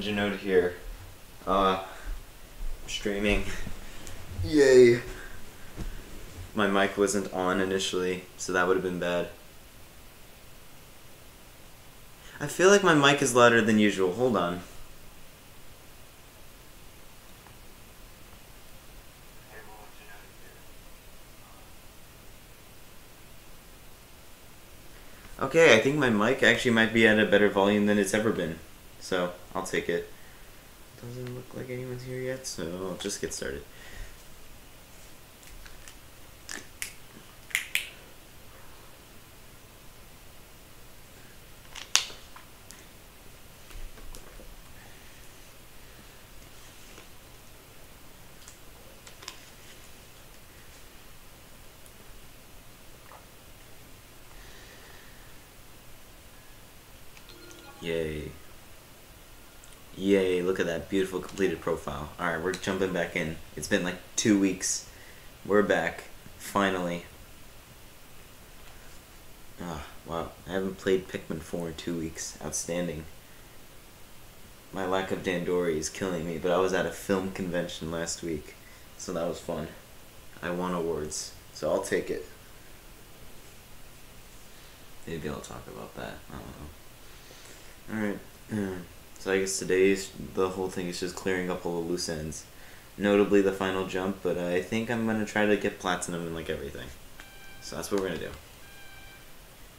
You note here? Uh, streaming. Yay. My mic wasn't on initially, so that would have been bad. I feel like my mic is louder than usual. Hold on. Okay, I think my mic actually might be at a better volume than it's ever been. So, I'll take it. Doesn't look like anyone's here yet, so I'll just get started. Yay. Yay, look at beautiful completed profile. Alright, we're jumping back in. It's been like two weeks. We're back. Finally. Ah, wow. I haven't played Pikmin 4 in two weeks. Outstanding. My lack of Dandori is killing me, but I was at a film convention last week, so that was fun. I won awards, so I'll take it. Maybe I'll talk about that. I don't know. Alright. So I guess today's the whole thing is just clearing up all the loose ends. Notably the final jump, but I think I'm gonna try to get platinum in like everything. So that's what we're gonna do.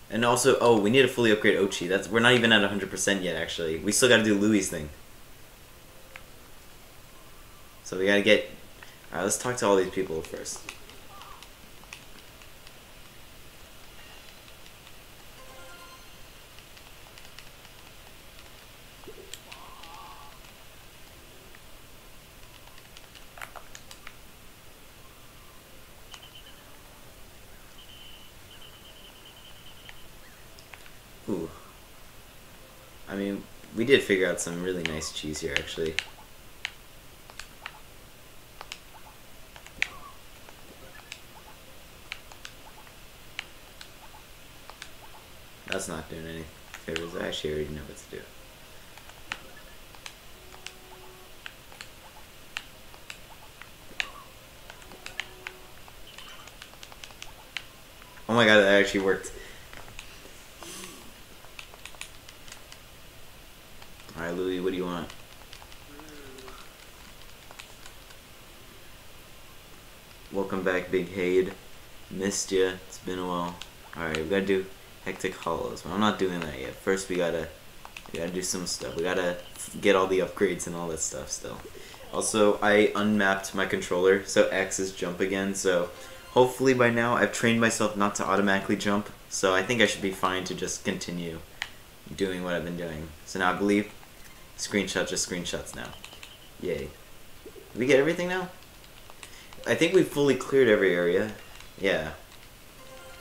And also, oh, we need to fully upgrade Oatchi. That's we're not even at 100% yet. Actually, we still got to do Louie's thing. So we gotta get. All right, let's talk to all these people first. Ooh. I mean, out some really nice cheese here, actually. That's not doing any favors. I actually already know what to do. Oh my god, that actually worked. Alright, Louie, what do you want? Welcome back, Big Hade. Missed ya. It's been a while. Alright, we gotta do Hectic Hollows. But I'm not doing that yet. First, we gotta we gotta do some stuff. We gotta get all the upgrades and all that stuff still. Also, I unmapped my controller, so X is jump again, so hopefully by now I've trained myself not to automatically jump, so I think I should be fine to just continue doing what I've been doing. So now I believe screenshot just screenshots now. Yay. Did we get everything now? I think we fully cleared every area. Yeah.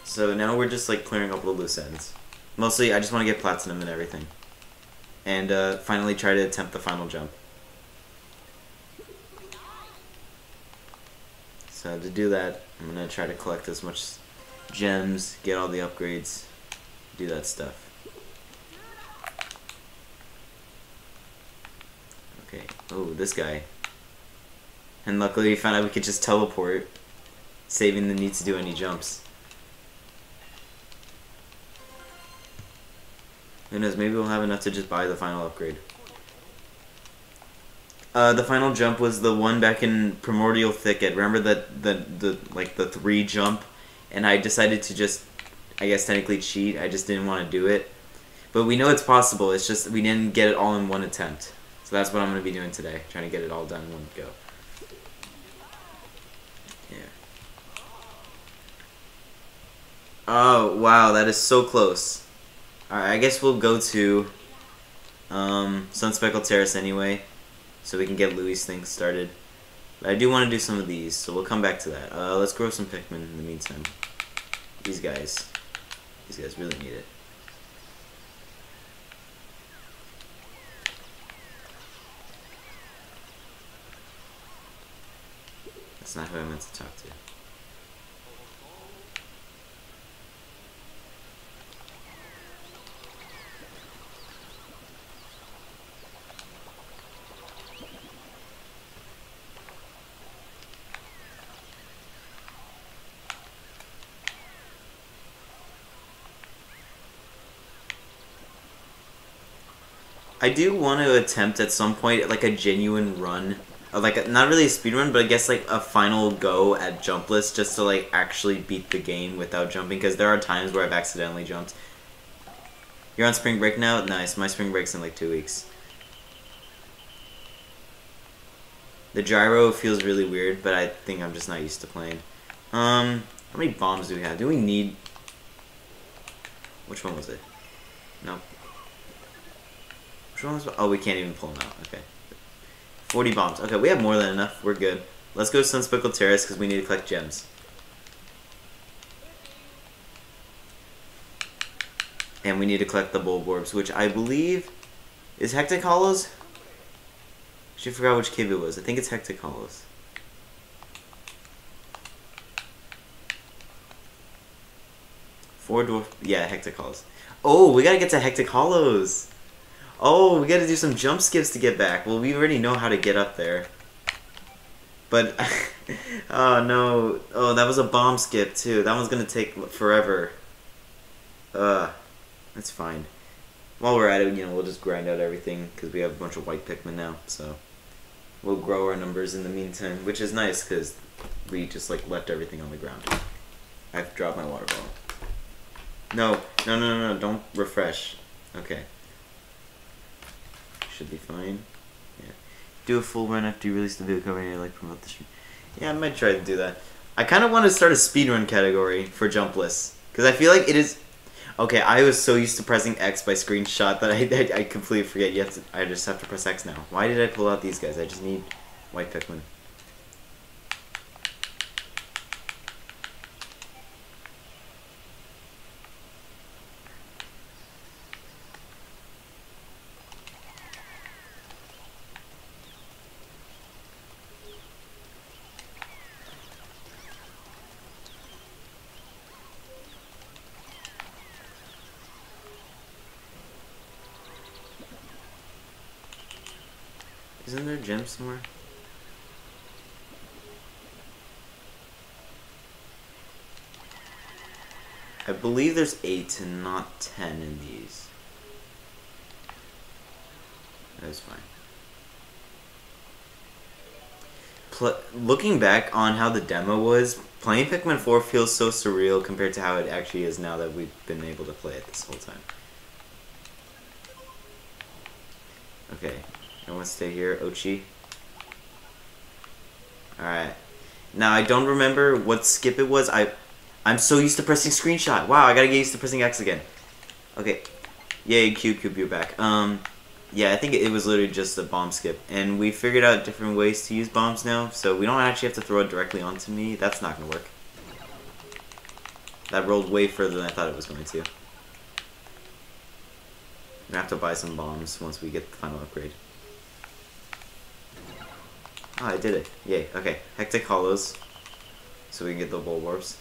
So now we're just like clearing up the loose ends. Mostly I just want to get platinum and everything. And uh, finally try to attempt the final jump. So to do that, I'm going to try to collect as much gems, get all the upgrades, do that stuff. Okay. Oh, this guy. And luckily we found out we could just teleport, saving the need to do any jumps. Who knows, maybe we'll have enough to just buy the final upgrade. Uh, the final jump was the one back in Primordial Thicket. Remember that the the like the three jump, and I decided to just, I guess technically cheat. I just didn't want to do it, but we know it's possible. It's just we didn't get it all in one attempt. So that's what I'm gonna be doing today, trying to get it all done one go. Yeah. Oh wow, that is so close. Alright, I guess we'll go to um, Sunspeckled Terrace anyway so we can get Louie's thing started. But I do want to do some of these, so we'll come back to that. Uh, let's grow some Pikmin in the meantime. These guys. These guys really need it. That's not who I meant to talk to. I do want to attempt at some point like a genuine run like not really a speed run, but I guess like a final go at jumpless, just to like actually beat the game without jumping. Because there are times where I've accidentally jumped. You're on spring break now. Nice. My spring break's in like two weeks. The gyro feels really weird, but I think I'm just not used to playing. Um, how many bombs do we have? Do we need... Which one was it? No. Which one was... Oh, we can't even pull them out. Okay. 40 bombs. Okay, we have more than enough. We're good. Let's go to Terrace because we need to collect gems. And we need to collect the bulb orbs, which I believe is Hectic Hollows. She forgot which cave it was. I think it's Hectic Hollows. Four dwarf. Yeah, Hectic Hollows. Oh, we gotta get to Hectic Hollows. Oh, we gotta do some jump skips to get back. Well, we already know how to get up there. But, oh no. Oh, that was a bomb skip too. That one's gonna take forever. Uh, that's fine. While we're at it, you know, we'll just grind out everything because we have a bunch of white Pikmin now, so we'll grow our numbers in the meantime, which is nice because we just like left everything on the ground. I've dropped my water bottle. No, no, no, no, no, don't refresh. Okay. Should be fine. Yeah. Do a full run after you release the video cover and like promote the stream. Yeah, I might try to do that. I kind of want to start a speedrun category for Jumpless. Because I feel like it is... Okay, I was so used to pressing X by screenshot that I, I, I completely forget. You have to, I just have to press X now. Why did I pull out these guys? I just need white Pikmin. Isn't there a gem somewhere? I 8 and not 10 in these. That's fine. Pl looking back on how the demo was, playing Pikmin 4 feels so surreal compared to how it actually is now that we've been able to play it this whole time. Okay, I want to stay here, Oatchi. Alright. Now, I don't remember what skip it was. I, I'm so used to pressing screenshot. Wow, I gotta get used to pressing X again. Okay. Yay, Cube Cube, you're back. Um, yeah, I think it was literally just a bomb skip. And we figured out different ways to use bombs now, so we don't actually have to throw it directly onto me. That's not gonna work. That rolled way further than I thought it was going to. I'm gonna have to buy some bombs once we get the final upgrade. Oh, I did it. Yay. Okay. Hectic Hollows. So we can get the Bulborbs.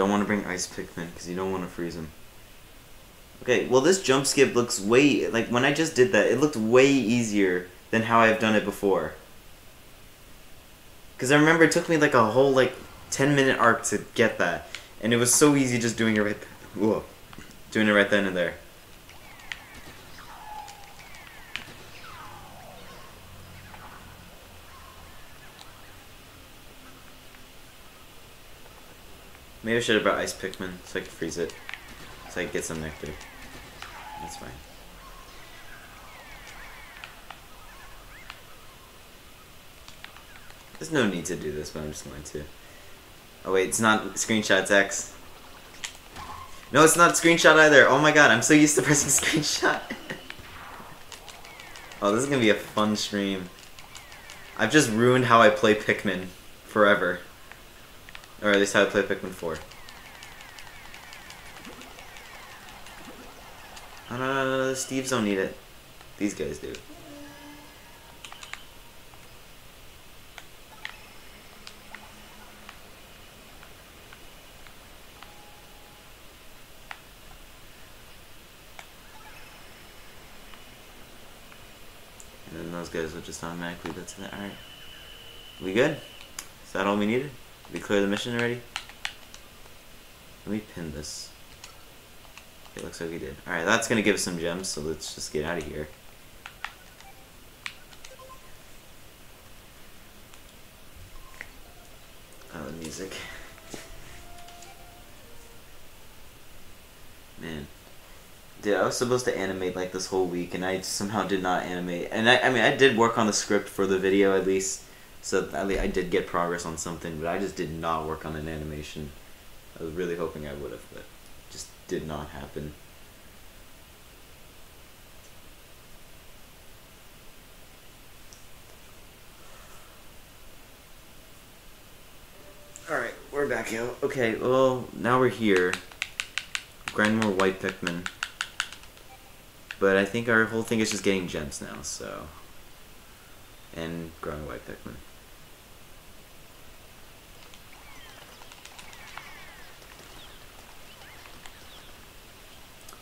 Don't want to bring Ice Pikmin because you don't want to freeze them. Okay, well this jump skip looks way, like when I just did that, it looked way easier than how I've done it before. Because I remember it took me like a whole like 10 minute arc to get that. And it was so easy just doing it right, whoa, doing it right then and there. Maybe I should have brought Ice Pikmin so I could freeze it. So I could get some nectar. That's fine. There's no need to do this, but I'm just going to. Oh wait, it's not screenshots X. No, it's not screenshot either. Oh my god, I'm so used to pressing screenshot. oh, this is gonna be a fun stream. I've just ruined how I play Pikmin forever. Or at least how I play Pikmin 4. Oh, no, no, no, the Steves don't need it. These guys do. And then those guys will just automatically go to the alright. We good? Is that all we needed? Did we clear the mission already? Let me pin this. It looks like we did. Alright, that's gonna give us some gems, so let's just get out of here. Oh, the music. Man. Dude, I was supposed to animate like this whole week, and I somehow did not animate. And I, I mean, I did work on the script for the video at least, so at least I did get progress on something, but I just did not work on an animation. I was really hoping I would have, but just did not happen. Alright, we're back out. Okay, well, now we're here. Grind more white Pikmin. But I think our whole thing is just getting gems now, so... And growing white Pikmin.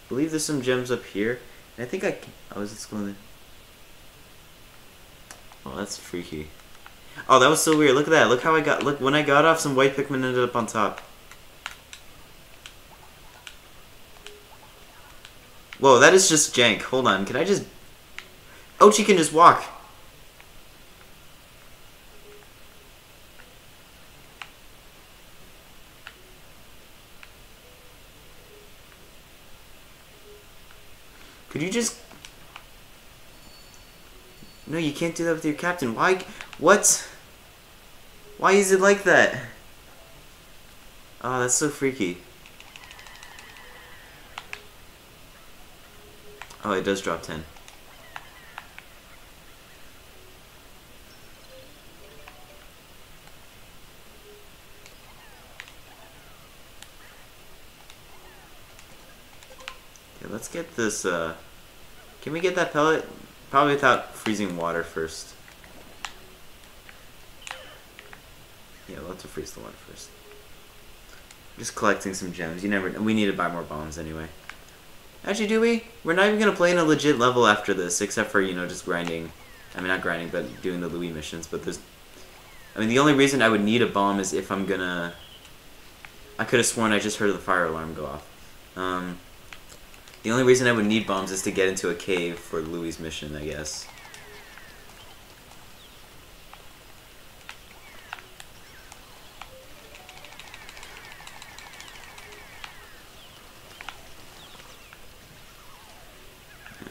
Believe there's some gems up here. And I think I can... Oh, is this going. Oh, that's freaky. Oh, that was so weird. Look at that. Look how I got... Look, when I got off, some white Pikmin ended up on top. Whoa, that is just jank. Hold on. Can I just... Oh, she can just walk. Could you just... No, you can't do that with your captain. Why? What? Why is it like that? Oh, that's so freaky. Oh, it does drop 10. Okay, let's get this, uh... Can we get that pellet? Probably without freezing water first. Yeah, we'll have to freeze the water first. Just collecting some gems. You never... We need to buy more bombs anyway. Actually, do we? We're not even going to play in a legit level after this, except for, you know, just grinding. I mean, not grinding, but doing the Louie missions. But there's... I mean, the only reason I would need a bomb is if I'm going to... I could have sworn I just heard the fire alarm go off. Um, the only reason I would need bombs is to get into a cave for Louie's mission, I guess.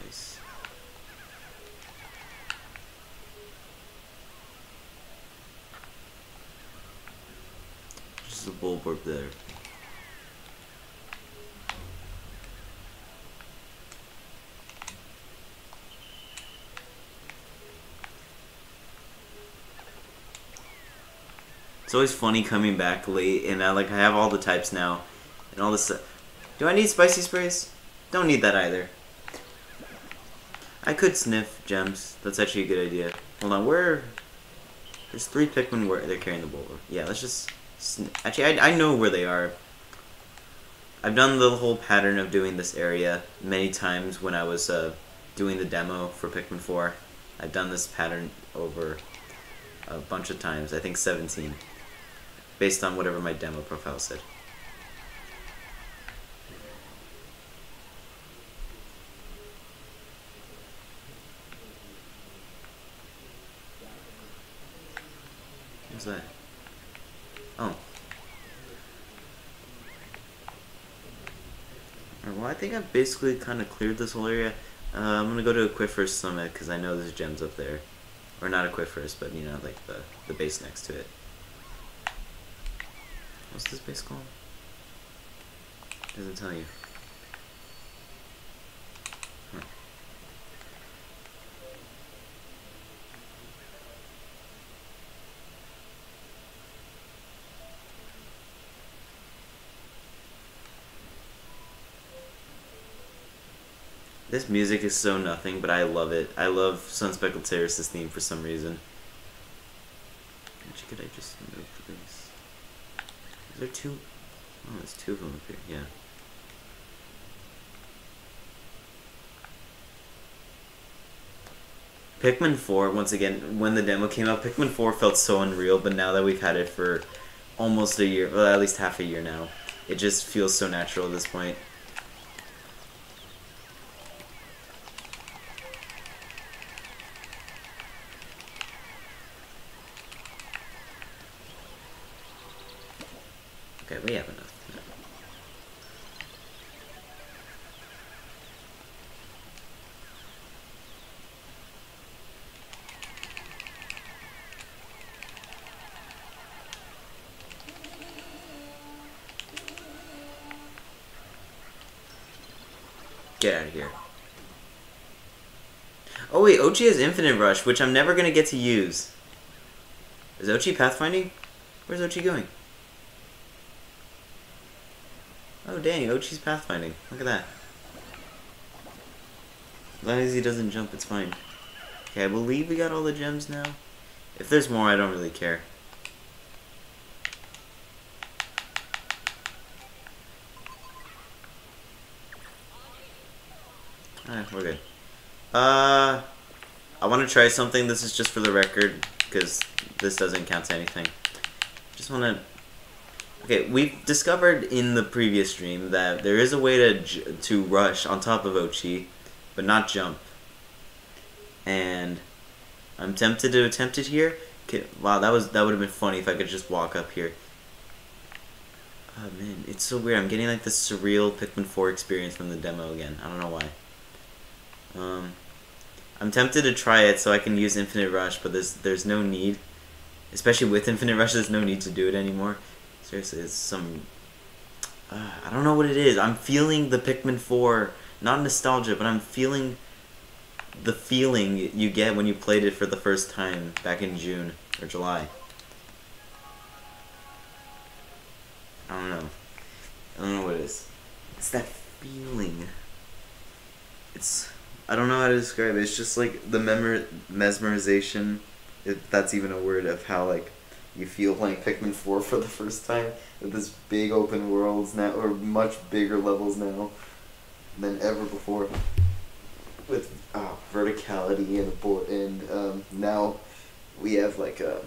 Nice. Just a Bulborb there. It's always funny coming back late, and I like I have all the types now, and all this. Do I need spicy sprays? Don't need that either. I could sniff gems. That's actually a good idea. Hold on, where? There's three Pikmin where they're carrying the boulder. Yeah, let's just. Actually, I, I know where they are. I've done the whole pattern of doing this area many times when I was uh, doing the demo for Pikmin 4. I've done this pattern over a bunch of times. I think 17 based on whatever my demo profile said. What's that? Oh. Well, I think I've basically kind of cleared this whole area. Uh, I'm gonna go to Aquiferous Summit because I know there's gems up there. Or not Aquiferous, but you know, like the, the base next to it. What's this base called? Doesn't tell you. This music is so nothing, but I love it. I love Sunspeckled Terrace's theme for some reason. Actually, could I just move the base? Is there two? Oh, there's two of them up here. Yeah. Pikmin 4, once again, when the demo came out, Pikmin 4 felt so unreal, but now that we've had it for almost a year, well, at least half a year now, it just feels so natural at this point. Okay, we have enough. Get out of here. Oh wait, Oatchi has Infinite Rush, which I'm never gonna get to use. Is Oatchi pathfinding? Where's Oatchi going? Oh dang, Oatchi's pathfinding. Look at that. As long as he doesn't jump, it's fine. Okay, I believe we got all the gems now. If there's more, I don't really care. Alright, we're good. Uh, want to try something. This is just for the record, because this doesn't count to anything. Just want to Okay, we've discovered in the previous stream that there is a way to to rush on top of Oatchi, but not jump. And I'm tempted to attempt it here. Okay, wow, that was that would have been funny if I could just walk up here. Oh man, it's so weird. I'm getting like this surreal Pikmin 4 experience from the demo again. I don't know why. Um, I'm tempted to try it so I can use Infinite Rush, but there's there's no need. Especially with Infinite Rush, there's no need to do it anymore. Seriously, it's some. Uh, I don't know what it is. I'm feeling the Pikmin 4, not nostalgia, but I'm feeling the feeling you get when you played it for the first time back in June or July. I don't know. I don't know what it is. It's that feeling. It's. I don't know how to describe it. It's just like the memor- mesmerization, if that's even a word, of how, like, you feel playing Pikmin 4 for the first time with this big open worlds now, or much bigger levels now than ever before. With uh, verticality and and um, now we have like a. Uh,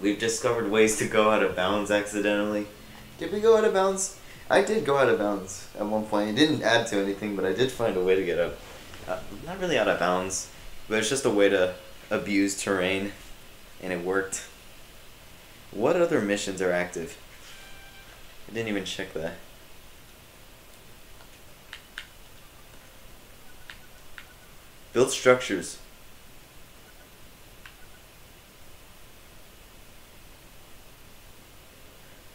we've discovered ways to go out of bounds accidentally. Did we go out of bounds? I did go out of bounds at one point. It didn't add to anything, but I did find a way to get out. Uh, not really out of bounds, but it's just a way to abuse terrain, and it worked. What other missions are active? I didn't even check that. Build structures.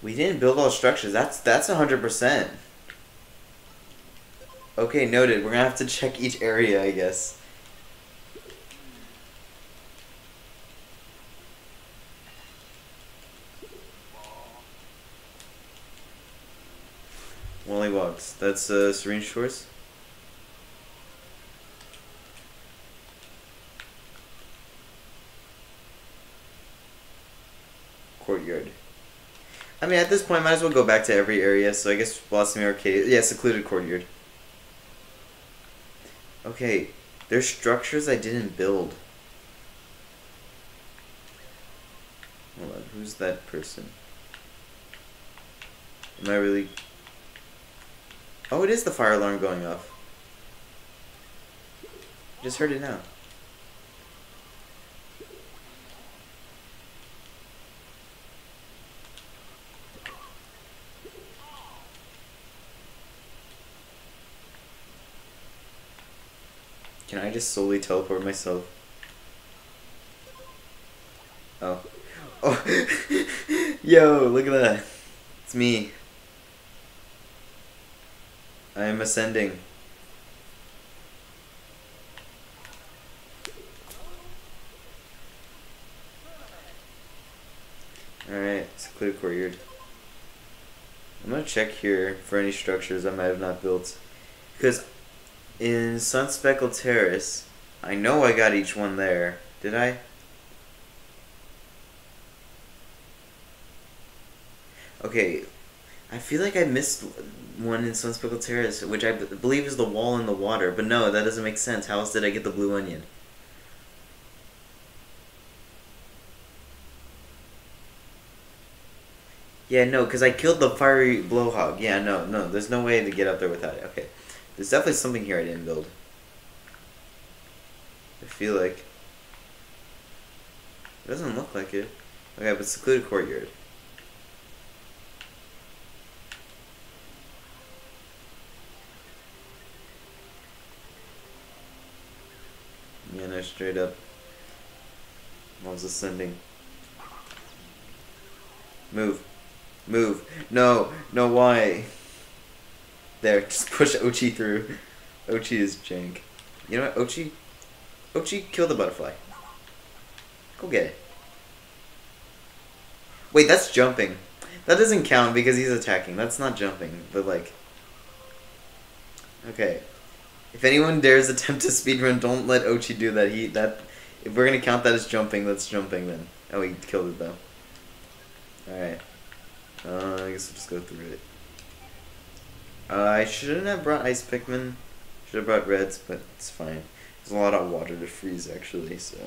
We didn't build all structures. That's that's hundred percent. Okay, noted. We're gonna have to check each area, I guess. Wollywogs. That's uh, Serene Shores. Courtyard. I mean, at this point, might as well go back to every area. So I guess Blossom Arcade. Yeah, secluded courtyard. Okay, there's structures I didn't build. Hold on, who's that person? Am I really Oh, it is the fire alarm going off. Just heard it now. Can I just solely teleport myself? Oh. Oh. Yo, look at that. It's me. I am ascending. Alright, it's a clear courtyard. I'm gonna check here for any structures I might have not built. Because in Sunspeckled Terrace. I know I got each one there. Did I? Okay, I feel like I missed one in Sunspeckled Terrace, which I believe is the wall in the water, but no, that doesn't make sense. How else did I get the blue onion? Yeah, no, because I killed the fiery blowhog. Yeah, no, no, there's no way to get up there without it. Okay. There's definitely something here I didn't build. I feel like. It doesn't look like it. Okay, but secluded courtyard. Yeah, no, straight up. I was ascending. Move. Move. No. No, why? There, just push Oatchi through. Oatchi is jank. You know what, Oatchi? Oatchi, kill the butterfly. Go get it. Wait, that's jumping. That doesn't count because he's attacking. That's not jumping, but like... Okay. If anyone dares attempt to speedrun, don't let Oatchi do that. He, that... If we're gonna count that as jumping, that's jumping then. Oh, he killed it though. Alright. Uh, I guess we'll just go through it. Uh, I shouldn't have brought ice Pikmin. Should have brought reds, but it's fine. There's a lot of water to freeze actually, so.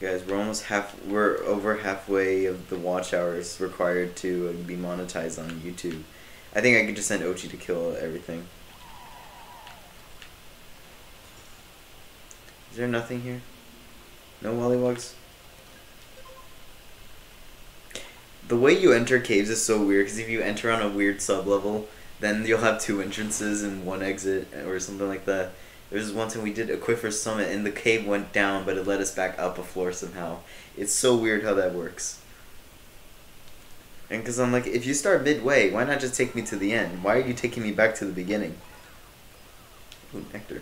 Guys, we're almost half. We're over halfway of the watch hours required to be monetized on YouTube. I think I could just send Oatchi to kill everything. Is there nothing here? No Wollywogs? The way you enter caves is so weird, because if you enter on a weird sub-level, then you'll have two entrances and one exit, or something like that. There was one time we did Aquifer Summit, and the cave went down, but it led us back up a floor somehow. It's so weird how that works. And because I'm like, if you start midway, why not just take me to the end? Why are you taking me back to the beginning? Ooh, nectar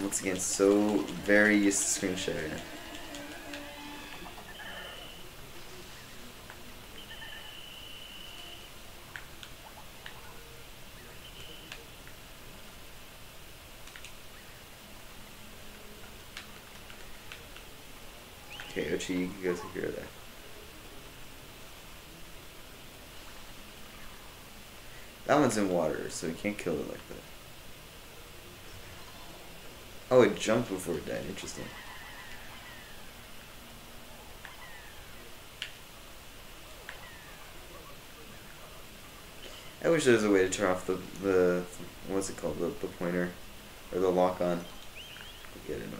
once again, so very used to screen sharing. Okay, Oatchi, you take care of that. That one's in water, so we can't kill it like that. Oh, it jumped before it died. Interesting. I wish there was a way to turn off the, the what's it called, the, the pointer, or the lock on. To get an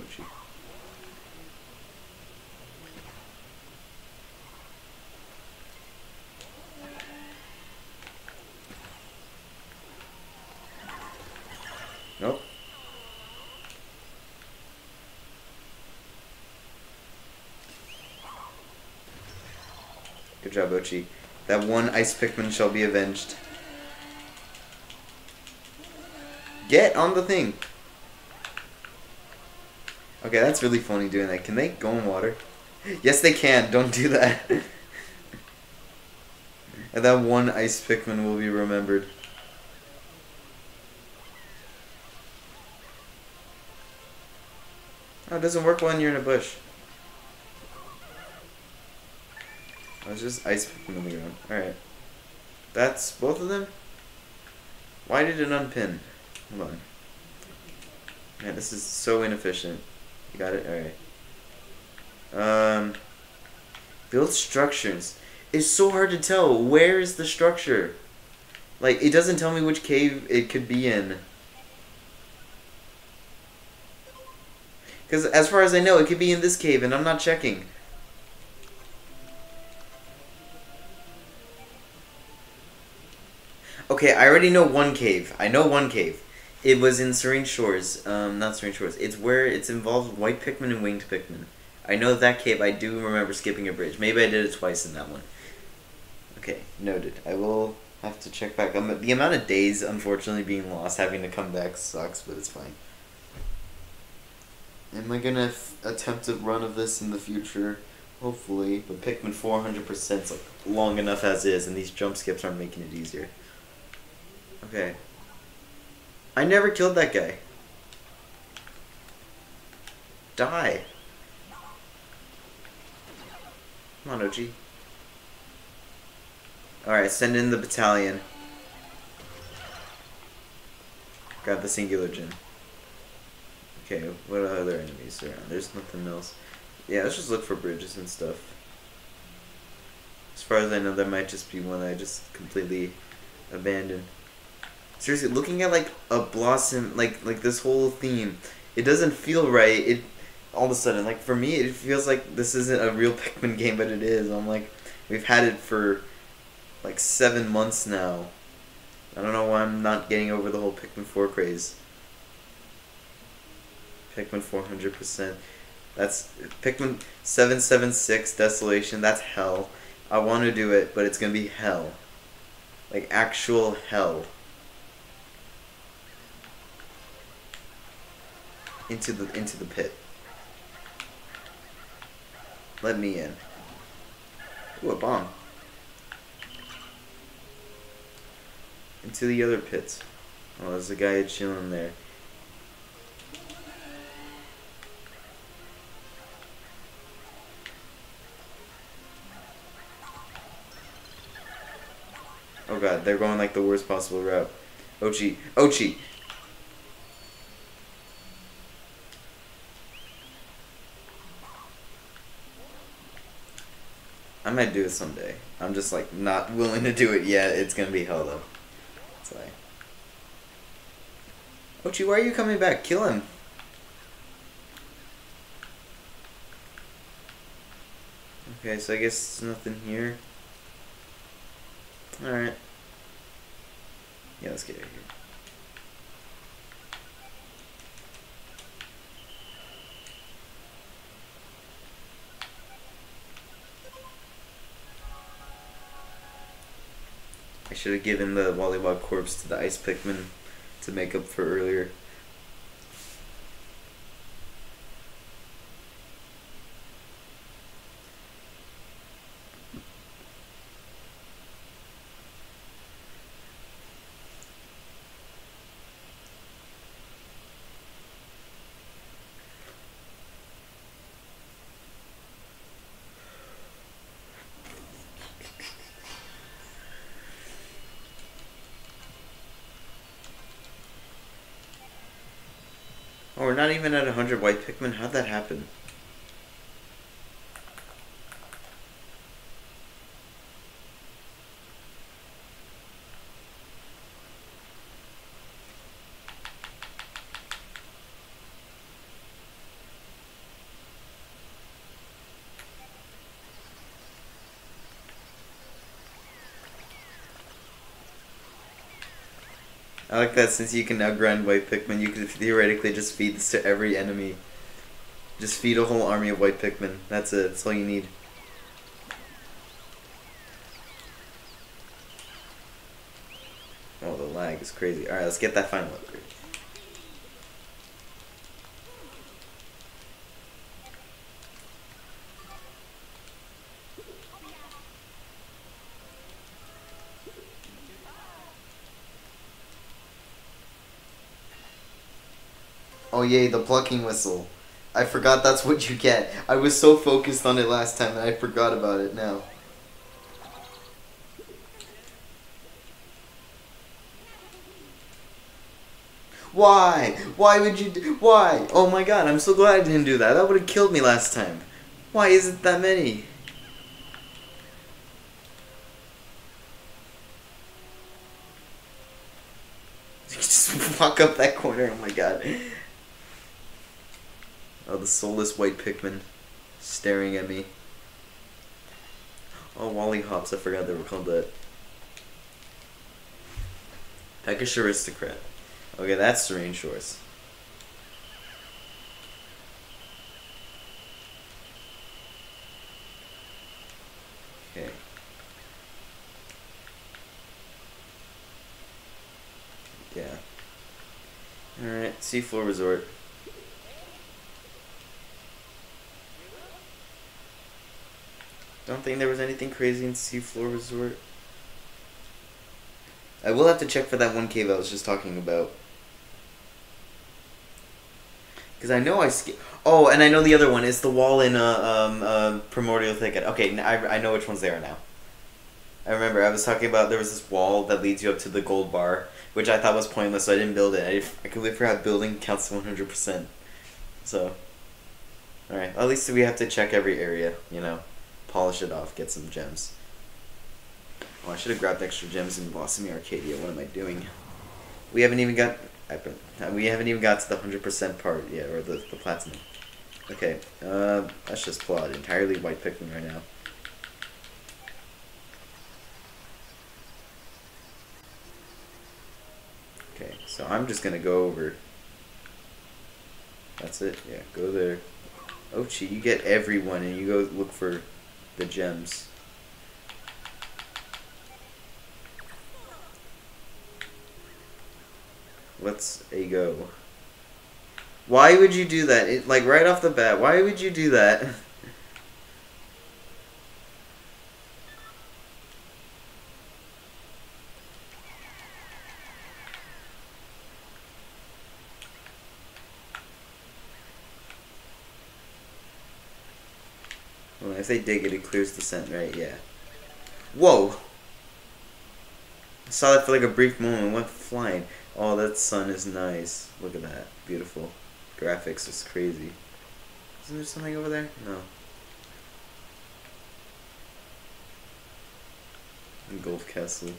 job, Oatchi. That one ice Pikmin shall be avenged. Get on the thing! Okay, that's really funny doing that. Can they go in water? Yes, they can. Don't do that. and that one ice Pikmin will be remembered. Oh, it doesn't work when you're in a bush. I was just ice picking on the ground. Alright. That's both of them? Why did it unpin? Hold on. Man, this is so inefficient. You got it? Alright. Um, build structures. It's so hard to tell. Where is the structure? Like, it doesn't tell me which cave it could be in. Because as far as I know, it could be in this cave, and I'm not checking. Okay, I already know one cave. I know one cave. It was in Serene Shores. Um, not Serene Shores. It's where it's involved white Pikmin and winged Pikmin. I know that cave. I do remember skipping a bridge. Maybe I did it twice in that one. Okay, noted. I will have to check back. Um, the amount of days, unfortunately, being lost, having to come back sucks, but it's fine. Am I gonna attempt a run of this in the future? Hopefully, but Pikmin 400% is like long enough as is, and these jump skips aren't making it easier. Okay. I never killed that guy. Die. Come on, Oatchi. Alright, send in the battalion. Grab the singular gym. Okay, what other enemies are around? There's nothing else. Yeah, let's just look for bridges and stuff. As far as I know, there might just be one I just completely abandoned. Seriously, looking at like a blossom, like like this whole theme, it doesn't feel right. It all of a sudden, like for me, it feels like this isn't a real Pikmin game, but it is. I'm like, we've had it for like seven months now. I don't know why I'm not getting over the whole Pikmin 4 craze. Pikmin 400%. That's Pikmin 776 Desolation. That's hell. I want to do it, but it's to be hell. Like actual hell. Into the into the pit. Let me in. Ooh, a bomb. Into the other pits. Oh, there's a guy chilling there. Oh god, they're going like the worst possible route. Oatchi, Oatchi! I might do it someday. I'm just like not willing to do it yet. It's gonna be hell though. That's why. Oatchi, why are you coming back? Kill him. Okay, so I guess nothing here. Alright. Yeah, let's get out of here. I should have given the Wollywog corpse to the Ice Pikmin to make up for earlier. Even at 100 white Pikmin? How'd that happen? I like that since you can now grind white Pikmin, you could theoretically just feed this to every enemy. Just feed a whole army of white Pikmin. That's it. That's all you need. Oh, the lag is crazy. Alright, let's get that final upgrade. Yay, the plucking whistle. I forgot that's what you get. I was so focused on it last time that I forgot about it now. Why? Why would you do- Why? Oh my god, I'm so glad I didn't do that. That would have killed me last time. Why is it that many? just walk up that corner. Oh my god. Oh, the soulless white Pikmin staring at me. Oh, Wollyhops. I forgot they were called that. Peckish Aristocrat. Okay, that's Serene Shores. Okay. Yeah. Alright, Seafloor Resort. Think there was anything crazy in Seafloor Resort. I will have to check for that one cave I was just talking about. Because I know I sk- Oh, and I know the other one. It's the wall in uh, um, uh, Primordial Thicket. Okay, I, I know which ones they are now. I remember I was talking about there was this wall that leads you up to the gold bar, which I thought was pointless, so I didn't build it. I, I completely forgot building counts to 100%. So, alright, at least we have to check every area, you know, polish it off, get some gems. Oh, I should have grabbed extra gems in Blossoming Arcadia. What am I doing? We haven't even got, we haven't even got to the 100% part yet, or the, the platinum. Okay, uh, let's just out entirely white Pikmin right now. Okay, so I'm just gonna go over. That's it, yeah, go there. Oatchi, you get everyone and you go look for the gems. Let's a go. Why would you do that? It, like right off the bat, why would you do that? if they dig it, it clears the scent, right? Yeah. Whoa! I saw that for like a brief moment, went flying. Oh, that sun is nice. Look at that. Beautiful graphics is crazy. Isn't there something over there? No. Golf Castle.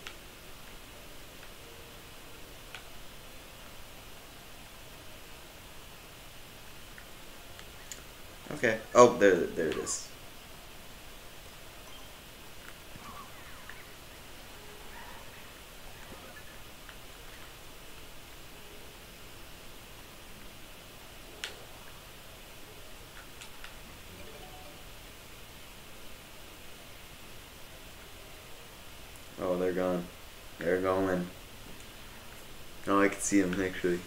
Okay. Oh, there, there it is. Oh, they're gone. They're going. Oh, I can see them actually.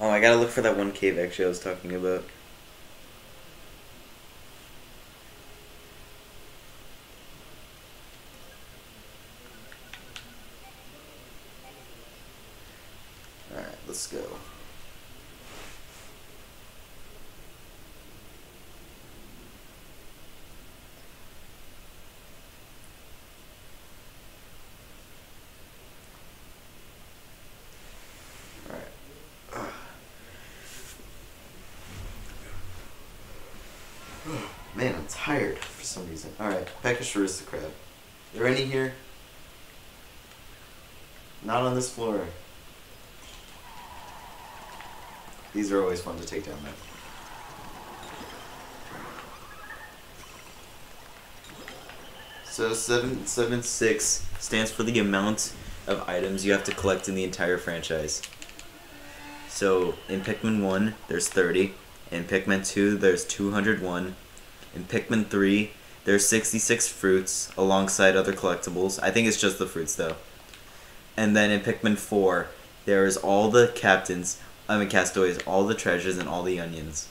Oh, I gotta look for that one cave actually I was talking about. Alright, let's go. Man, I'm tired for some reason. Alright, Peckish Aristocrat. Are there any here? Not on this floor. These are always fun to take down, though. So seven seven six stands for the amount of items you have to collect in the entire franchise. So in Pikmin one, there's thirty. In Pikmin two, there's two hundred one. In Pikmin 3, there's 66 fruits alongside other collectibles. I think it's just the fruits though. And then in Pikmin 4, there's all the captains, I mean castaways, all the treasures and all the onions.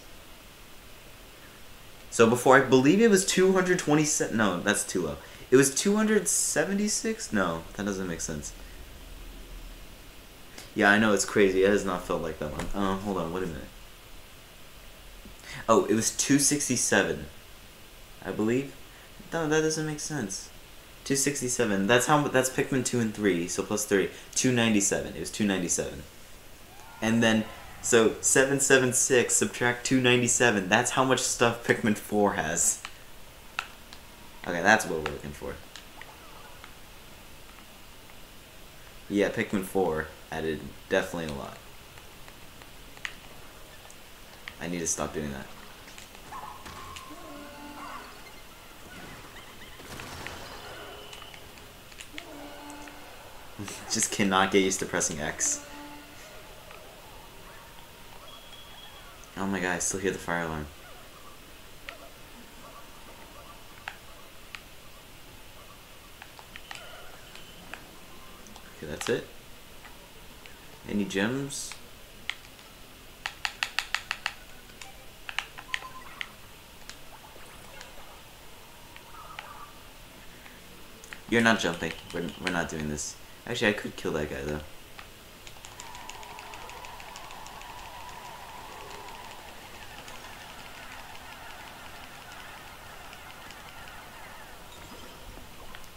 So before I believe it was 227 no, that's too low. It was 276? No, that doesn't make sense. Yeah, I know it's crazy. It has not felt like that one. Uh, hold on, wait a minute. Oh, it was 267. I believe. No, that doesn't make sense. 267. That's how that's Pikmin 2 and 3, so plus 3. 297. It was 297. And then so 776 subtract 297. That's how much stuff Pikmin 4 has. Okay, that's what we're looking for. Yeah, Pikmin 4 added definitely a lot. I need to stop doing that. Just cannot get used to pressing X. Oh my god, I still hear the fire alarm. Okay, that's it. Any gems? You're not jumping. We're, we're not doing this. Actually, I could kill that guy, though.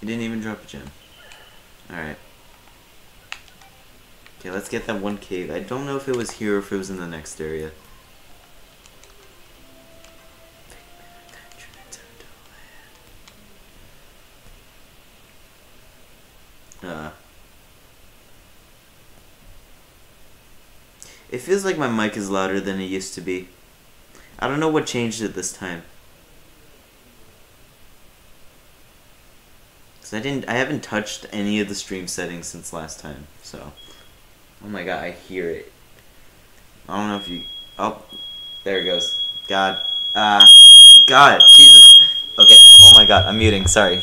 He didn't even drop a gem. Alright. Okay, let's get that one cave. I don't know if it was here or if it was in the next area. It feels like my mic is louder than it used to be. I don't know what changed it this time. Cause I didn't, I haven't touched any of the stream settings since last time. So, oh my god, I hear it. I don't know if you. Oh, there it goes. God, uh, God, Jesus. Okay. Oh my god, I'm muting. Sorry.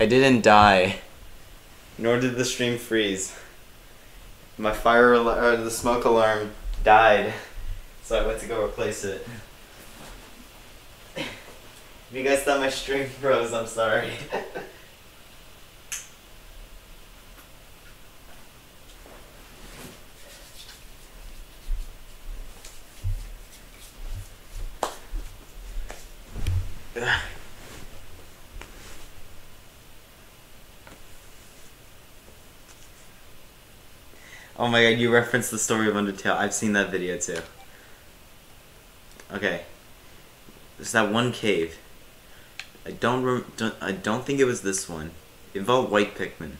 I didn't die. Nor did the stream freeze. My fire or the smoke alarm died. So I went to go replace it. If you guys thought my stream froze, I'm sorry. Oh my god, you referenced the story of Undertale. I've seen that video too. Okay. There's that one cave. I don't, don't I don't think it was this one. It involved white Pikmin.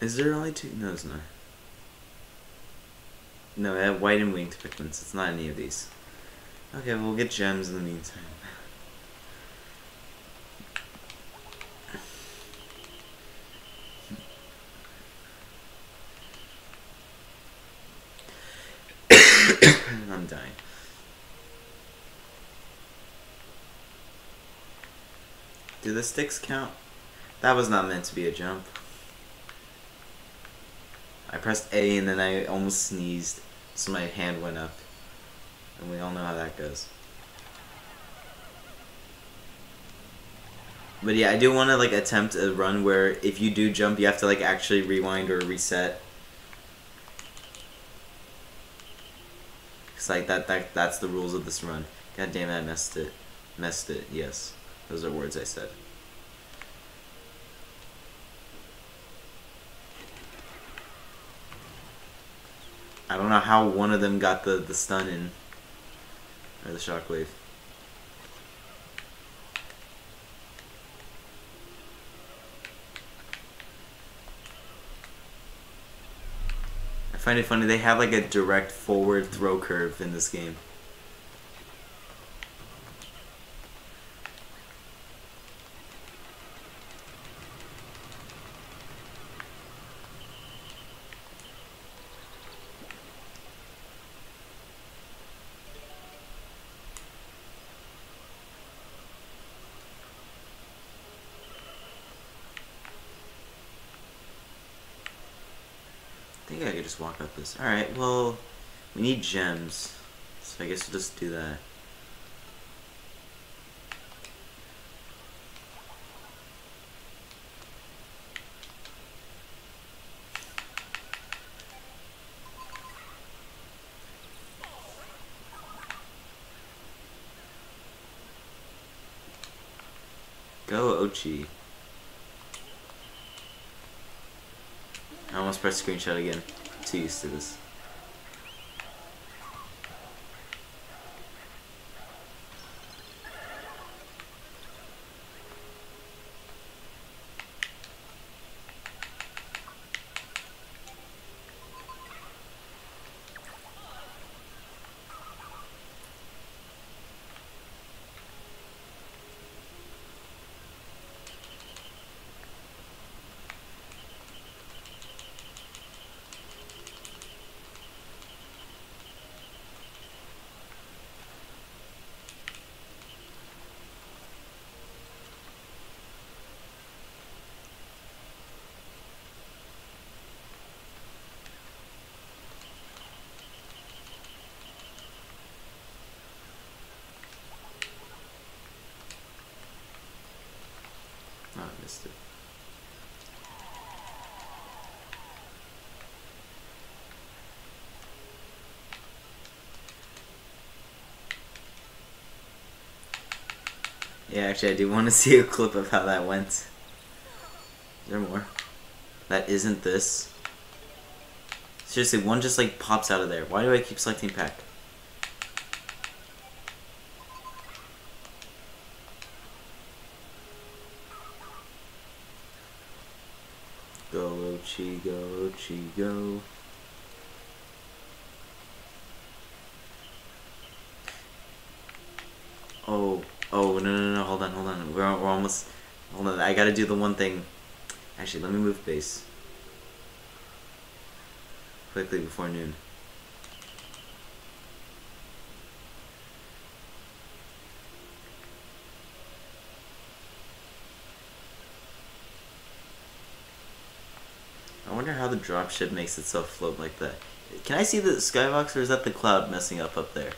Is there only two? No, it's not. No, I have white and winged Pikmins. It's not any of these. Okay, we'll get gems in the meantime. I'm dying. Do the sticks count? That was not meant to be a jump. I pressed A and then I almost sneezed, so my hand went up. And we all know how that goes. But yeah, I do want to like attempt a run where if you do jump, you have to like actually rewind or reset. Cause like that that that's the rules of this run. God damn it, I messed it. Messed it. Yes, those are words I said. I don't know how one of them got the the stun in or the shockwave. I find it funny they have like a direct forward throw curve in this game. I think I could this. Alright, well, we need gems. So I guess we'll just do that. Go, Oatchi. I almost pressed screenshot again. Too used to this. Oh, I missed it. Yeah, actually, I do want to see a clip of how that went. Is there more? That isn't this. Seriously, one just like pops out of there. Why do I keep selecting pack? Go, Oatchi, go, Oatchi, go. Oh, Oh, no, no, no, hold on, hold on. We're, we're almost... Hold on, I gotta do the one thing. Actually, let me move base. Quickly before noon. I wonder how the dropship makes itself float like that. Can I see the skybox or is that the cloud messing up up there?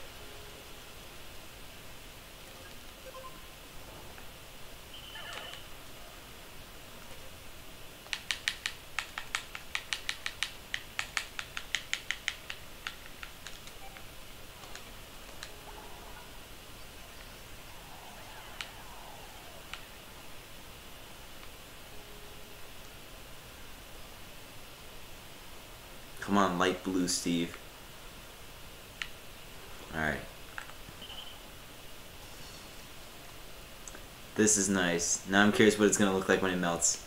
Steve. Alright. This is nice. Now I'm curious what it's going to look like when it melts.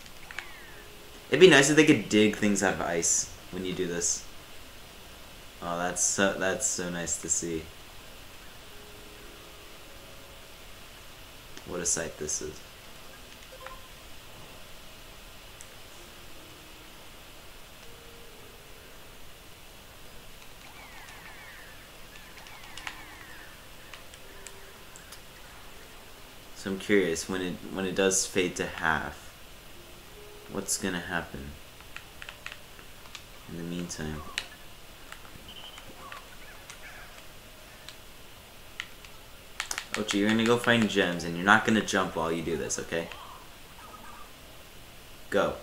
It'd be nice if they could dig things out of ice when you do this. Oh, that's so, that's so nice to see. What a sight this is. So I'm curious when it when it does fade to half, what's gonna happen? In the meantime. Oatchi, you're gonna go find gems and you're not gonna jump while you do this, okay? Go.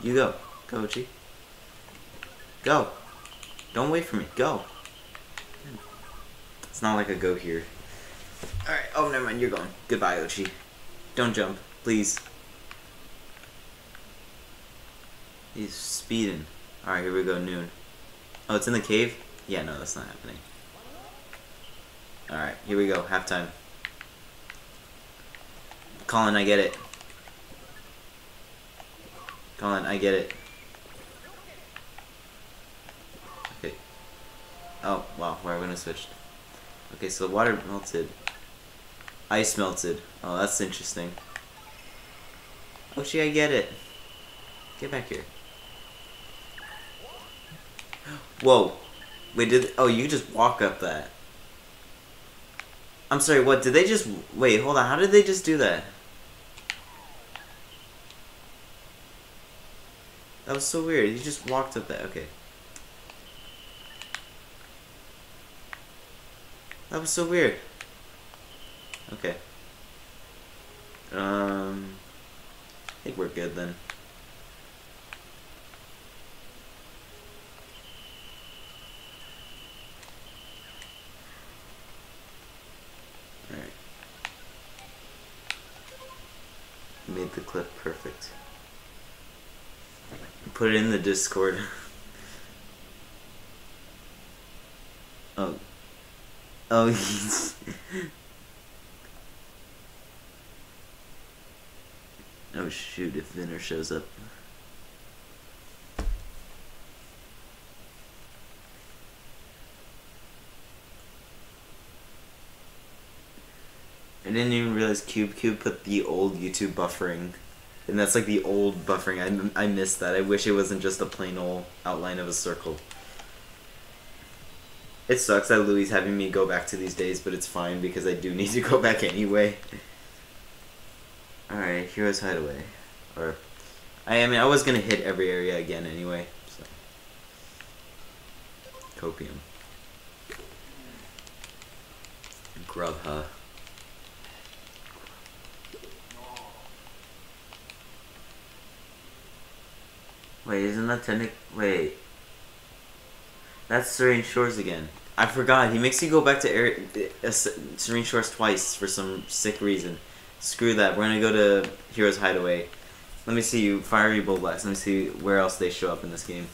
You go. Go, Oatchi. Go. Don't wait for me. Go. It's not like a go here. Oh never mind, you're going. Goodbye, Oatchi. Don't jump, please. He's speeding. Alright, here we go, noon. Oh, it's in the cave? Yeah, no, that's not happening. Alright, here we go, halftime. Collin, I get it. Collin, I get it. Okay. Oh, wow, we're we gonna switch. Okay, so the water melted. Ice melted. Oh, that's interesting. Oh, gee, I get it. Get back here. Whoa. Wait, did... Oh, you just walk up that. I'm sorry, what? Did they just... Wait, hold on. How did they just do that? That was so weird. You just walked up that. Okay. That was so weird. Okay. Um, I think we're good then. Made the clip perfect. Put it in the Discord. oh. Oh, Oh shoot, if Vinner shows up. I didn't even realize Cube Cube put the old YouTube buffering. And that's like the old buffering. I, I missed that. I wish it wasn't just a plain old outline of a circle. It sucks that Louie's having me go back to these days, but it's fine because I do need to go back anyway. Alright, Hero's Hideaway. Or, I, I mean, I was gonna hit every area again anyway, so. Copium. Grubha. Wait, isn't that technic- wait. That's Serene Shores again. I forgot, he makes you go back to Air uh, Serene Shores twice for some sick reason. Screw that. We're gonna go to Heroes Hideaway. Let me see you. Fiery Bulblax. Let me see where else they show up in this game.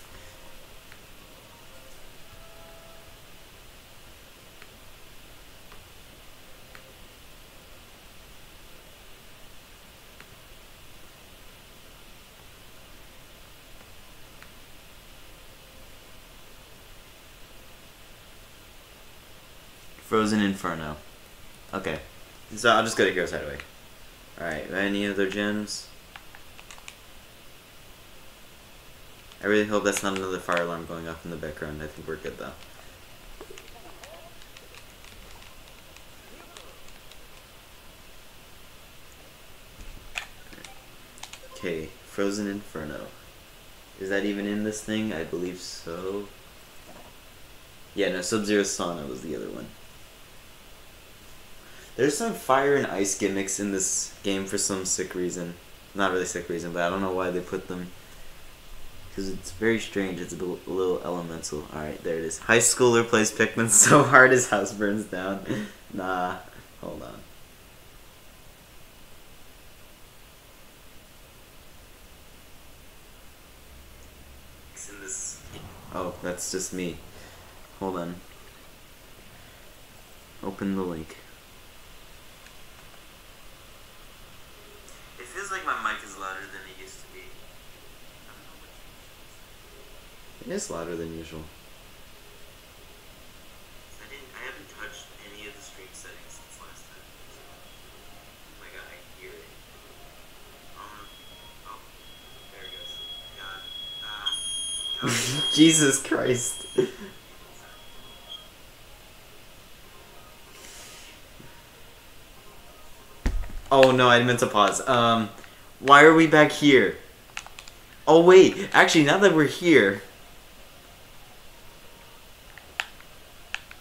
Frozen Inferno. Okay. So I'll just go to Heroes Hideaway. Alright, any other gems? I really hope that's not another fire alarm going off in the background. I think we're good though. Okay, Frozen Inferno. Is that even in this thing? I believe so. Yeah, no, Sub-Zero Sauna was the other one. There's some fire and ice gimmicks in this game for some sick reason. Not really sick reason, but I don't know why they put them. Because it's very strange. It's a little, a little elemental. Alright, there it is. High schooler plays Pikmin so hard his house burns down. nah, hold on. Oh, that's just me. Hold on. Open the link. It feels like my mic is louder than it used to be. It is louder than usual. I didn't. I haven't touched any of the stream settings since last time. Oh my god, I can hear it. Um. Oh, there it goes. God. Ah. Jesus Christ. Oh no, I meant to pause. Um, why are we back here? Oh wait, actually now that we're here,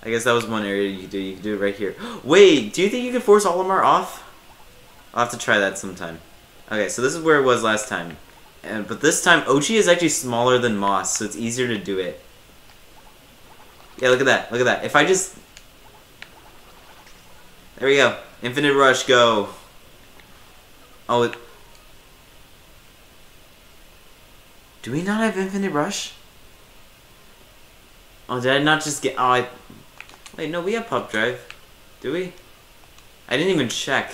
I guess that was one area you could do. You could do it right here. Wait, do you think you can force Olimar off? I'll have to try that sometime. Okay, so this is where it was last time. And, but this time, Oatchi is actually smaller than Moss, so it's easier to do it. Yeah, look at that. Look at that. If I just... There we go. Infinite Rush, go. Oh, it... Do we not have Infinite Rush? Oh, did I not just get... Oh, I... Wait, no, we have Pop Drive. Do we? I didn't even check.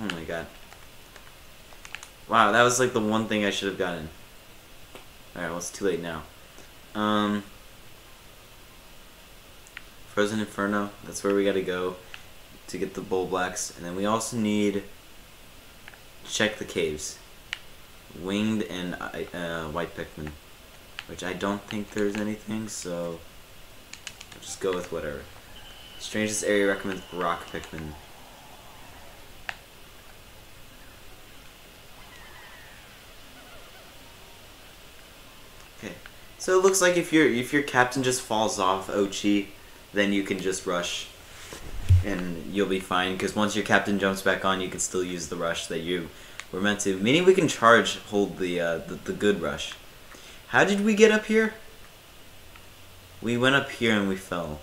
Oh my god. Wow, that was like the one thing I should have gotten. Alright, well it's too late now. Um... Frozen Inferno, that's where we gotta go to get the Bulblax. And then we also need check the caves. Winged and uh, White Pikmin. Which I don't think there's anything, so I'll just go with whatever. Strangest area recommends Rock Pikmin. Okay, so it looks like if your if your captain just falls off Oatchi, then you can just rush, and you'll be fine. Because once your captain jumps back on, you can still use the rush that you were meant to. Meaning we can charge hold the uh, the, the good rush. How did we get up here? We went up here and we fell.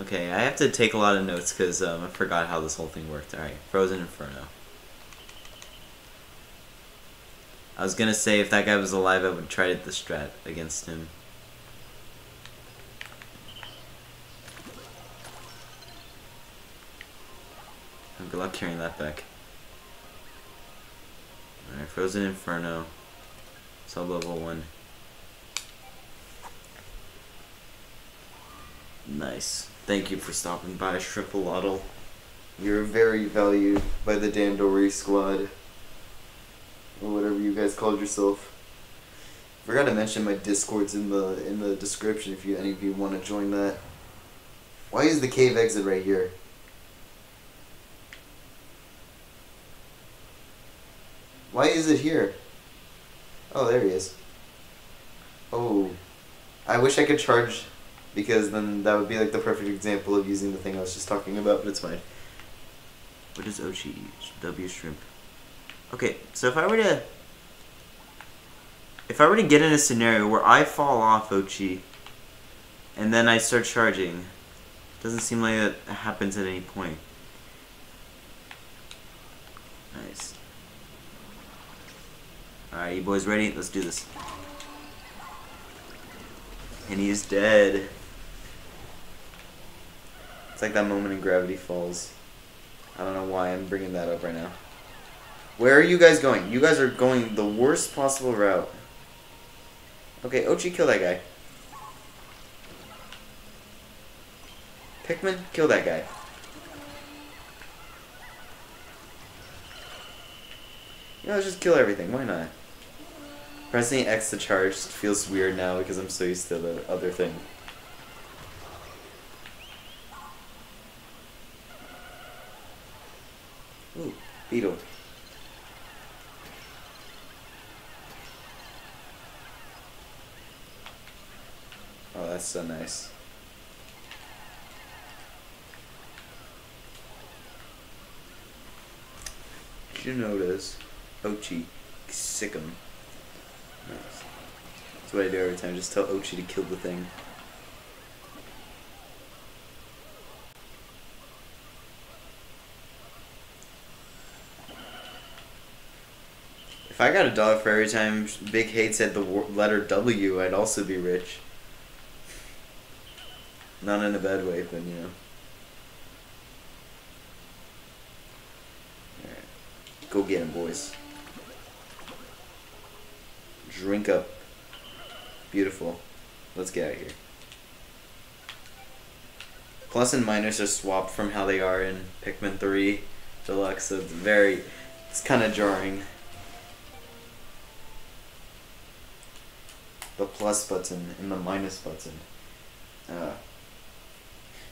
Okay, I have to take a lot of notes because um, I forgot how this whole thing worked. Alright, Frozen Inferno. I was gonna say if that guy was alive I would try the strat against him. Good luck carrying that back. Alright, Frozen Inferno. Sub level 1. Nice. Thank you for stopping by, Shrimpalotl. You're very valued by the Dandori squad. Or whatever you guys called yourself. Forgot to mention my Discord's in the in the description if you any of you want to join that. Why is the cave exit right here? Why is it here? Oh, there he is. Oh. I wish I could charge because then that would be like the perfect example of using the thing I was just talking about, but it's fine. What is Oatchi? W shrimp. Okay, so if I were to if I were to get in a scenario where I fall off Oatchi, and then I start charging, doesn't seem like that happens at any point. Nice. Alright, you boys ready? Let's do this. And he's dead. It's like that moment in Gravity Falls. I don't know why I'm bringing that up right now. Where are you guys going? You guys are going the worst possible route. Okay, Oatchi, kill that guy. Pikmin, kill that guy. You know, let's just kill everything. Why not? Pressing X to charge feels weird now because I'm so used to the other thing. Beetle. Oh, that's so nice. Shinoda's Oatchi Sikkim. That's what I do every time. Just tell Oatchi to kill the thing. If I got a dollar for every time Big Hate said the letter W, I'd also be rich. Not in a bad way, but you know. Go get him, boys. Drink up. Beautiful. Let's get out of here. Plus and minus are swapped from how they are in Pikmin 3 Deluxe, so it's very, it's kind of jarring. The plus button and the minus button. Uh,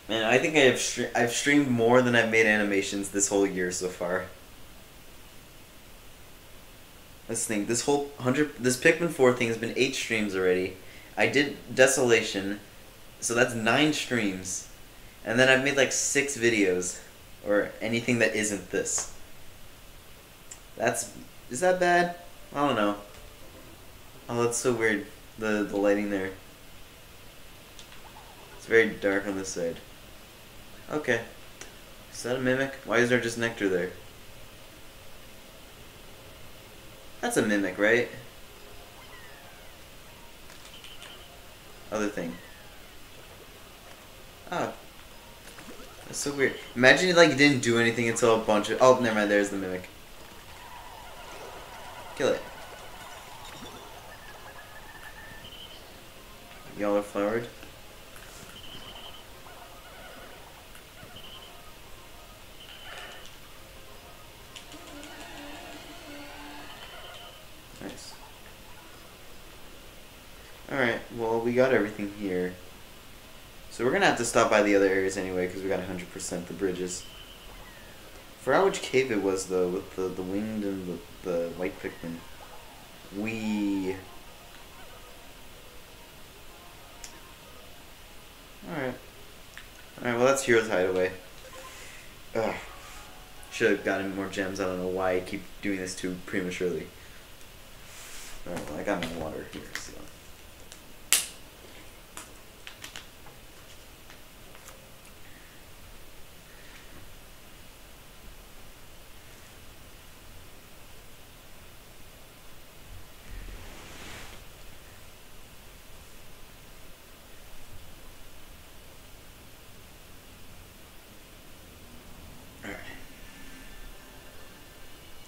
man, I think I have I've streamed more than I've made animations this whole year so far. Let's think. This whole hundred, this Pikmin four thing has been eight streams already. I did Desolation, so that's nine streams, and then I've made like six videos, or anything that isn't this. That's is that bad? I don't know. Oh, that's so weird. The the lighting there. It's very dark on this side. Okay. Is that a mimic? Why is there just nectar there? That's a mimic, right? Other thing. Oh. That's so weird. Imagine like you didn't do anything until a bunch of... Oh, never mind. There's the mimic. Kill it. Y'all are flowered. Alright, well, we got everything here. So we're going to have to stop by the other areas anyway, because we got 100% the bridges. Forgot which cave it was, though, with the, the winged and the, the white Pikmin. We... Alright. Alright, well that's Hero's Hideaway. Ugh. Should have gotten more gems, I don't know why I keep doing this too prematurely. Alright, well I got my water here, so...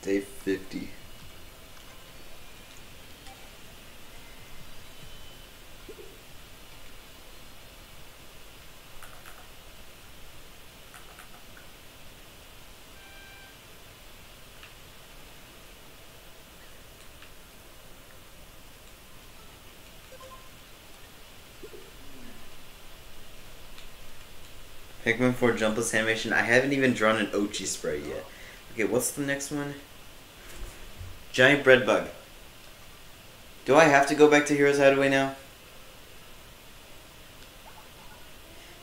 Day 50. Pikmin 4 jumpless animation. I haven't even drawn an Oatchi spray yet. Okay, what's the next one? Giant bread bug. Do I have to go back to Heroes Hideaway now?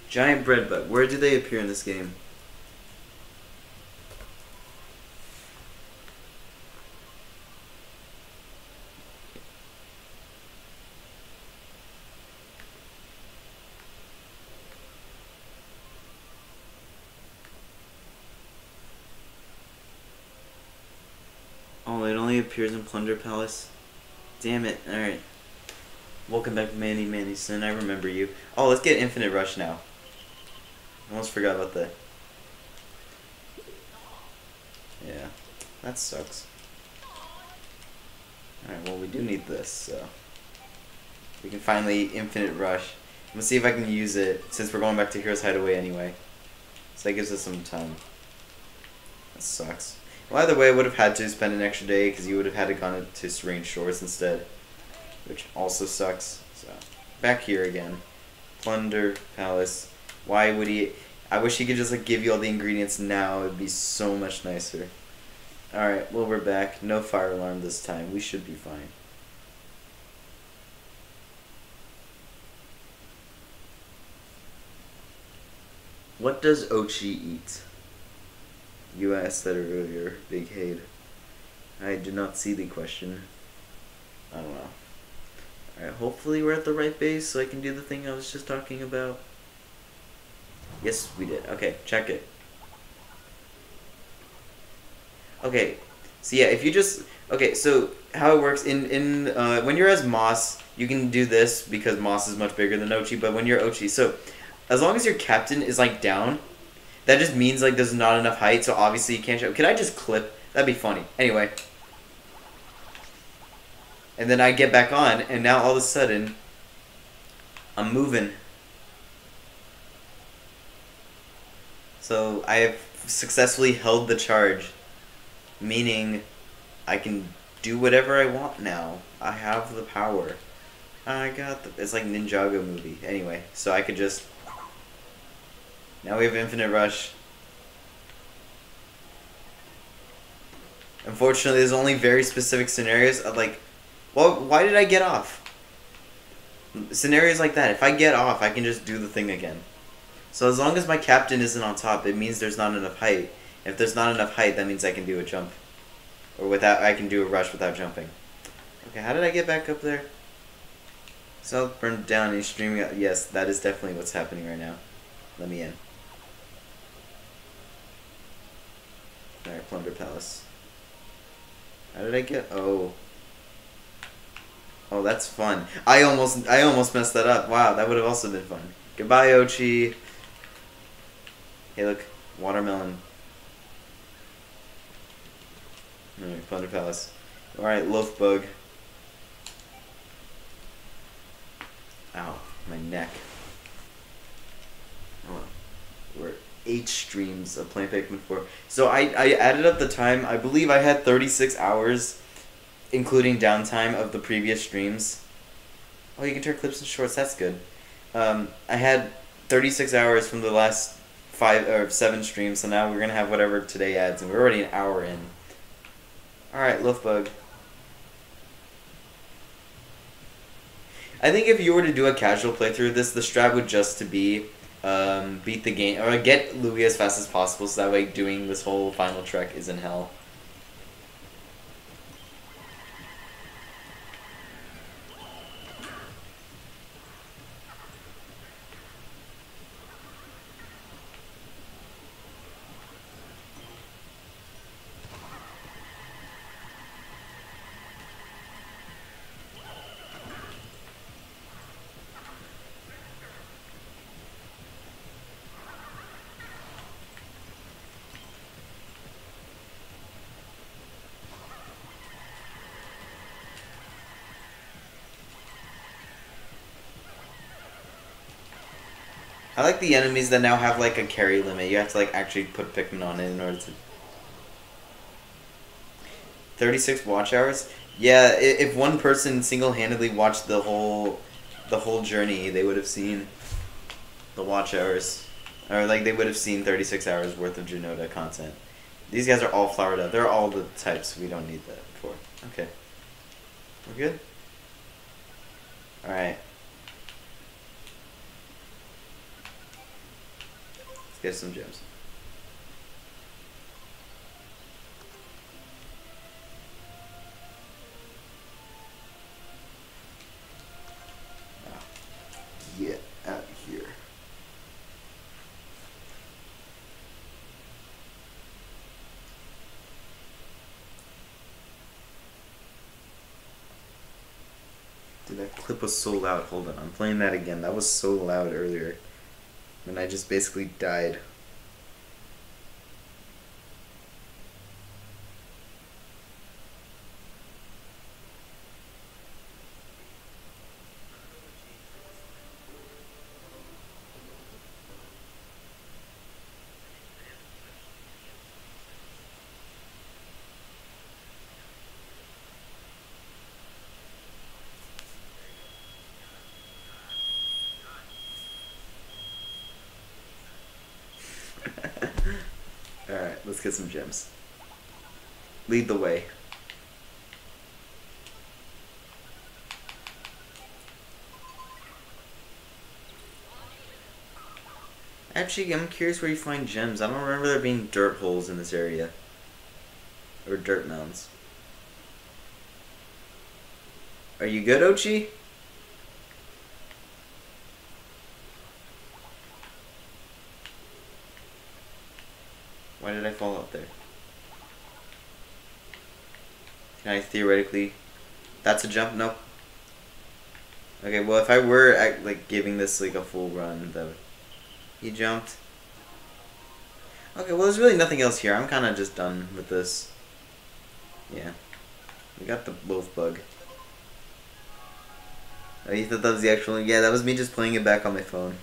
Giant bread bug. Where do they appear in this game? Plunder Palace. Damn it. Alright. Welcome back, Manny Manny Sin. I remember you. Oh, let's get Infinite Rush now. I almost forgot about that. Yeah. That sucks. Alright, well, we do need this, so. We can finally Infinite Rush. Let's see if I can use it, since we're going back to Heroes Hideaway anyway. So that gives us some time. That sucks. Well, either way, I would have had to spend an extra day because you would have had to gone to Serene Shores instead, which also sucks. So, back here again. Plunder Palace. Why would he... I wish he could just like give you all the ingredients now. It'd be so much nicer. Alright, well we're back. No fire alarm this time. We should be fine. What does Oatchi eat? You asked that earlier, Big Hade. I did not see the question. I don't know. Alright, hopefully we're at the right base so I can do the thing I was just talking about. Yes, we did. Okay, check it. Okay, so yeah, if you just okay, so how it works in in uh, when you're as Moss, you can do this because Moss is much bigger than Oatchi. But when you're Oatchi, so as long as your captain is like down, that just means like there's not enough height. So obviously you can't show. Can I just clip? That'd be funny. Anyway, and then I get back on, and now all of a sudden, I'm moving. So I have successfully held the charge, meaning I can do whatever I want now. I have the power. I got the. It's like Ninjago movie. Anyway, so I could just. Now we have Infinite Rush. Unfortunately, there's only very specific scenarios. Of like, well, why did I get off? Scenarios like that. If I get off, I can just do the thing again. So as long as my captain isn't on top, it means there's not enough height. If there's not enough height, that means I can do a jump. Or without, I can do a rush without jumping. Okay, how did I get back up there? South burned down and streaming. Yes, that is definitely what's happening right now. Let me in. Alright, Plunder Palace. How did I get? Oh. Oh, that's fun. I almost, I almost messed that up. Wow, that would have also been fun. Goodbye, Oatchi. Hey, look, watermelon. Alright, Plunder Palace. Alright, Loaf Bug. Ow, my neck. Oh, we're eight streams of playing Pikmin 4. So I, I added up the time. I believe I had 36 hours, including downtime of the previous streams. Oh, you can turn clips and shorts. That's good. Um, I had 36 hours from the last five or seven streams, so now we're gonna have whatever today adds, and we're already an hour in. All right, Loaf Bug. I think if you were to do a casual playthrough of this, the strat would just to be um, beat the game or get Louie as fast as possible, so that way doing this whole final trek is in hell. Like the enemies that now have like a carry limit. You have to like actually put Pikmin on it in order to. Thirty-six watch hours. Yeah, if one person single-handedly watched the whole, the whole journey, they would have seen. The watch hours, or like they would have seen thirty-six hours worth of Janota content. These guys are all flowered. They're all the types we don't need that for. Okay. We're good. All Get some gems. Ah, get out here. Dude, that clip was so loud. Hold on, I'm playing that again. That was so loud earlier. And I just basically died. Alright, let's get some gems. lead the way. Actually, I'm curious where you find gems. I don't remember there being dirt holes in this area. Or dirt mounds. Are you good, Oatchi? Why did I fall out there? Can I theoretically... That's a jump? Nope. Okay, well if I were like giving this like a full run, though, he jumped. Okay, well there's really nothing else here. I'm kind of just done with this. Yeah. We got the loaf bug. Oh, you thought that was the actual? Yeah, that was me just playing it back on my phone.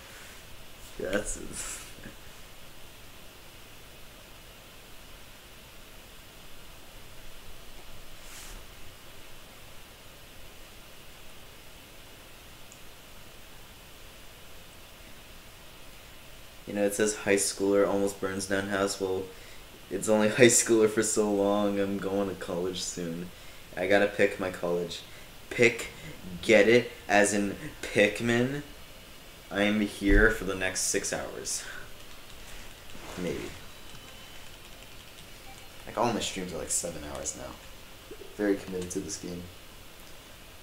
Yeah, that's... You know, it says high schooler almost burns down house. Well, it's only high schooler for so long. I'm going to college soon. I gotta pick my college. Pick, get it, as in Pikmin. I am here for the next six hours. Maybe. Like, all my streams are like seven hours now. Very committed to this game.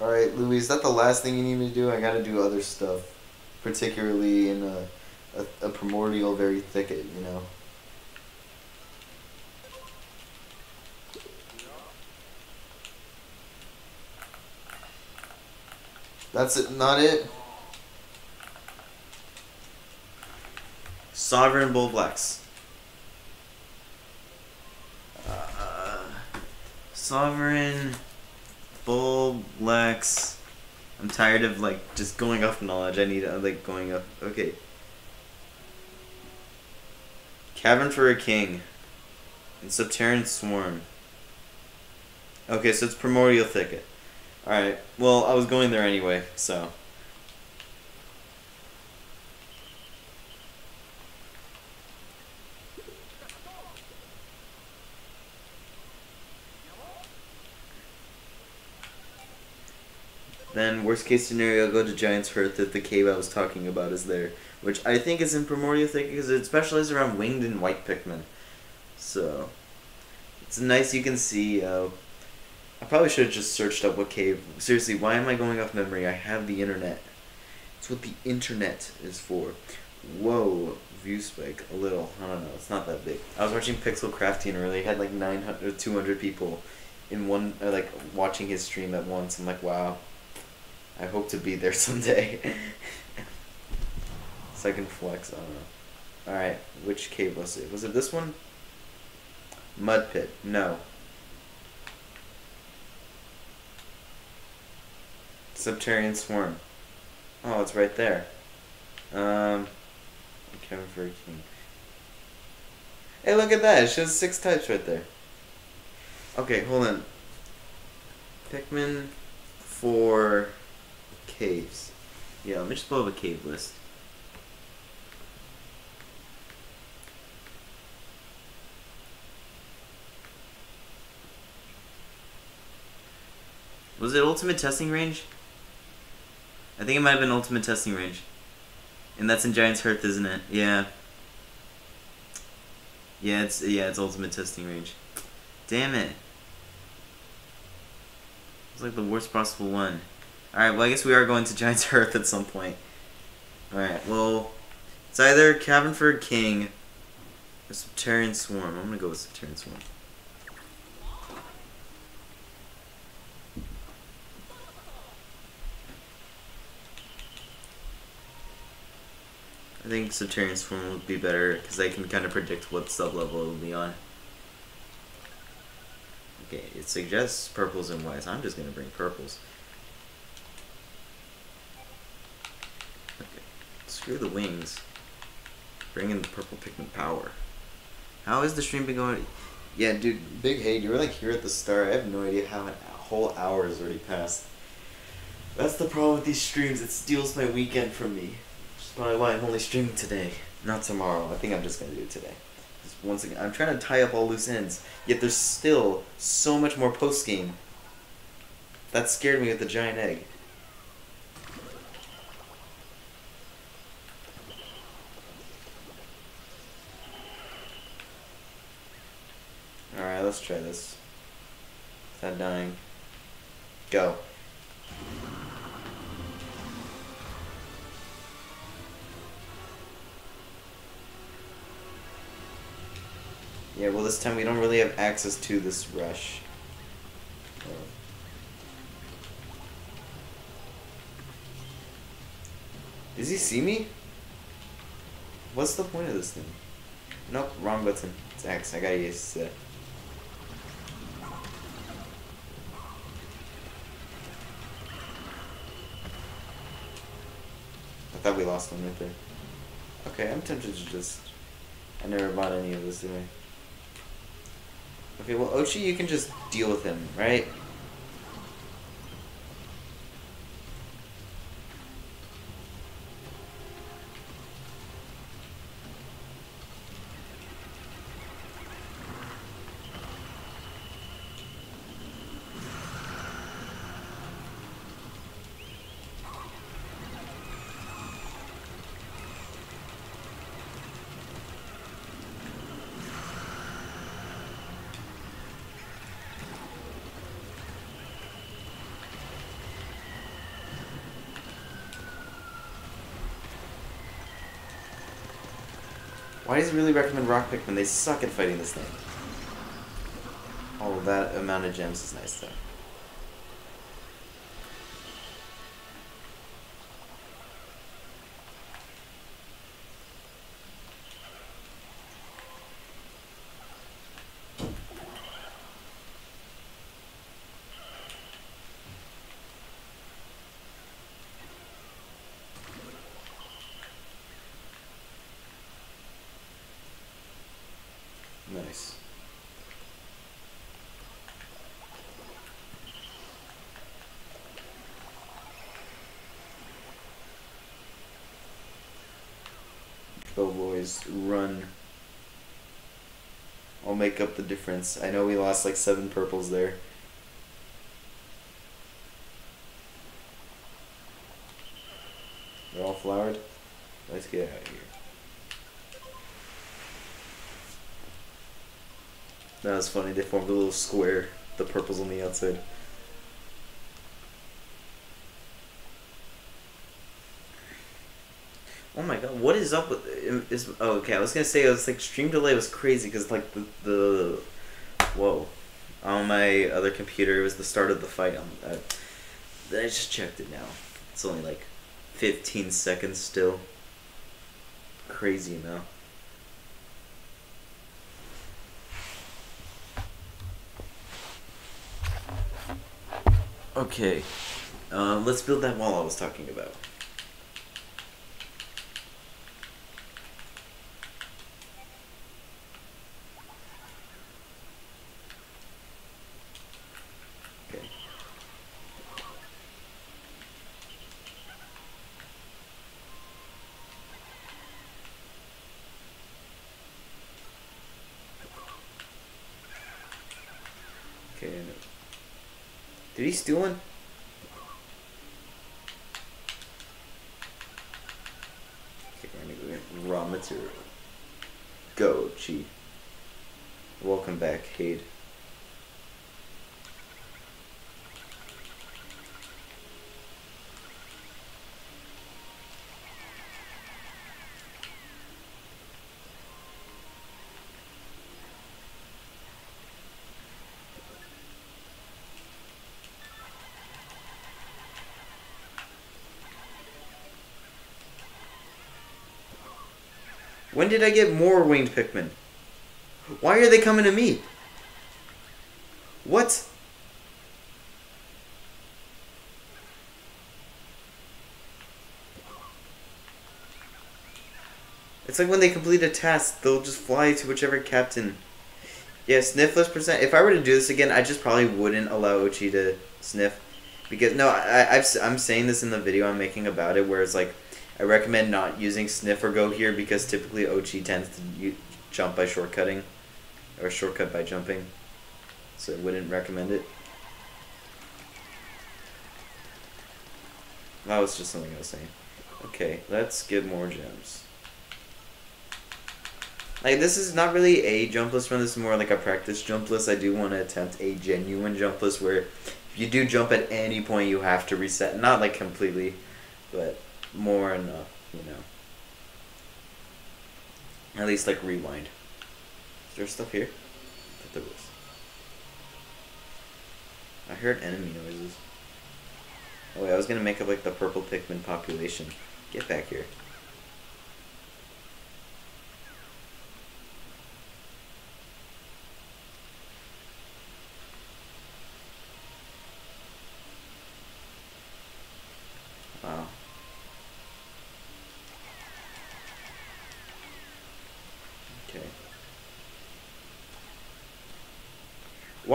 Alright, Louie, is that the last thing you need me to do? I gotta do other stuff. Particularly in a a, a primordial very thicket, you know. That's it, not it? Sovereign Bulblax. Uh, Sovereign Bulblax. I'm tired of like just going off knowledge. I need uh, like going up. Okay. Cavern for a King. And Subterranean Swarm. Okay, so it's Primordial Thicket. Alright, well, I was going there anyway, so... Then, worst case scenario, I'll go to Giant's Hearth if the cave I was talking about is there. Which I think is in Primordial Thicket because it specializes around winged and white Pikmin. So, it's nice you can see. Uh, I probably should have just searched up what cave. Seriously, why am I going off memory? I have the internet. It's what the internet is for. Whoa, view spike a little. I don't know. It's not that big. I was watching Pixel Crafting earlier. He had like 900 200 people in one, like watching his stream at once. I'm like, wow. I hope to be there someday. Second flex, I don't know. Alright, which cave was it? Was it this one? Mud pit. No. Subterranean swarm. Oh, it's right there. Um, Cavern for King. Hey, look at that. It shows six types right there. Okay, hold on. Pikmin for caves. Yeah, let me just pull up a cave list. Was it ultimate testing range? I think it might have been ultimate testing range. And that's in Giant's Hearth, isn't it? Yeah. Yeah, it's yeah, it's ultimate testing range. Damn it. It's like the worst possible one. Alright, well I guess we are going to Giant's Hearth at some point. Alright, well it's either Cavern for a King or Subterranean Swarm. I'm gonna go with Subterranean Swarm. Think Subterranean Swarm would be better because I can kind of predict what sub-level it will be on. Okay, it suggests purples and whites. I'm just going to bring purples. Okay, screw the wings. Bring in the purple Pikmin power. How is the stream been going? Yeah, dude, Big Hate, you were like here at the start. I have no idea how a whole hour has already passed. That's the problem with these streams. It steals my weekend from me. Probably why I'm only streaming today, not tomorrow. I think I'm just gonna do it today. once again. I'm trying to tie up all loose ends. Yet there's still so much more post game. That scared me with the giant egg. Alright, let's try this. Without dying. Go. Yeah, well this time we don't really have access to this rush. Does he see me? What's the point of this thing? Nope, wrong button. It's X. I gotta use it. I thought we lost one right there. Okay, I'm tempted to just... I never bought any of this, I? Okay, well, Oatchi, you can just deal with him, right? He really recommend Rock Pikmin? They suck at fighting this thing. All of that amount of gems is nice though. Nice. Go boys, run. I'll make up the difference. I know we lost like seven purples there. They're all flowered. Let's get out of here. That was funny. They formed a little square. The purple's on the outside. Oh my god, what is up with oh, okay? I was gonna say it was like stream delay was crazy because like the the whoa on my other computer it was the start of the fight. Um, I, I just checked it now. It's only like fifteen seconds still. Crazy amount. Okay, uh, let's build that wall I was talking about. Okay. Okay. Did he steal one? Okay, we're gonna go get raw material. Go, Chi. Welcome back, Cade. When did I get more winged Pikmin? Why are they coming to me? What? It's like when they complete a task, they'll just fly to whichever captain. Yeah, sniffless percent. If I were to do this again, I just probably wouldn't allow Oatchi to sniff. Because, no, I, I've, I'm saying this in the video I'm making about it, where it's like, I recommend not using sniff or go here because typically Oatchi tends to jump by shortcutting, or shortcut by jumping. So I wouldn't recommend it. That was just something I was saying. Okay, let's get more gems. Like, this is not really a jumpless run, this is more like a practice jumpless. I do want to attempt a genuine jumpless where if you do jump at any point, you have to reset. Not like completely, but more enough, you know. At least like rewind. Is there stuff here? I there was. I heard enemy noises. Oh wait, I was gonna make up like the purple Pikmin population. Get back here. Wow. Okay.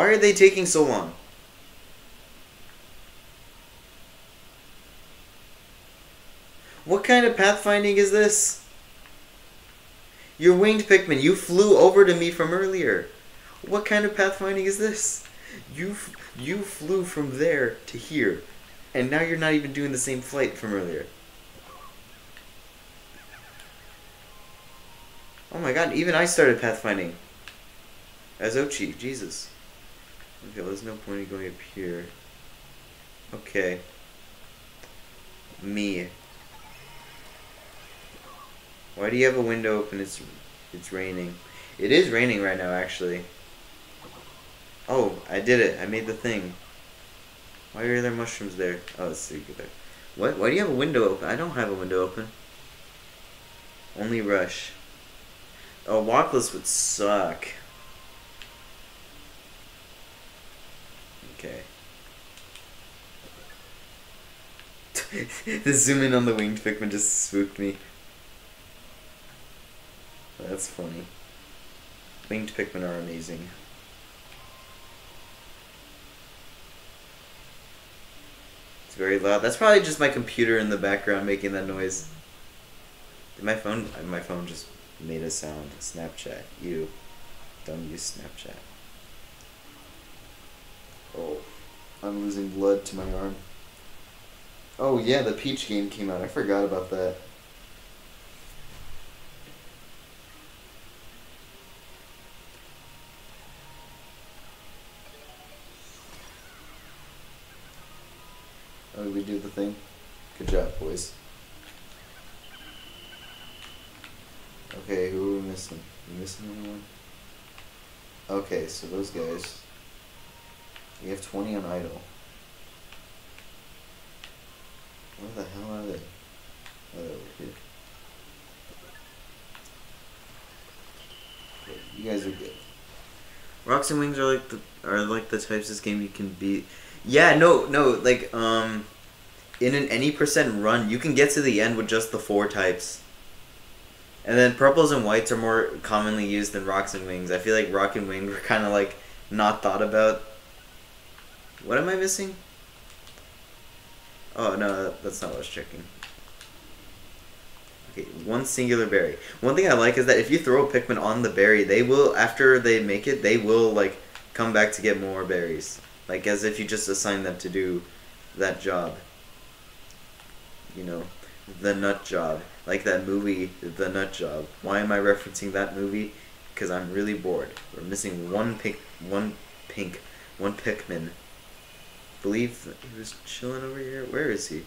Why are they taking so long? What kind of pathfinding is this? Your winged Pikmin, you flew over to me from earlier. What kind of pathfinding is this? You you flew from there to here, and now you're not even doing the same flight from earlier. Oh my god, even I started pathfinding. As Oatchi, Jesus. Okay, well, there's no point in going up here. Okay. Me. Why do you have a window open? It's it's raining. It is raining right now, actually. Oh, I did it. I made the thing. Why are there mushrooms there? Oh, it's secret there. What? Why do you have a window open? I don't have a window open. Only rush. A walkless would suck. Okay. the zoom in on the winged Pikmin just spooked me. That's funny. Winged Pikmin are amazing. It's very loud. That's probably just my computer in the background making that noise. Did my phone? My phone just made a sound. Snapchat. You don't use Snapchat. Oh, I'm losing blood to my arm. Oh yeah, the Peach game came out. I forgot about that. Oh, did we do the thing? Good job, boys. Okay, who are we missing? we missing anyone? Okay, so those guys. We have 20 on idle. Where the hell are they? Oh, they're over here. You guys are good. Rocks and wings are like the are like the types of game you can beat. Yeah, no, no, like um, in an any percent run, you can get to the end with just the four types. And then purples and whites are more commonly used than rocks and wings. I feel like rock and wing were kind of like not thought about. What am I missing? Oh no, that's not what I was checking. Okay, one singular berry. One thing I like is that if you throw a Pikmin on the berry, they will after they make it, they will like come back to get more berries. Like as if you just assign them to do that job. You know, the nut job. Like that movie, The Nut Job. Why am I referencing that movie? Because I'm really bored. We're missing one pink, one pink, one Pikmin. Believe he was chilling over here. Where is he?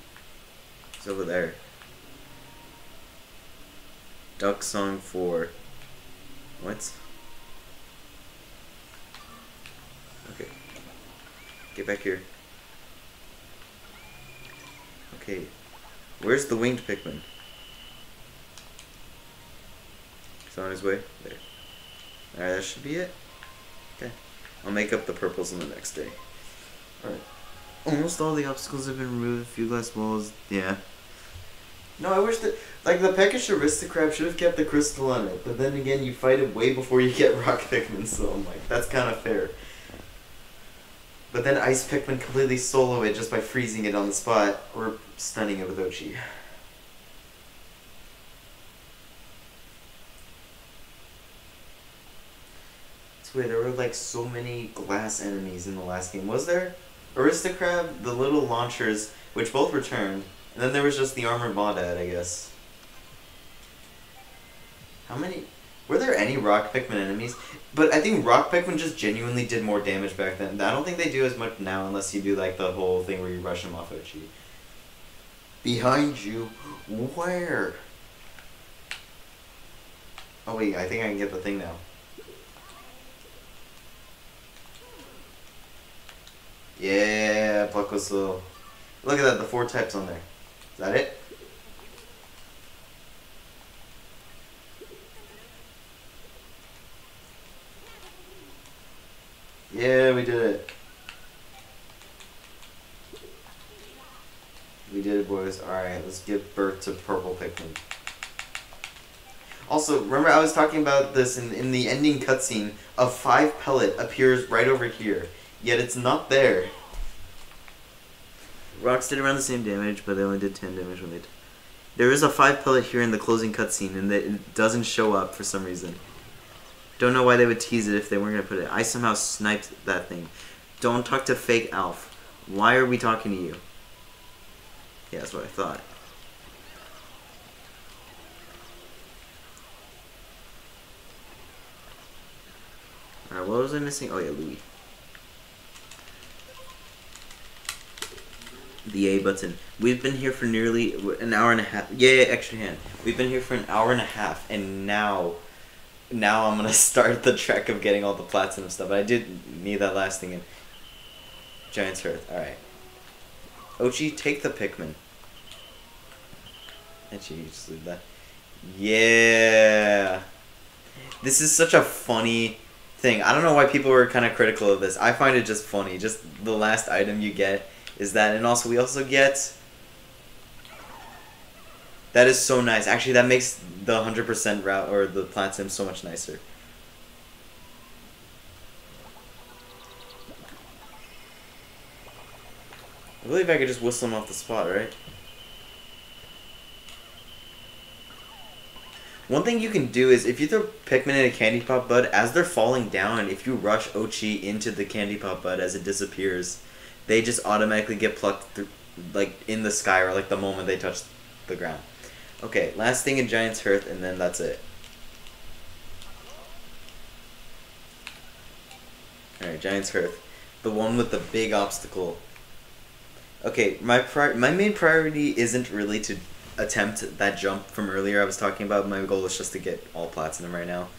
He's over there. Duck Song 4. What? Okay. Get back here. Okay. Where's the winged Pikmin? He's on his way. There. Alright, that should be it. Okay. I'll make up the purples on the next day. Alright. Almost all the obstacles have been removed. A few glass walls, Yeah. No, I wish that like the peckish aristocrab should have kept the crystal on it, but then again, you fight it way before you get rock Pikmin, so I'm like, that's kind of fair. But then Ice Pikmin completely solo it just by freezing it on the spot or stunning it with Oatchi. swear there were like so many glass enemies in the last game. Was there? Aristocrab, the little launchers, which both returned, and then there was just the armored Mawdad, I guess. How many? Were there any Rock Pikmin enemies? But I think Rock Pikmin just genuinely did more damage back then. I don't think they do as much now unless you do like the whole thing where you rush them off Oatchi. Behind you? Where? Oh wait, I think I can get the thing now. Yeah, Buckle Look at that, the four types on there. Is that it? Yeah, we did it. We did it, boys. Alright, let's give birth to Purple Pikmin. Also, remember I was talking about this in, in the ending cutscene. A 5 pellet appears right over here, yet it's not there. Rocks did around the same damage, but they only did 10 damage when they... There is a 5 pellet here in the closing cutscene, and it doesn't show up for some reason. Don't know why they would tease it if they weren't going to put it. I somehow sniped that thing. Don't talk to fake Alf. Why are we talking to you? Yeah, that's what I thought. Alright, what was I missing? Oh yeah, Louie. The A button. We've been here for nearly an hour and a half. Yeah, yeah, extra hand. We've been here for an hour and a half, and now now I'm gonna start the trek of getting all the platinum stuff. But I did need that last thing in Giant's Hearth. Alright. Oatchi, take the Pikmin. Actually, you just leave that. Yeah. This is such a funny thing. I don't know why people were kind of critical of this. I find it just funny. Just the last item you get is that, and also we also get that is so nice. Actually, that makes the 100% route or the plant sim so much nicer. I believe I could just whistle them off the spot, right? One thing you can do is if you throw Pikmin in a Candy Pop Bud, as they're falling down, if you rush Oatchi into the Candy Pop Bud as it disappears, they just automatically get plucked through, like in the sky or like the moment they touch the ground. Okay, last thing in Giant's Hearth, and then that's it. Alright, Giant's Hearth. The one with the big obstacle. Okay, my pri my main priority isn't really to attempt that jump from earlier I was talking about. My goal is just to get all platinum right now.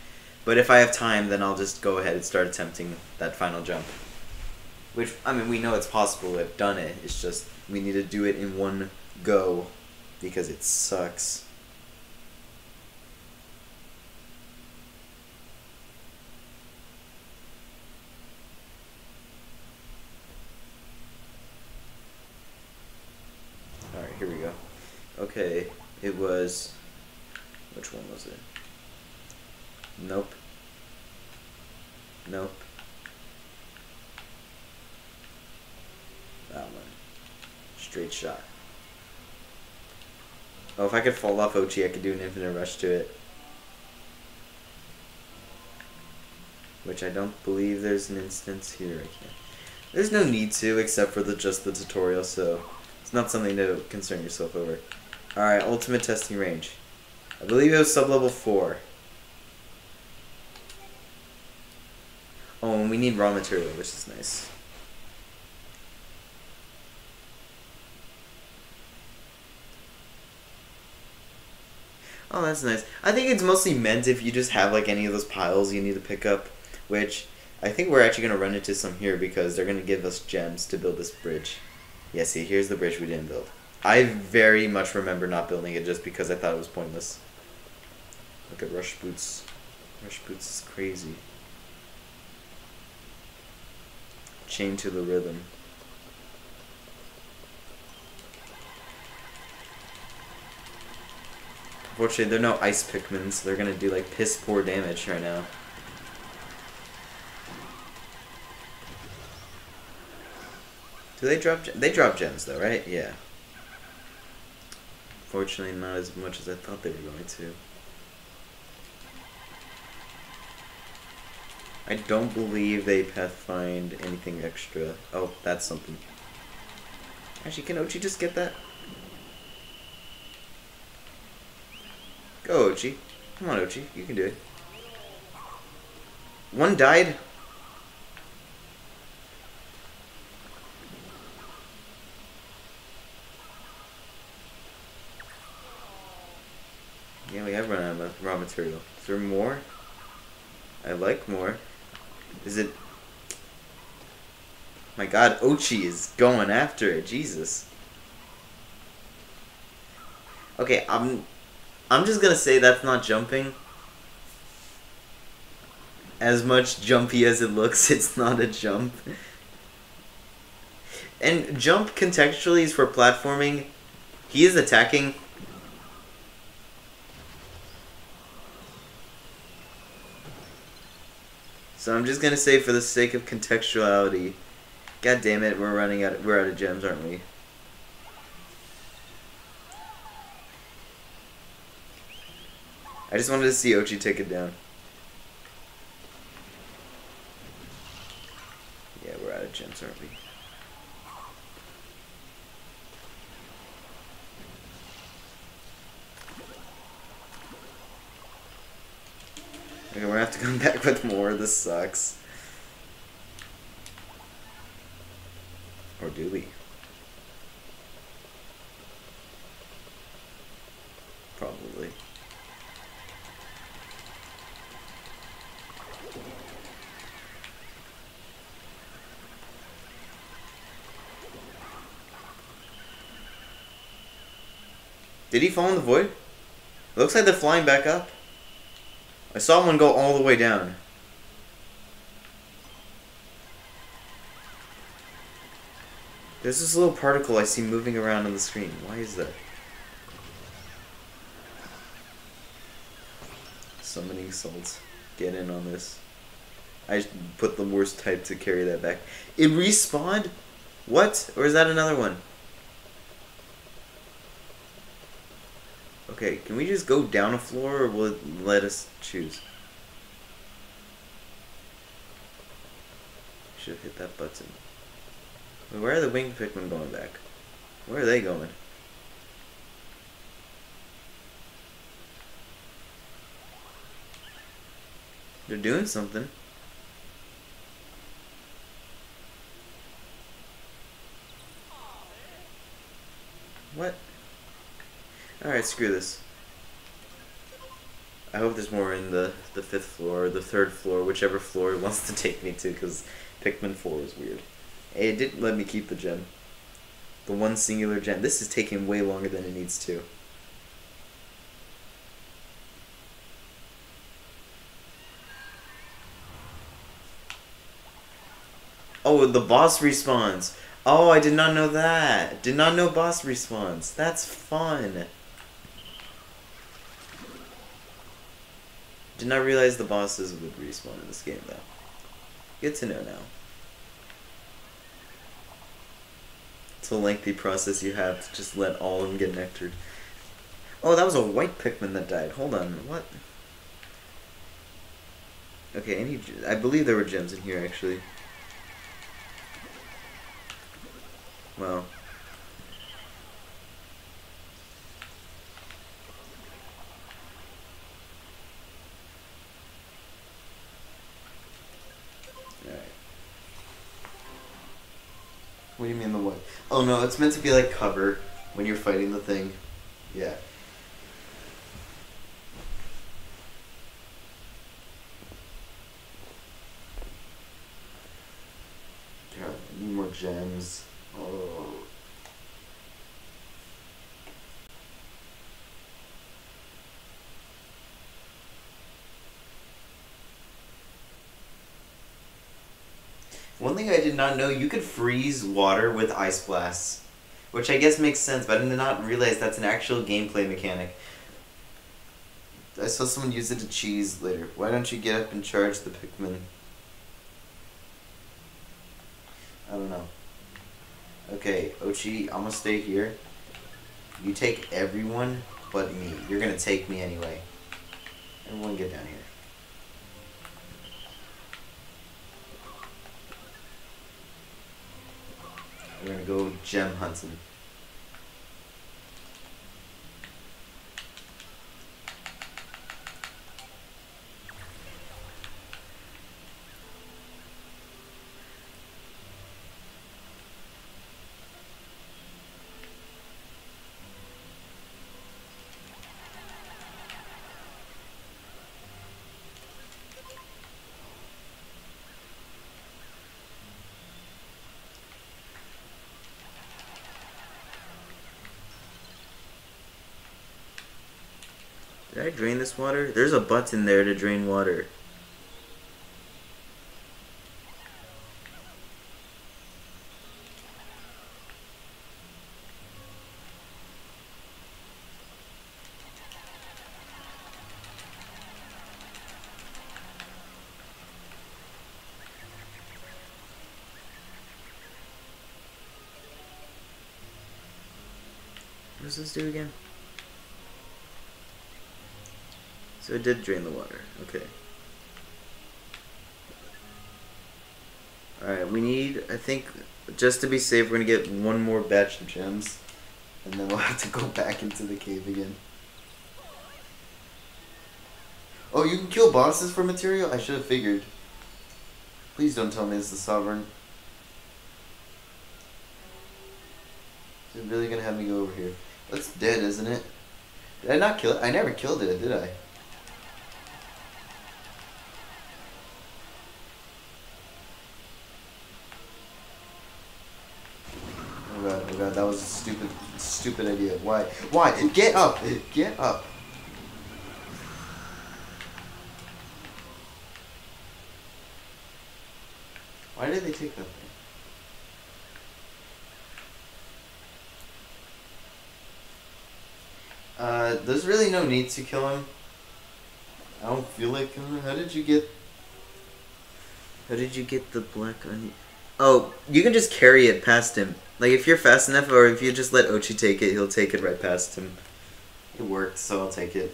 But if I have time, then I'll just go ahead and start attempting that final jump. Which, I mean, we know it's possible. We've done it. It's just we need to do it in one go because it sucks. Alright, here we go. Okay, it was... Which one was it? Nope. Nope. That one. Straight shot. Oh, if I could fall off Oatchi, I could do an infinite rush to it. Which I don't believe there's an instance here. I can't. There's no need to, except for the just the tutorial, so it's not something to concern yourself over. Alright, ultimate testing range. I believe it was sub-level 4. Oh, and we need raw material, which is nice. Oh, that's nice. I think it's mostly meant if you just have like any of those piles you need to pick up, which I think we're actually going to run into some here because they're going to give us gems to build this bridge. Yeah, see, here's the bridge we didn't build. I very much remember not building it just because I thought it was pointless. Look at Rush Boots. Rush Boots is crazy. Chain to the rhythm. Unfortunately, there are no ice Pikmins. So they're gonna do like piss poor damage right now. Do they drop? They drop gems though, right? Yeah. Fortunately, not as much as I thought they were going to. I don't believe they pathfind anything extra. Oh, that's something. Actually, can Oatchi just get that? Go, Oatchi. Come on, Oatchi. You can do it. One died. Yeah, we have run out of raw material. Is there more? I like more. Is it... My god, Oatchi is going after it. Jesus. Okay, I'm... I'm just gonna say that's not jumping. As much jumpy as it looks, it's not a jump. And jump contextually is for platforming. He is attacking So I'm just gonna say for the sake of contextuality, god damn it, we're running out. Of, we're out of gems, aren't we? I just wanted to see Oatchi take it down. Yeah, we're out of gems, aren't we? Okay, we're gonna have to come back with more. This sucks. Or do we? Probably. Did he fall in the void? It looks like they're flying back up. I saw one go all the way down. There's this little particle I see moving around on the screen. Why is that? Summoning salts. Get in on this. I put the worst type to carry that back. It respawned? What? Or is that another one? Okay, can we just go down a floor or will it let us choose? Should hit that button. Where are the winged Pikmin going back? Where are they going? They're doing something. What? Alright, screw this. I hope there's more in the, the fifth floor, or the third floor, whichever floor it wants to take me to, because Pikmin 4 is weird. It didn't let me keep the gem. The one singular gem. This is taking way longer than it needs to. Oh, the boss respawns. Oh, I did not know that. Did not know boss respawns. That's fun. Did not realize the bosses would respawn in this game, though. Good to know now. It's a lengthy process you have to just let all of them get nectared. Oh, that was a white Pikmin that died. Hold on, what? Okay, any, I believe there were gems in here, actually. Well, What do you mean the what? Oh no, it's meant to be like cover when you're fighting the thing. Yeah. God, I need more gems. Oh. One thing I did not know, you could freeze water with ice blasts. Which I guess makes sense, but I did not realize that's an actual gameplay mechanic. I saw someone use it to cheese later. Why don't you get up and charge the Pikmin? I don't know. Okay, Oatchi, I'm gonna stay here. You take everyone but me. You're gonna take me anyway. Everyone get down here. We're gonna go gem hunting. Drain this water? There's a button there to drain water. What does this do again? So it did drain the water. Okay. Alright, we need, I think, just to be safe, we're going to get one more batch of gems. And then we'll have to go back into the cave again. Oh, you can kill bosses for material? I should have figured. Please don't tell me it's the Sovereign. Is it really going to have me go over here? That's dead, isn't it? Did I not kill it? I never killed it, did I? Oh god, oh god, that was a stupid, stupid idea. Why? Why? Get up! Get up! Why did they take that thing? Uh, there's really no need to kill him. I don't feel like killing him. How did you get... How did you get the black onion? Oh, you can just carry it past him. Like, if you're fast enough, or if you just let Oatchi take it, he'll take it right past him. It worked, so I'll take it.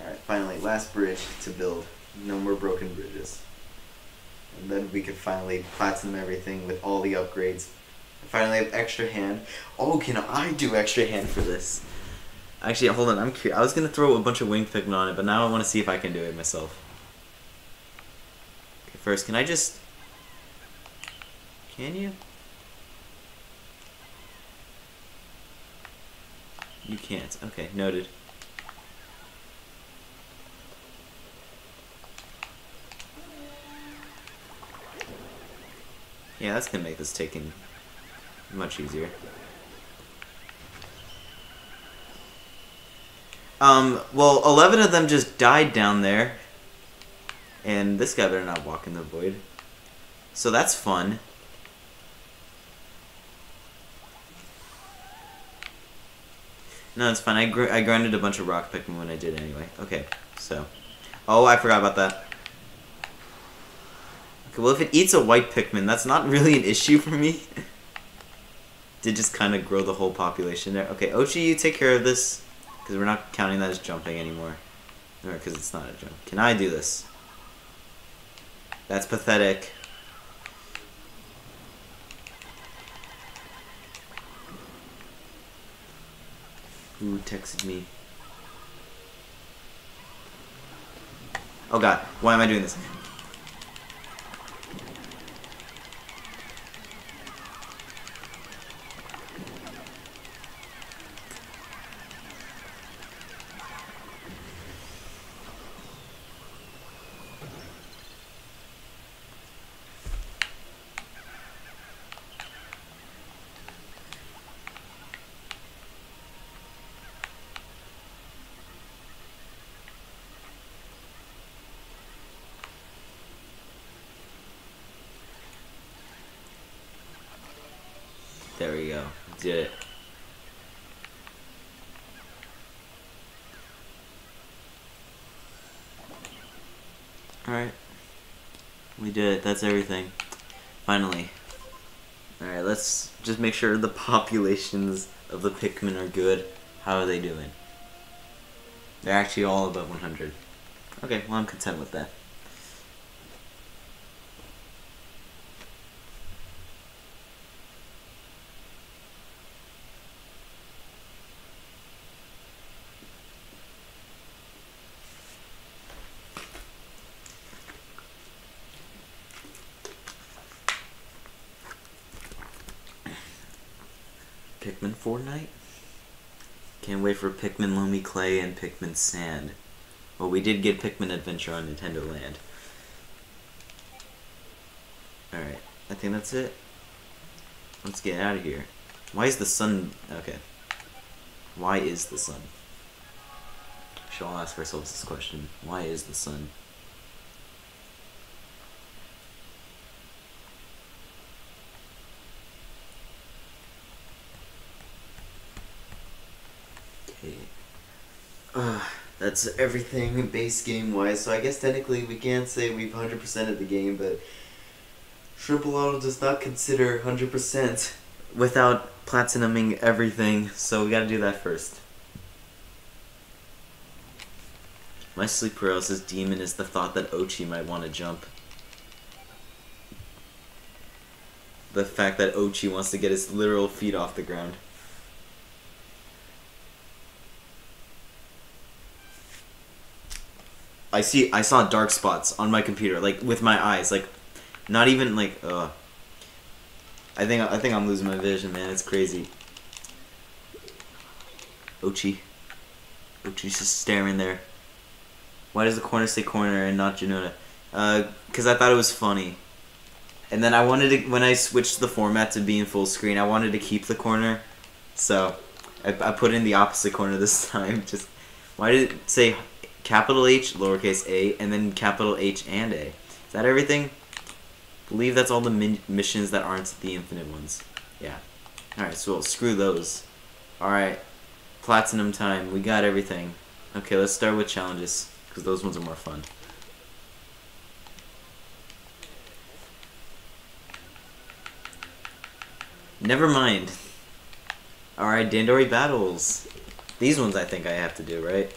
Alright, finally, last bridge to build. No more broken bridges. And then we can finally platinum everything with all the upgrades. I finally have extra hand. Oh, can I do extra hand for this? Actually, hold on. I'm curious. I was gonna throw a bunch of wing Pikmin on it, but now I want to see if I can do it myself. Okay, first, can I just? Can you? You can't. Okay, noted. Yeah, that's gonna make this taking much easier. Um, well, 11 of them just died down there. And this guy better not walk in the void. So that's fun. No, it's fine. I, gr I grinded a bunch of rock Pikmin when I did anyway. Okay, so. Oh, I forgot about that. Okay, well, if it eats a white Pikmin, that's not really an issue for me. Did just kind of grow the whole population there. Okay, Oatchi, you take care of this. Because we're not counting that as jumping anymore. Or because it's not a jump. Can I do this? That's pathetic. Who texted me? Oh god, why am I doing this? There we go. Did it. Alright. We did it. That's everything. Finally. Alright, let's just make sure the populations of the Pikmin are good. How are they doing? They're actually all above 100. Okay, well I'm content with that. Pikmin Fortnite. Can't wait for Pikmin Loamy Clay and Pikmin Sand. Well, we did get Pikmin Adventure on Nintendo Land. Alright, I think that's it. Let's get out of here. Why is the sun... Okay. Why is the sun? Should all ask ourselves this question. Why is the sun? Okay. Uh, that's everything base game wise. So I guess technically we can't say we've 100% of the game, but Triple Auto does not consider 100% without platinuming everything, so we gotta do that first. My sleep paralysis demon is the thought that Oatchi might want to jump. The fact that Oatchi wants to get his literal feet off the ground. I see I saw dark spots on my computer, like with my eyes, like not even like uh I think I think I'm losing my vision, man. It's crazy. Oatchi. Oatchi's just staring there. Why does the corner say corner and not Janota? Uh, cause I thought it was funny. And then I wanted to when I switched the format to being full screen, I wanted to keep the corner, so I, I put in the opposite corner this time. Just why did it say capital H, lowercase a, and then capital H and a? Is that everything? believe that's all the missions that aren't the infinite ones. Yeah. Alright, so we'll screw those. Alright. Platinum time. We got everything. Okay, let's start with challenges, because those ones are more fun. Never mind. Alright, Dandori battles. These ones I think I have to do, right?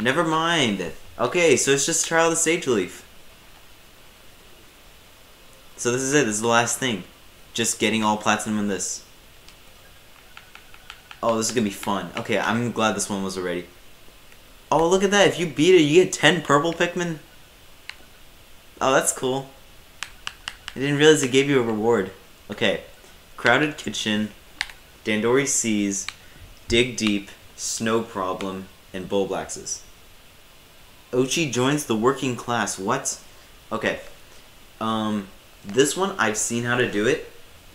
Never mind. Okay, so it's just Trial of the Sage Leaf. So this is it. This is the last thing. Just getting all platinum in this. Oh, this is gonna be fun. Okay, I'm glad this one was already. Oh, look at that. If you beat it, you get 10 purple Pikmin. Oh, that's cool. I didn't realize it gave you a reward. Okay. Crowded Kitchen, Dandori Seas, Dig Deep, Snow Problem, and Bulblaxes. Oatchi joins the working class. What? Okay. Um, this one I've seen how to do it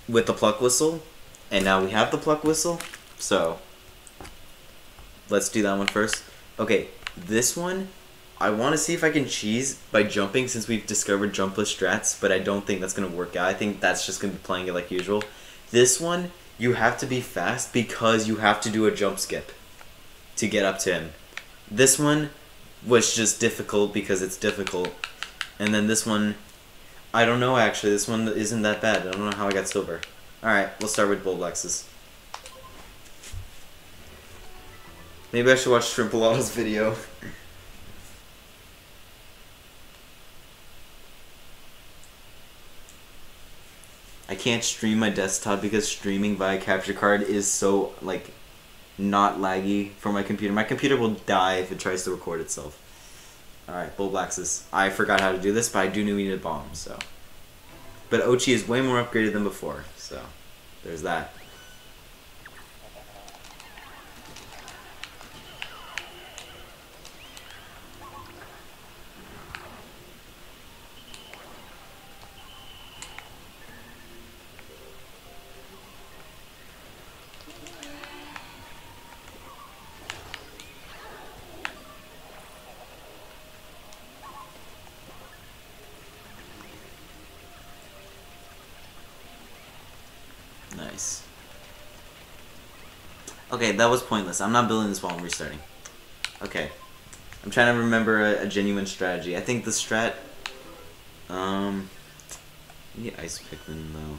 with the pluck whistle, and now we have the pluck whistle. So let's do that one first. Okay, this one I want to see if I can cheese by jumping since we've discovered jumpless strats, but I don't think that's gonna work out. I think that's just gonna be playing it like usual. This one you have to be fast because you have to do a jump skip to get up to him. This one was just difficult because it's difficult. And then this one, I don't know actually. This one isn't that bad. I don't know how I got silver. Alright, we'll start with Bulblaxes. Maybe I should watch Shrimpalato's video. I can't stream my desktop because streaming via capture card is so like not laggy for my computer. My computer will die if it tries to record itself. Alright, Bulblaxes. I forgot how to do this, but I do know we need a bomb, so. But Oatchi is way more upgraded than before, so there's that. Nice. Okay, that was pointless. I'm not building this while I'm restarting. Okay. I'm trying to remember a, a genuine strategy. I think the strat... Um... Maybe Ice Pikmin, though.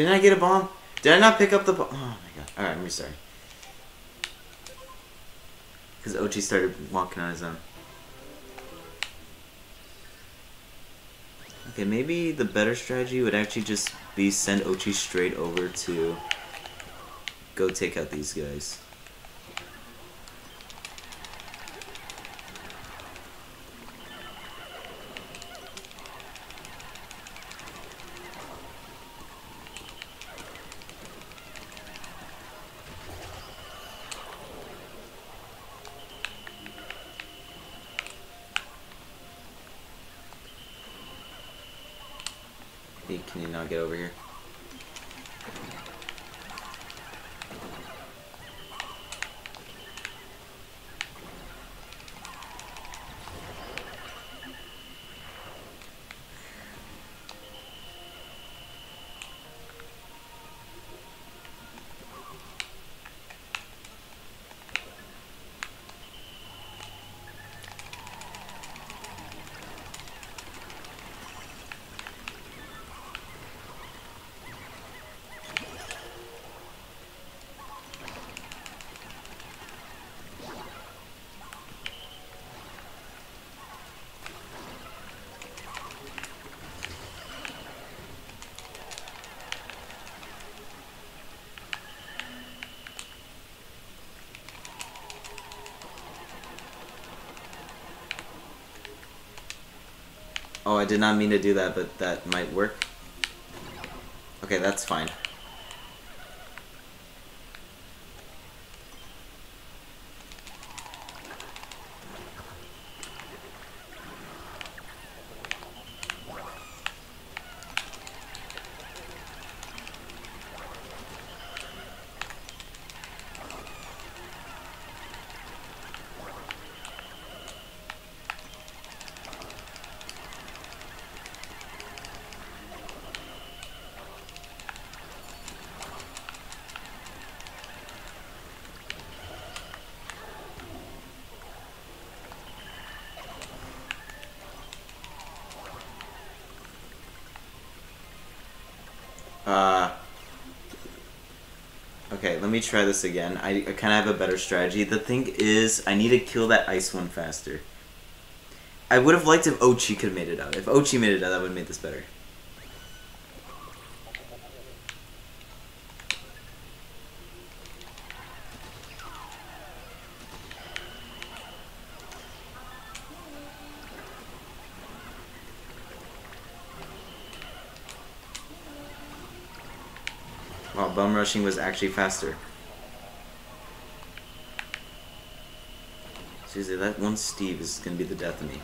Didn't I get a bomb? Did I not pick up the bomb? Oh my god. Alright, I'm sorry. Because Oatchi started walking on his own. Okay, maybe the better strategy would actually just be send Oatchi straight over to go take out these guys. Hey, can you not get over here? Oh, I did not mean to do that, but that might work. Okay, that's fine. Uh, okay, let try this again. I, I kind of have a better strategy. The thing is, I need to kill that ice one faster. I would have liked if Oatchi could have made it out. If Oatchi made it out, that would have made this better. Wow, bum rushing was actually faster. That one Steve is gonna be the death of me.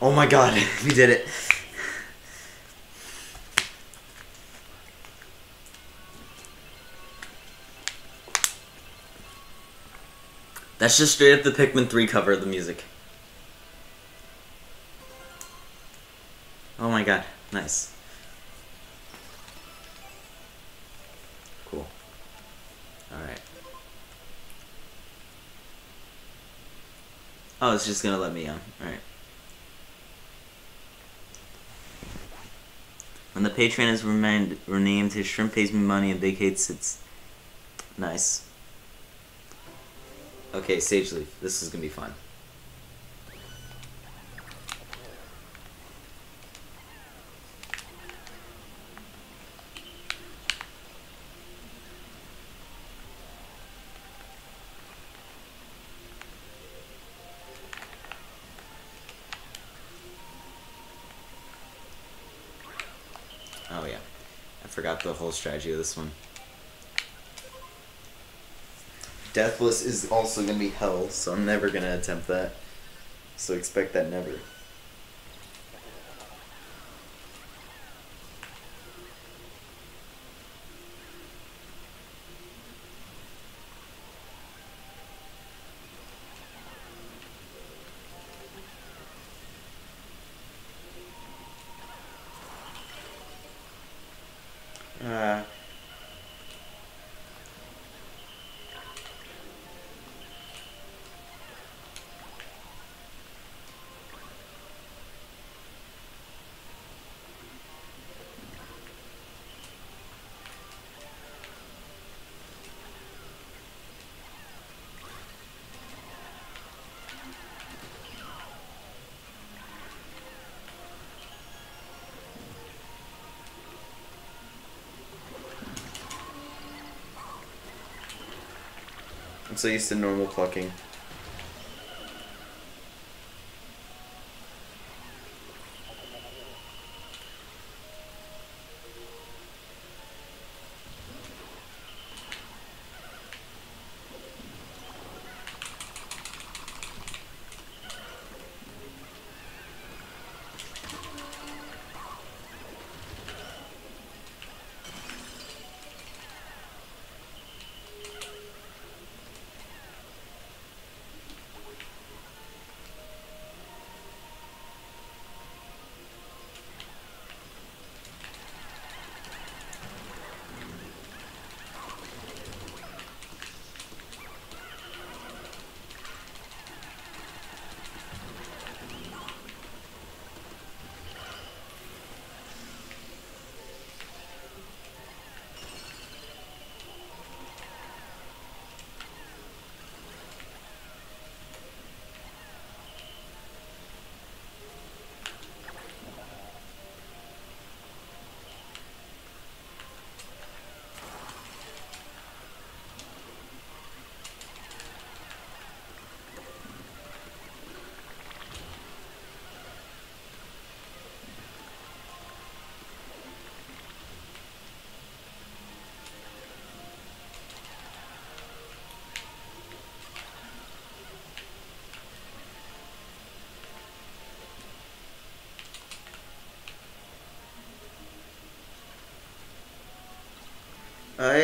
Oh my god, we did it. That's just straight up the Pikmin 3 cover of the music. Oh my god, nice. Cool. Alright. Oh, it's just gonna let me on. Alright. Patron is remained, renamed, his shrimp pays me money and vacates its... Nice. Okay, Sage Leaf. This is gonna be fun. Whole strategy of this one. Deathless is also gonna be hell, so I'm never gonna attempt that. So expect that never. Uh, I'm so used to normal plucking.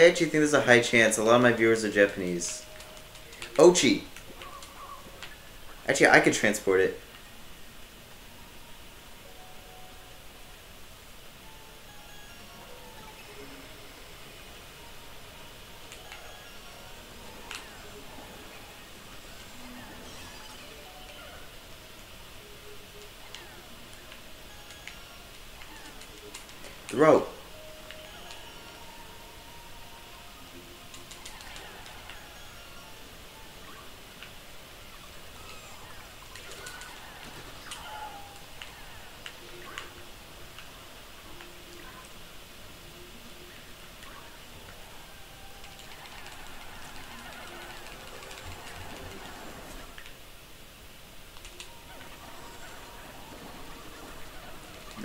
I actually think there's a high chance. A lot of my viewers are Japanese. Oatchi! Actually, I could transport it.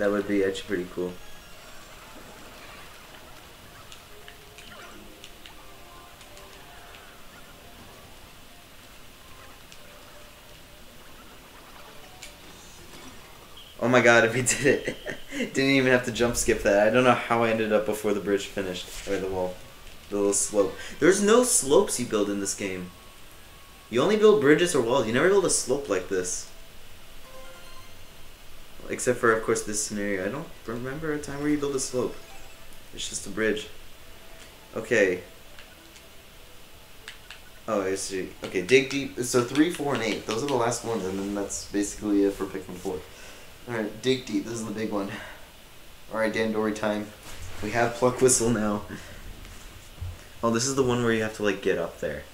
That would be actually pretty cool. Oh my god, if we did it. Didn't even have to jump skip that. I don't know how I ended up before the bridge finished. Or the wall. The little slope. There's no slopes you build in this game. You only build bridges or walls. You never build a slope like this. Except for, of course, this scenario. I don't remember a time where you build a slope. It's just a bridge. Okay. Oh, I see. Okay, dig deep. So three, four, and eight. Those are the last ones, and then that's basically it for Pikmin 4. All right, dig deep. This is the big one. All right, Dandori time. We have pluck whistle now. Oh, this is the one where you have to like get up there.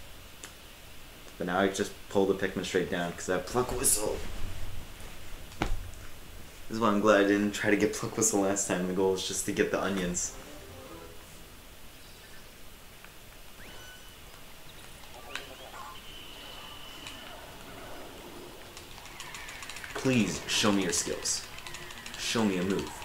But now I just pull the Pikmin straight down because I have pluck whistle. This is why I'm glad I didn't try to get pluck whistle last time. The goal is just to get the onions. Please show me your skills. Show me a move.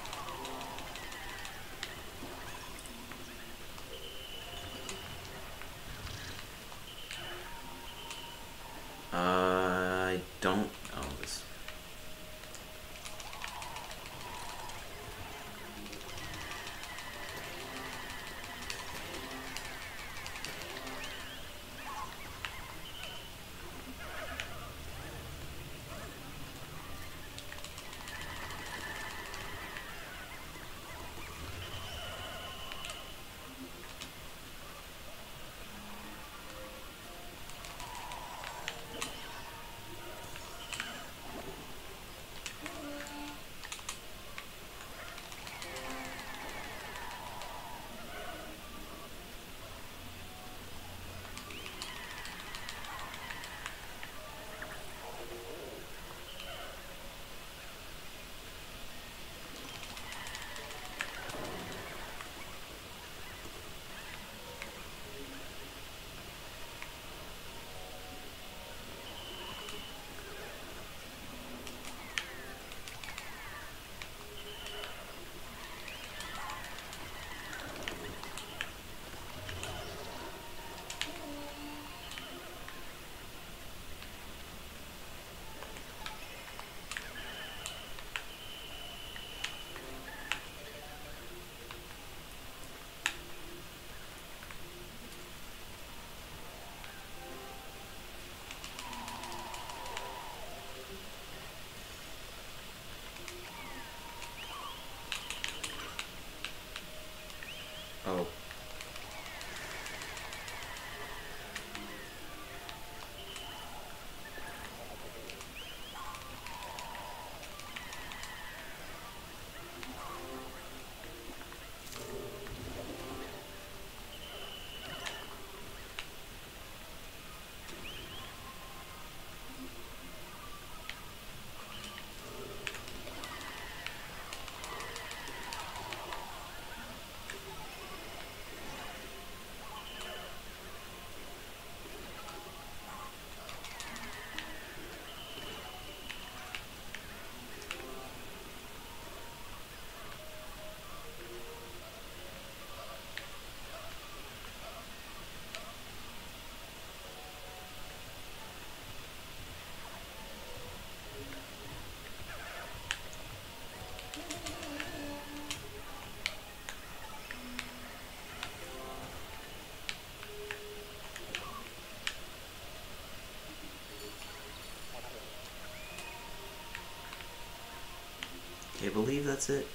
Believe that's it.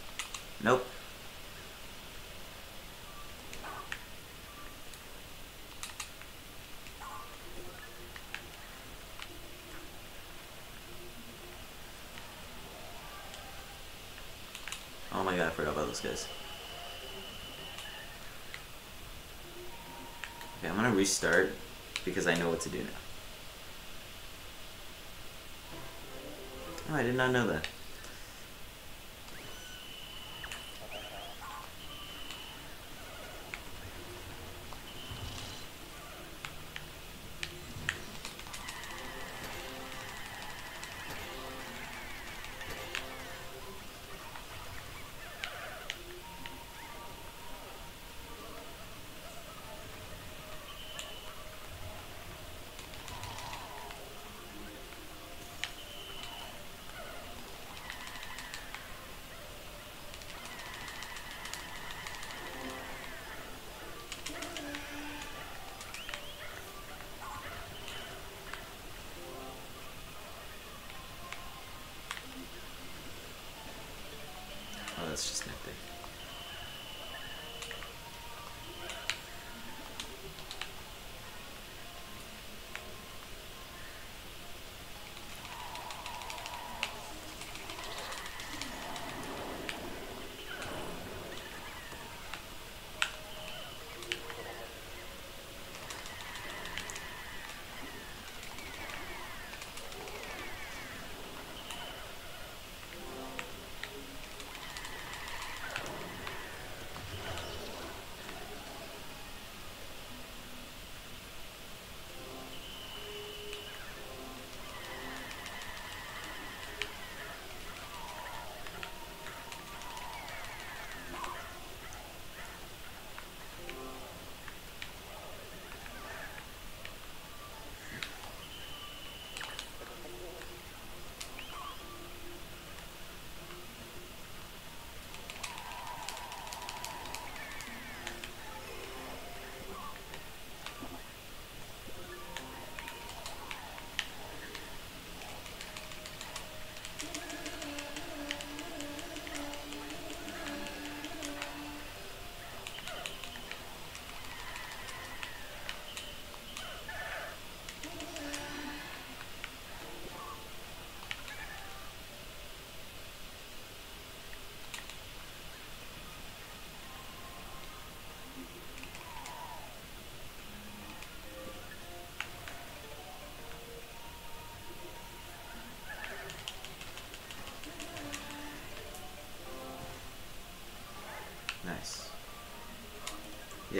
Nope. Oh my god, I forgot about those guys. Okay, I'm gonna restart because I know what to do now. Oh, I did not know that.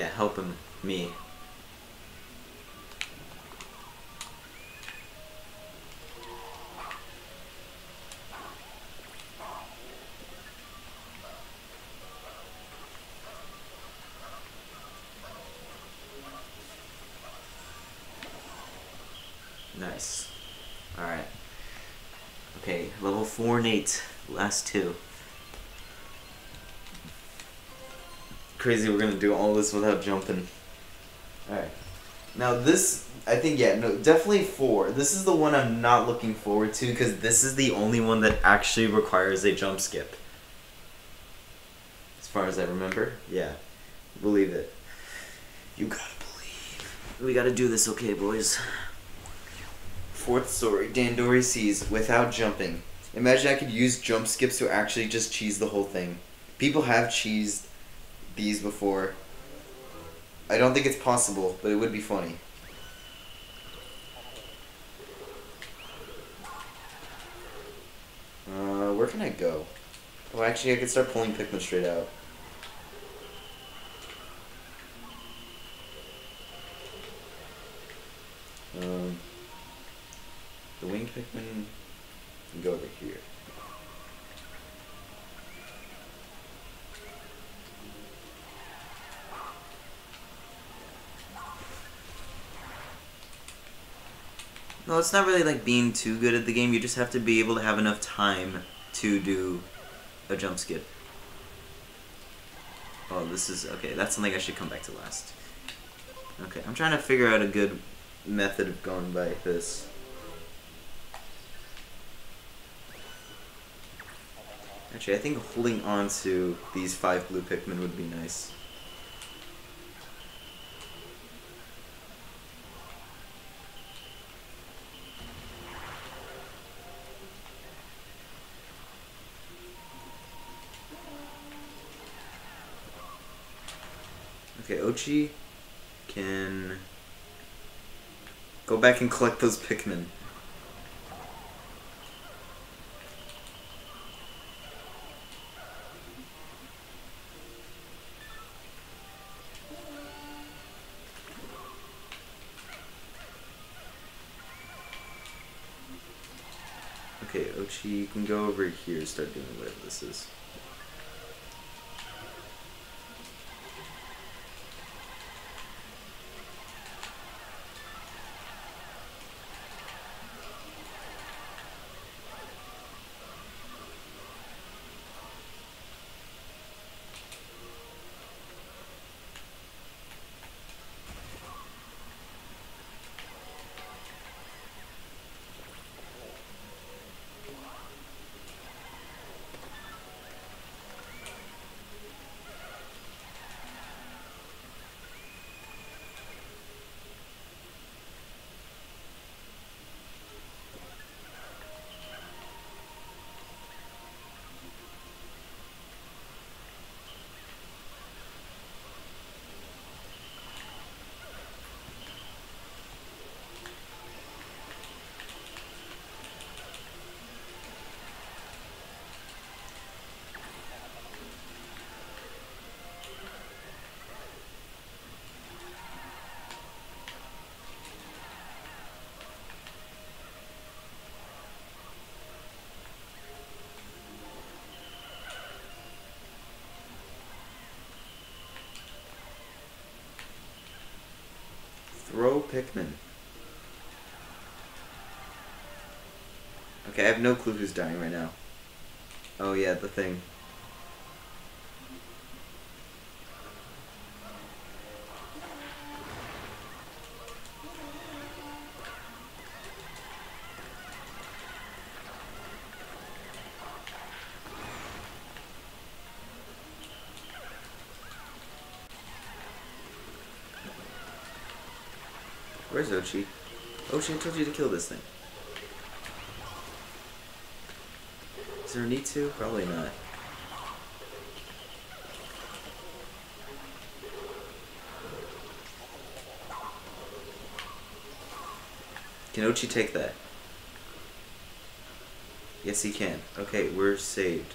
Helping me. Nice. Alright. Okay, level 4 and 8. Last two. Crazy we're gonna do all this without jumping. Alright. Now this, I think, yeah, no, definitely 4. This is the one I'm not looking forward to because this is the only one that actually requires a jump skip. As far as I remember. Yeah. Believe it. You gotta believe. We gotta do this, okay, boys? Fourth story, Dandori sees without jumping. Imagine I could use jump skips to actually just cheese the whole thing. People have cheesed these before. I don't think it's possible, but it would be funny. Uh, where can I go? Oh, actually, I could start pulling Pikmin straight out. Um, the wing Pikmin can go over here. No, it's not really like being too good at the game. You just have to be able to have enough time to do a jump skip. Oh, this is okay. That's something I should come back to last. Okay, I'm trying to figure out a good method of going by this. Actually, I think holding on to these five blue Pikmin would be nice. Oatchi can go back and collect those Pikmin. Okay, Oatchi, you can go over here and start doing whatever this is. Throw Pikmin. Okay, I have no clue who's dying right now. Oh yeah, the thing. Ochi? Oatchi, I told you to kill this thing. Is there a need to? Probably not. Can Oatchi take that? Yes, he can. Okay, we're saved.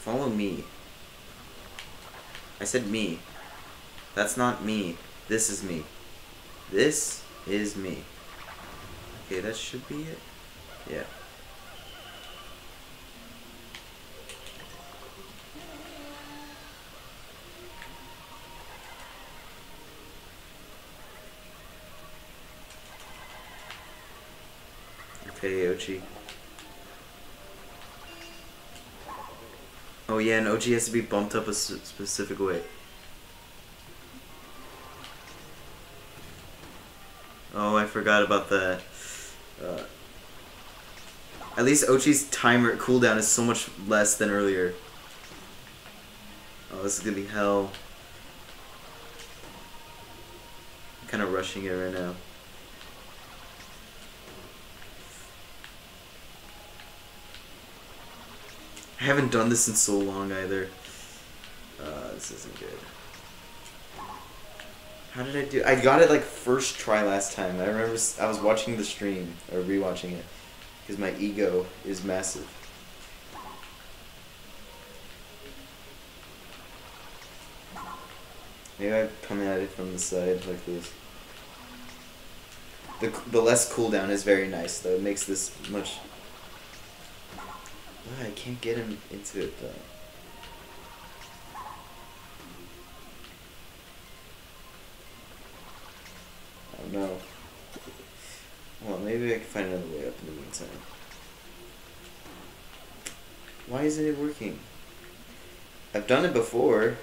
Follow me. I said me. That's not me. This is me. This is me. Okay, that should be it. Yeah. Okay, Oatchi. Oh yeah, and Oatchi has to be bumped up a specific way. Oh, I forgot about that. Uh, at least Oatchi's timer cooldown is so much less than earlier. Oh, this is gonna be hell. I'm kind of rushing it right now. I haven't done this in so long either. Uh, this isn't good. How did I do? I got it like first try last time. I remember I was watching the stream or rewatching it because my ego is massive. Maybe I come at it from the side like this. The the less cooldown is very nice though. It makes this much. I can't get him into it though. Oh no. Well, maybe I can find another way up in the meantime. Why isn't it working? I've done it before.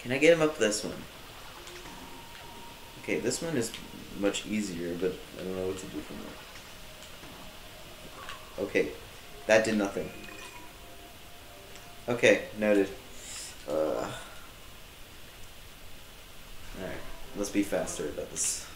Can I get him up this one? Okay, this one is much easier, but I don't know what to do from there. Okay, that did nothing. Okay, noted. Uh, Alright, let's be faster about this.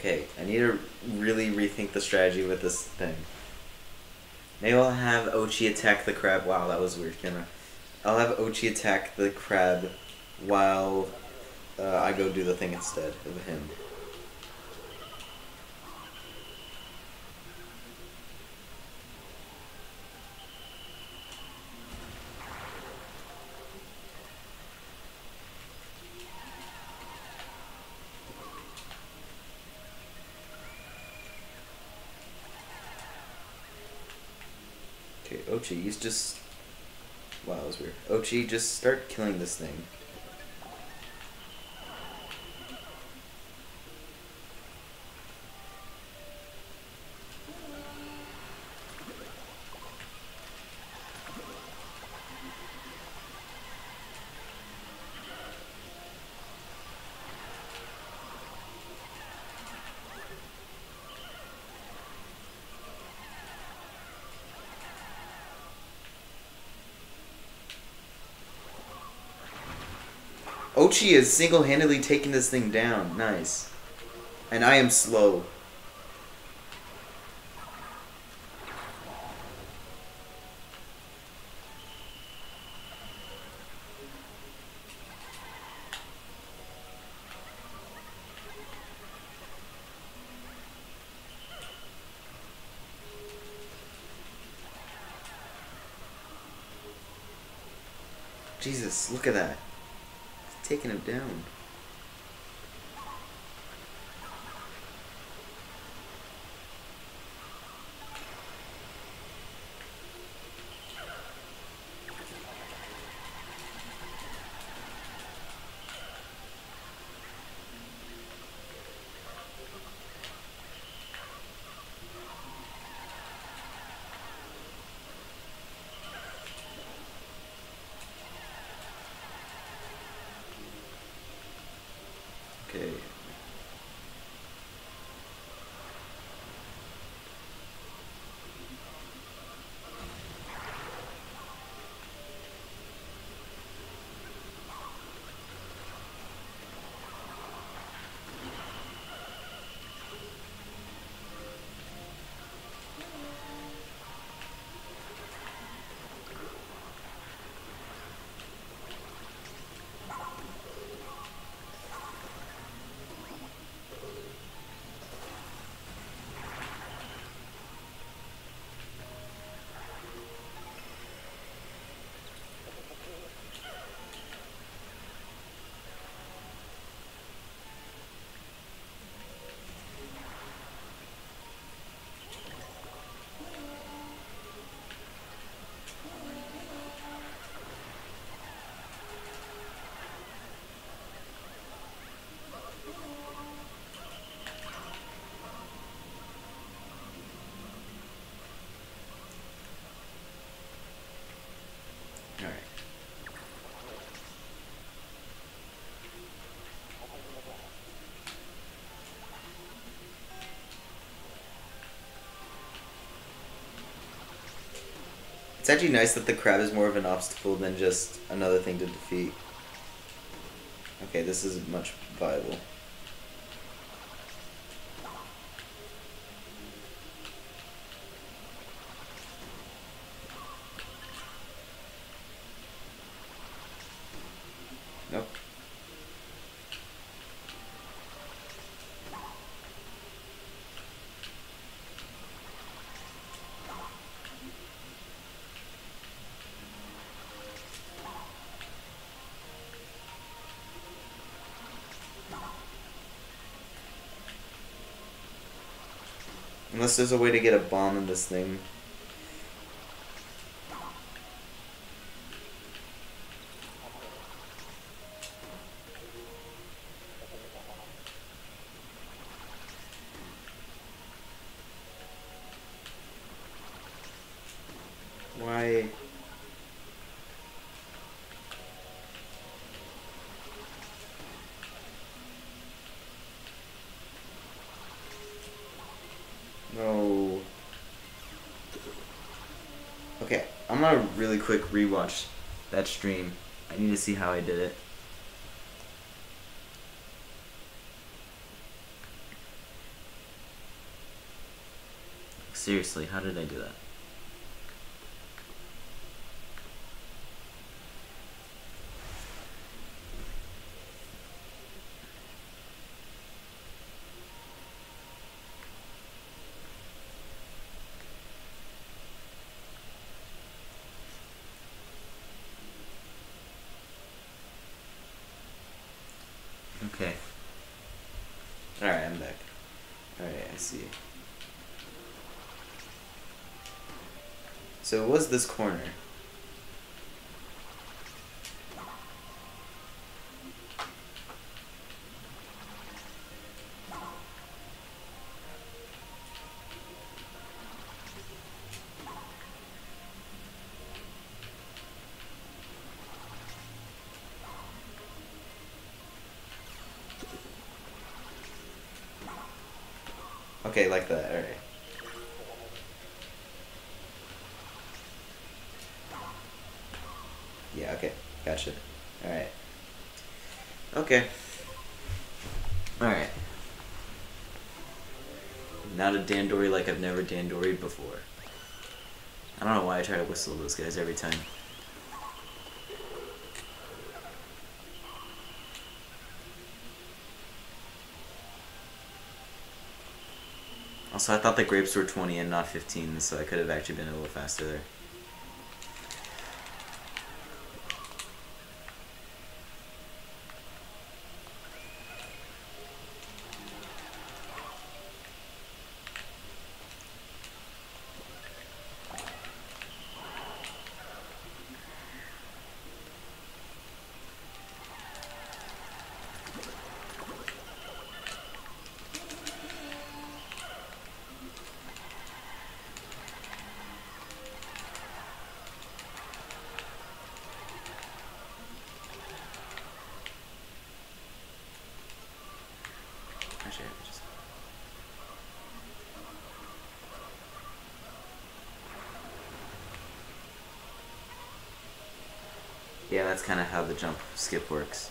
Okay, I need to really rethink this thing. Maybe I'll have Oatchi attack the crab. Wow, that was weird, camera. I'll have Oatchi attack the crab while uh, I go do the thing instead of him. Okay, Oatchi, he's just. Wow, that was weird. Oatchi, just start killing this thing. Oatchi is single-handedly taking this thing down. Nice. And I am slow. Jesus, look at that. Him down. Actually nice that the crab is more of an obstacle than just another thing to defeat. Okay, this is much viable. Nope. Unless there's a way to get a bomb in this thing. Why? No. Okay, I'm gonna really quick rewatch that stream. I need to see how I did it. Seriously, how did I do that? Okay. Alright, I'm back. Alright, I see. So it was this corner. Okay, like that, alright. Yeah, okay, gotcha. Alright. Okay. Alright. Now to Dandori like I've never Dandoried before. I don't know why I try to whistle those guys every time. Also, I thought the grapes were 20 and not 15, so I could have actually been a little faster there. Actually, I could just... Yeah, that's kind of how the jump skip works.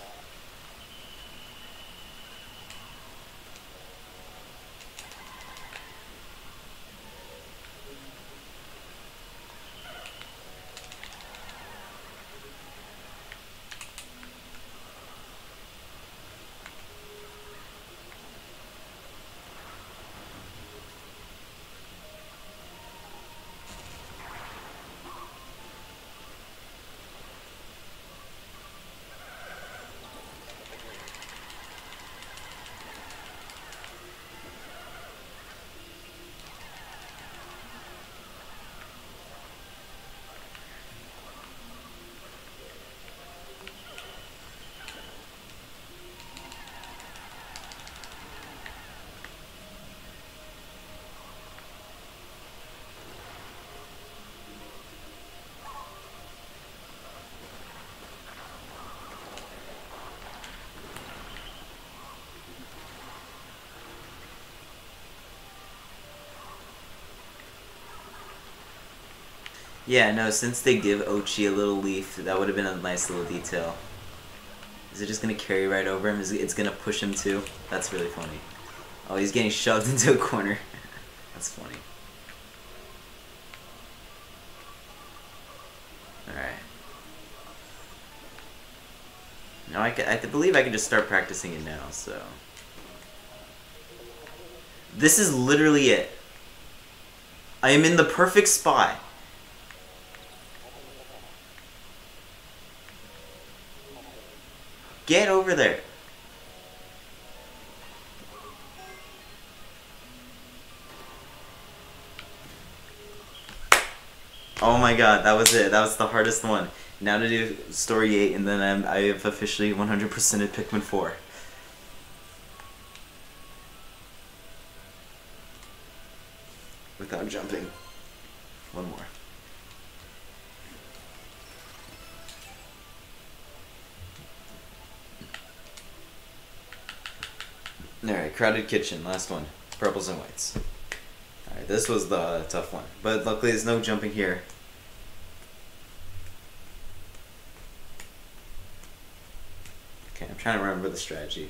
Yeah, no, since they give Oatchi a little leaf, that would have been a nice little detail. Is it just gonna carry right over him? Is it, it's gonna push him too? That's really funny. Oh, he's getting shoved into a corner. That's funny. Alright. Now I, can, I believe I can just start practicing it now, so... This is literally it. I am in the perfect spot. Get over there. Oh my god, that was it. That was the hardest one. Now to do story 8 and then I'm, I have officially 100%ed Pikmin 4. Crowded Kitchen, last one. Purples and whites. Alright, this was the tough one. But luckily there's no jumping here. Okay, I'm trying to remember the strategy.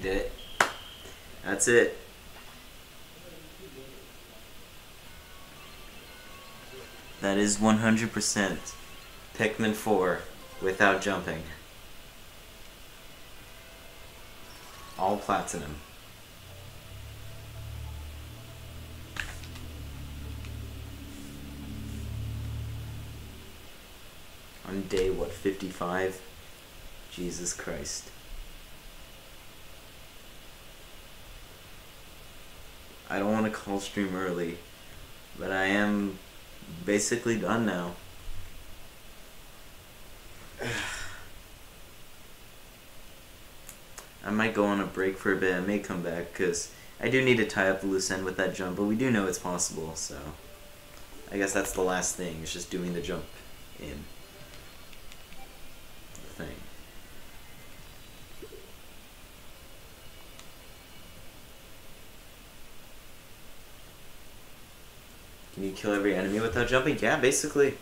Did it. That's it. That is 100% Pikmin 4 without jumping. All platinum. On day, what, 55? Jesus Christ. I don't want to call stream early, but I am basically done now. I might go on a break for a bit. I may come back because I do need to tie up the loose end with that jump, but we do know it's possible, so I guess that's the last thing. It's just doing the jump in the thing. Can you kill every enemy without jumping? Yeah, basically.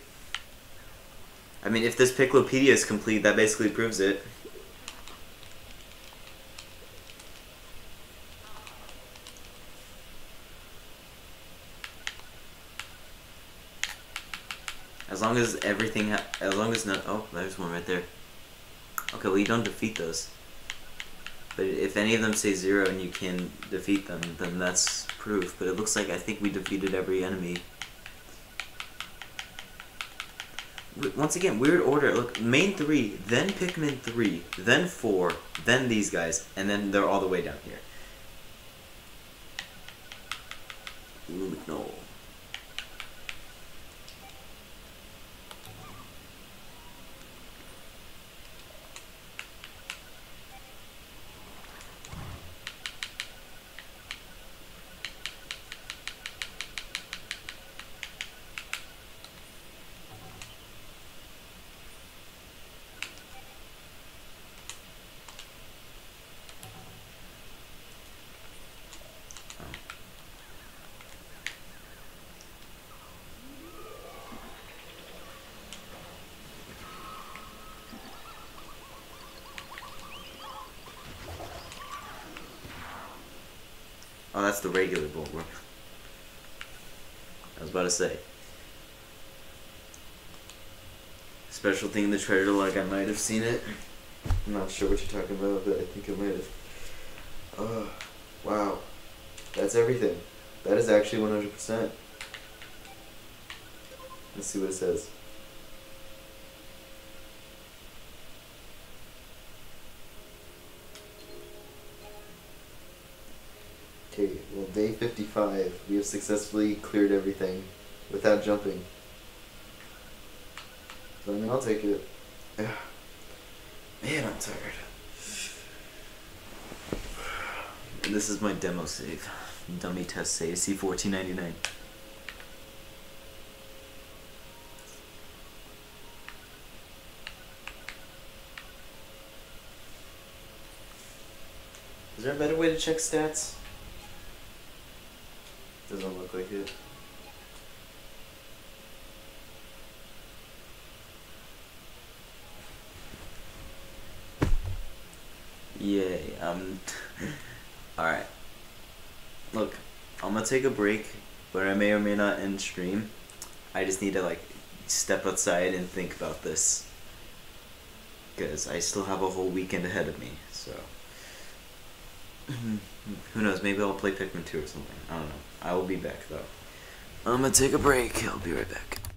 I mean, if this Piclopedia is complete, that basically proves it. As long as everything, as long as not, oh, there's one right there. Okay, well you don't defeat those. But if any of them say zero and you can defeat them, then that's proof. But it looks like I think we defeated every enemy. Once again, weird order. Look, main three, then Pikmin three, then four, then these guys, and then they're all the way down here. Ooh, that's the regular Bulborb. I was about to say. Special thing in the treasure log, I might have seen it. I'm not sure what you're talking about, but I think I might have. Oh, wow. That's everything. That is actually 100%. Let's see what it says. Okay, well, day 55, we have successfully cleared everything without jumping. So, I mean, I'll take it. Man, I'm tired. And this is my demo save. Dummy test save, C1499. Is there a better way to check stats? Doesn't look like it. Yay, um, alright. Look, I'm gonna take a break, but I may or may not end stream. I just need to, like, step outside and think about this. Because I still have a whole weekend ahead of me, so. Who knows, maybe I'll play Pikmin 2 or something. I don't know. I will be back, though. I'm gonna take a break. I'll be right back.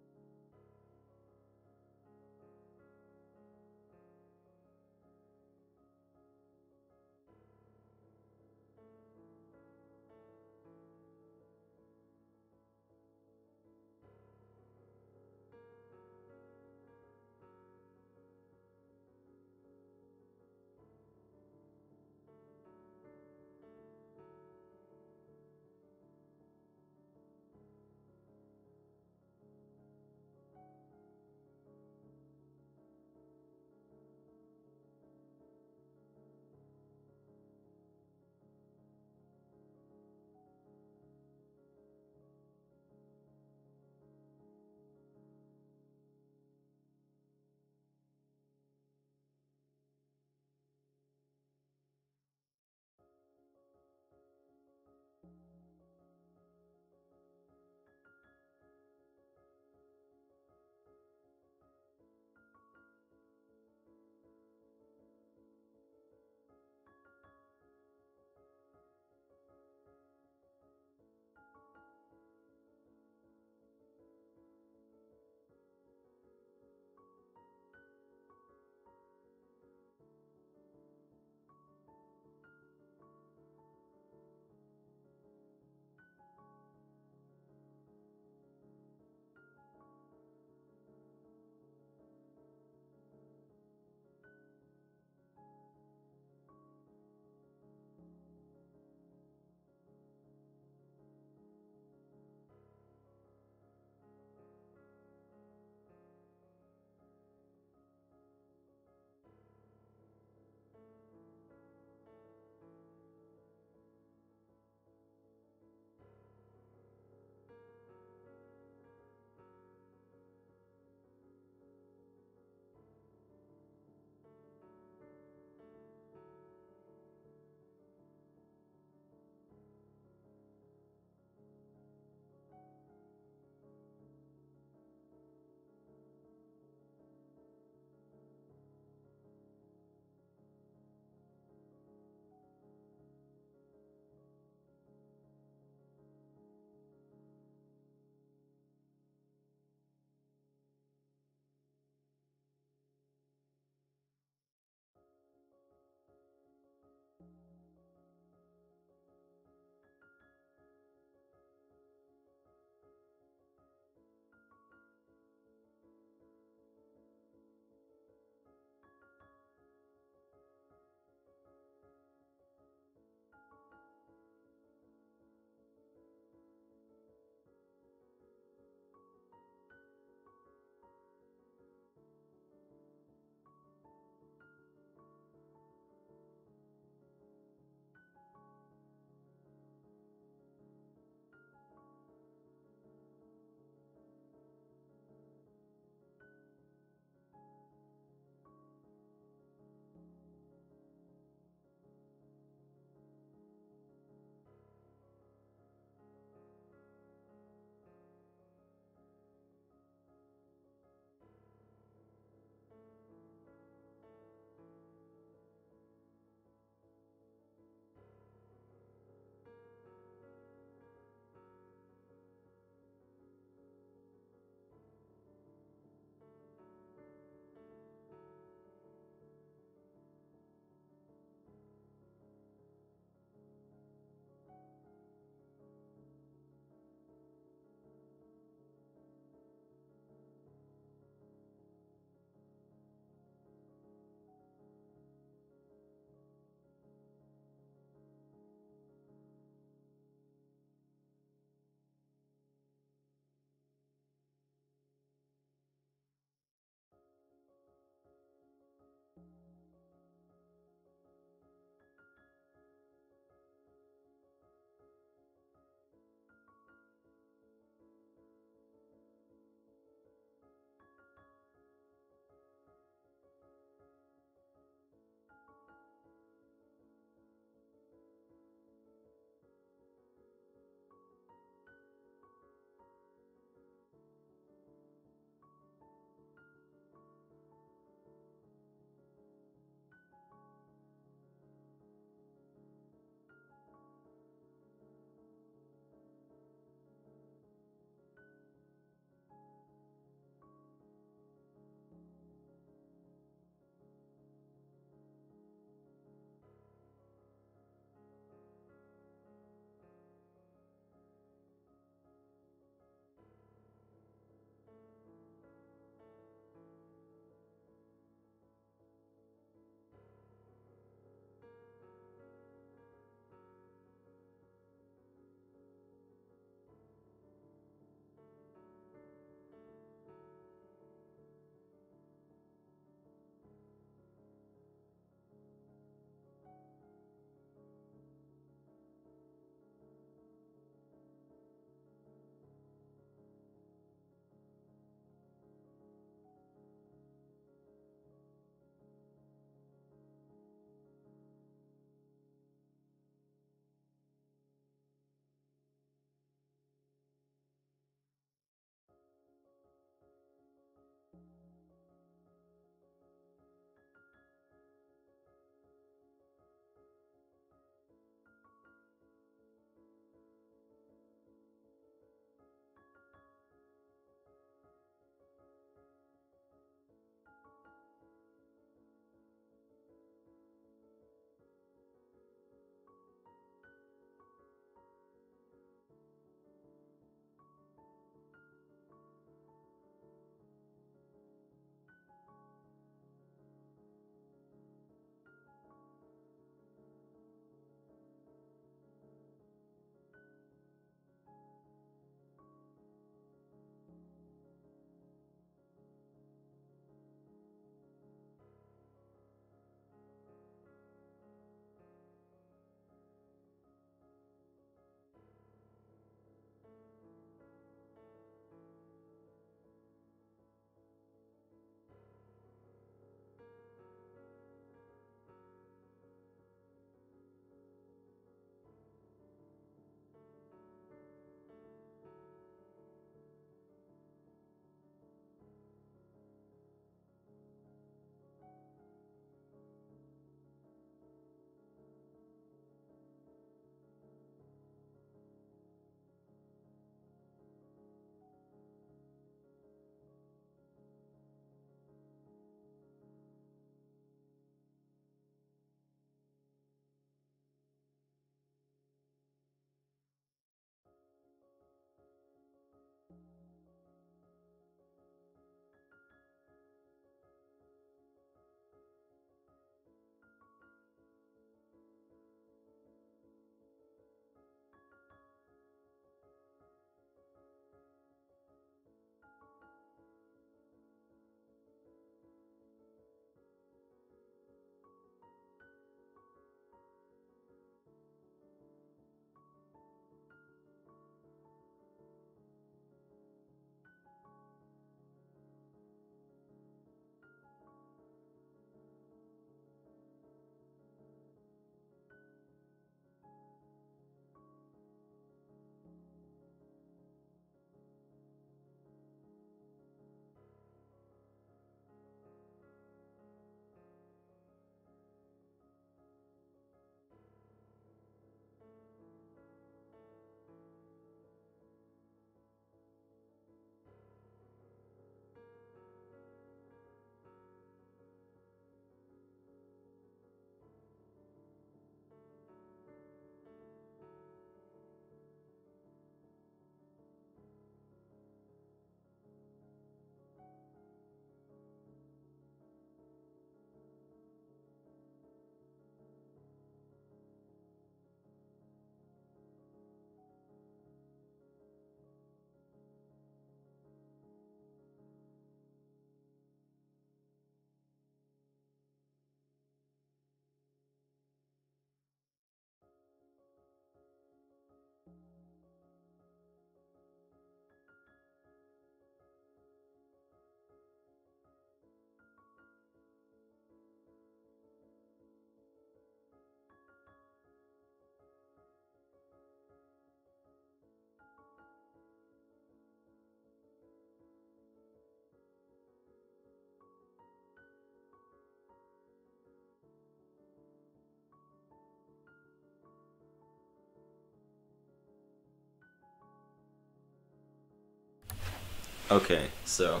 Okay, so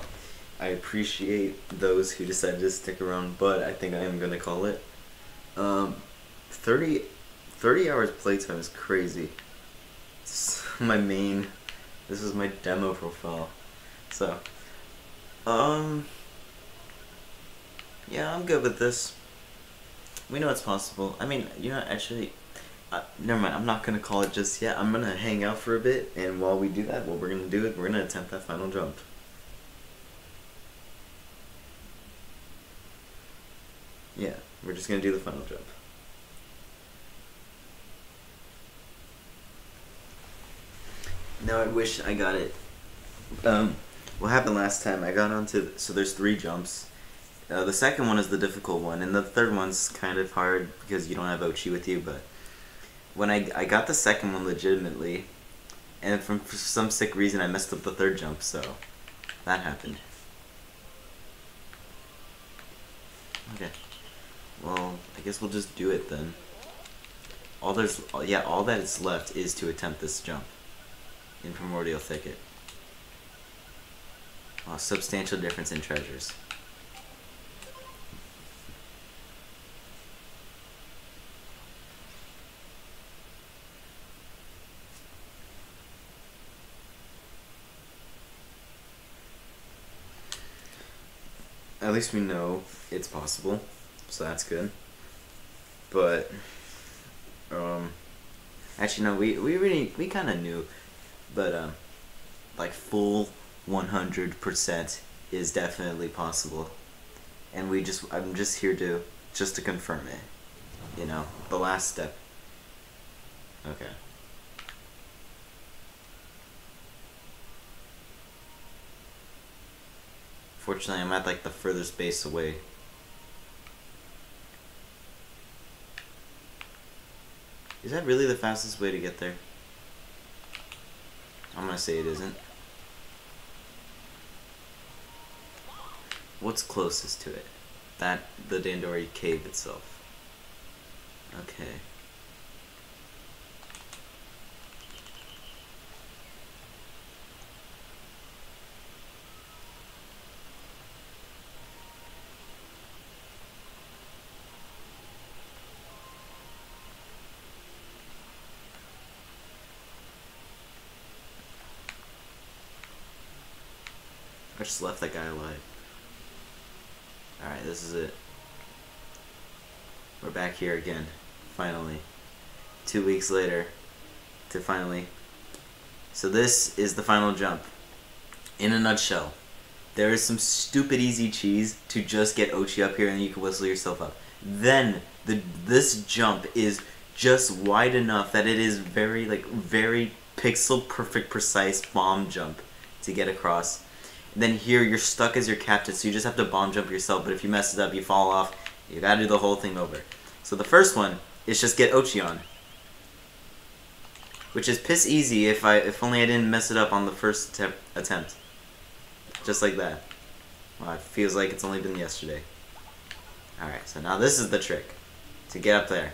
I appreciate those who decided to stick around, but I think I am gonna call it. Um, 30, 30 hours playtime is crazy. It's my main. This is my demo profile, so. Um. Yeah, I'm good with this. We know it's possible. I mean, you know, actually, uh, never mind. I'm not gonna call it just yet. I'm gonna hang out for a bit, and while we do that, what we're gonna do is we're gonna attempt that final jump. Yeah, we're just gonna do the final jump. Now I wish I got it. Um, what happened last time? I got onto so there's three jumps. Uh, the second one is the difficult one, and the third one's kind of hard because you don't have Oatchi with you. But when I I got the second one legitimately, and from for some sick reason I messed up the third jump, so that happened. Okay. Well, I guess we'll just do it then. All there's, yeah, all that is left is to attempt this jump in Primordial Thicket. Oh, substantial difference in treasures. At least we know it's possible, so that's good. But, um, actually no, we we really we kind of knew, but um, like full one hundred percent is definitely possible, and we just I'm just here to just to confirm it, you know, the last step. Okay. Fortunately, I'm at like the furthest base away. Is that really the fastest way to get there? I'm gonna say it isn't. What's closest to it? That, the Dandori cave itself. Okay. Just left that guy alive. Alright, this is it. We're back here again. Finally. Two weeks later. To finally. So this is the final jump. In a nutshell. There is some stupid easy cheese to just get Oatchi up here and you can whistle yourself up. Then the this jump is just wide enough that it is very like very pixel perfect precise bomb jump to get across then here you're stuck as your captain, so you just have to bomb jump yourself. But if you mess it up, you fall off. You gotta do the whole thing over. So the first one is just get Oatchi on. Which is piss easy if I if only I didn't mess it up on the first attempt. Just like that. Well, it feels like it's only been yesterday. Alright, so now this is the trick. To get up there.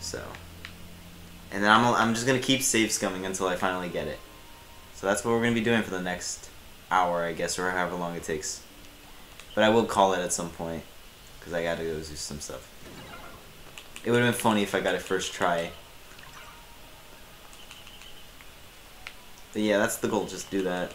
So. And then I'm, I'm just going to keep save scumming until I finally get it. So that's what we're going to be doing for the next hour, I guess, or however long it takes. But I will call it at some point, because I got to go do some stuff. It would have been funny if I got it first try. But yeah, that's the goal, just do that.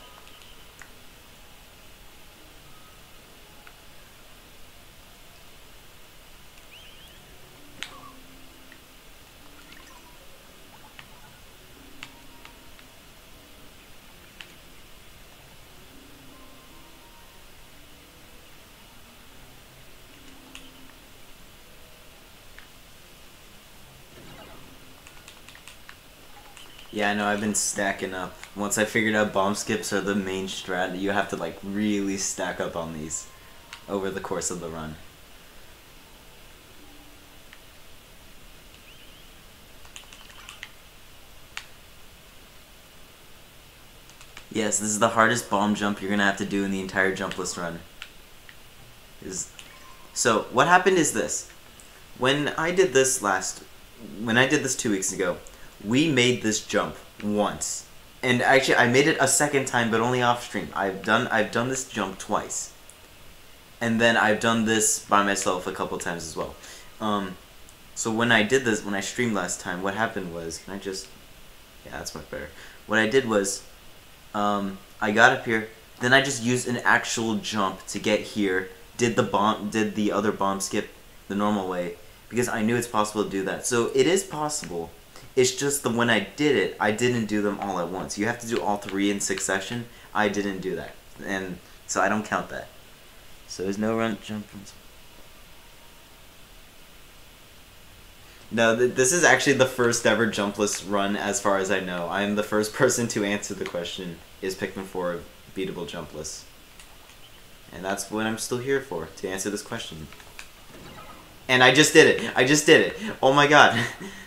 Yeah, I know, I've been stacking up. Once I figured out bomb skips are the main strat, you have to like really stack up on these over the course of the run. Yes, this is the hardest bomb jump you're gonna have to do in the entire jumpless run. Is so what happened is this. When I did this last when I did this two weeks ago, we made this jump once and actually I made it a second time, but only off stream. I've done I've done this jump twice, and then I've done this by myself a couple times as well. Um, so when I did this, when I streamed last time, what happened was, can I just, yeah, that's much better. What I did was, um, I got up here, then I just used an actual jump to get here. Did the bomb, did the other bomb skip the normal way because I knew it's possible to do that. So it is possible it's just the when I did it, I didn't do them all at once. You have to do all three in succession. I didn't do that, and so I don't count that. So there's no run jump. No, th this is actually the first ever jumpless run, as far as I know. I am the first person to answer the question: Is Pikmin 4 beatable jumpless? And that's what I'm still here for, to answer this question. And I just did it. I just did it. Oh my god.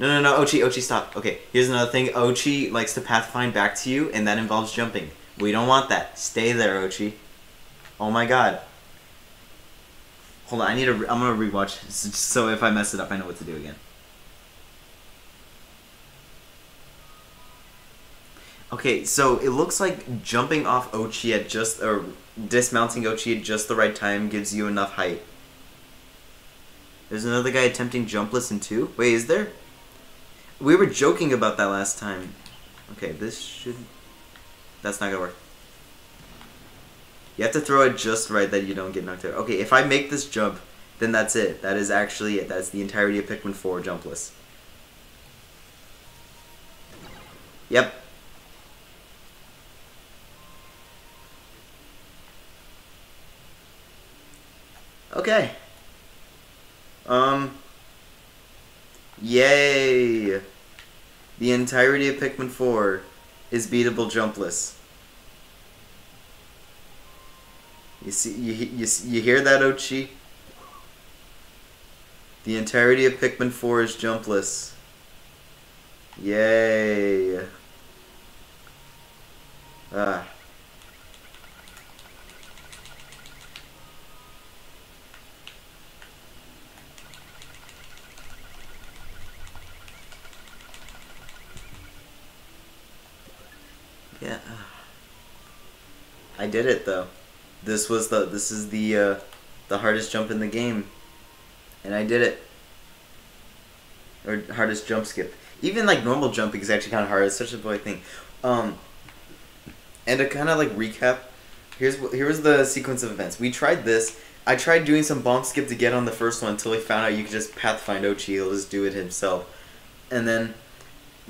No, no, no, Oatchi, Oatchi, stop. Okay, here's another thing. Oatchi likes to pathfind back to you, and that involves jumping. We don't want that. Stay there, Oatchi. Oh my god. Hold on, I need to. I'm gonna rewatch so if I mess it up, I know what to do again. Okay, so it looks like jumping off Oatchi at just or dismounting Oatchi at just the right time gives you enough height. There's another guy attempting jumpless in two. Wait, is there? We were joking about that last time. Okay, this should... That's not gonna work. You have to throw it just right that you don't get knocked out. Okay, if I make this jump, then that's it. That is actually it. That's the entirety of Pikmin 4 jumpless. Yep. Okay. Um... Yay! The entirety of Pikmin 4 is beatable jumpless. You see, you, you, you hear that, Oatchi? The entirety of Pikmin 4 is jumpless. Yay! Ah. Yeah. I did it though. This was the this is the uh, the hardest jump in the game, and I did it. Or hardest jump skip. Even like normal jumping is actually kind of hard. It's such a boy thing. Um, and to kind of like recap, here's here was the sequence of events. We tried this. I tried doing some bomb skip to get on the first one until we found out you could just pathfind Oatchi. He'll just do it himself, and then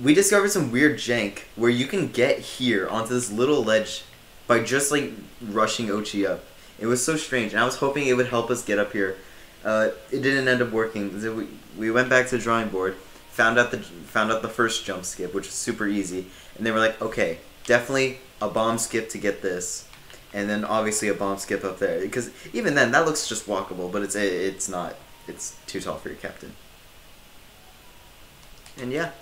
we discovered some weird jank where you can get here onto this little ledge by just like rushing Oatchi up. It was so strange, and I was hoping it would help us get up here. Uh, it didn't end up working. We, we went back to the drawing board, found out the found out the first jump skip, which was super easy, and they were like, okay, definitely a bomb skip to get this, and then obviously a bomb skip up there because even then that looks just walkable, but it's it's not. It's too tall for your captain. And yeah.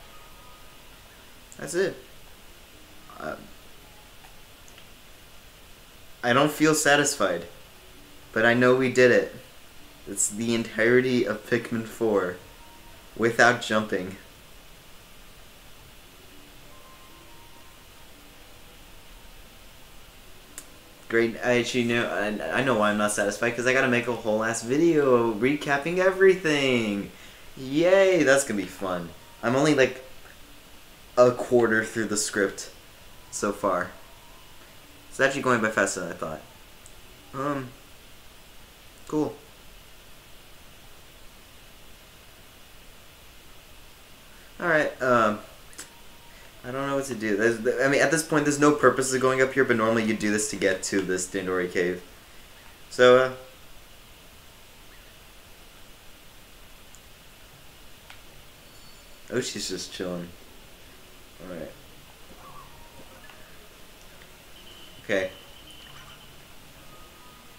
That's it. Uh, I don't feel satisfied, but I know we did it. It's the entirety of Pikmin 4 without jumping. Great, I actually know, I, I know why I'm not satisfied, because I gotta make a whole ass video recapping everything. Yay, that's gonna be fun. I'm only like a quarter through the script so far. It's actually going by faster than I thought. Um, cool. Alright, um, I don't know what to do. There's, I mean, at this point, there's no purpose of going up here, but normally you do this to get to this Dandori cave. So, uh, Oh, she's just chilling. Alright. Okay.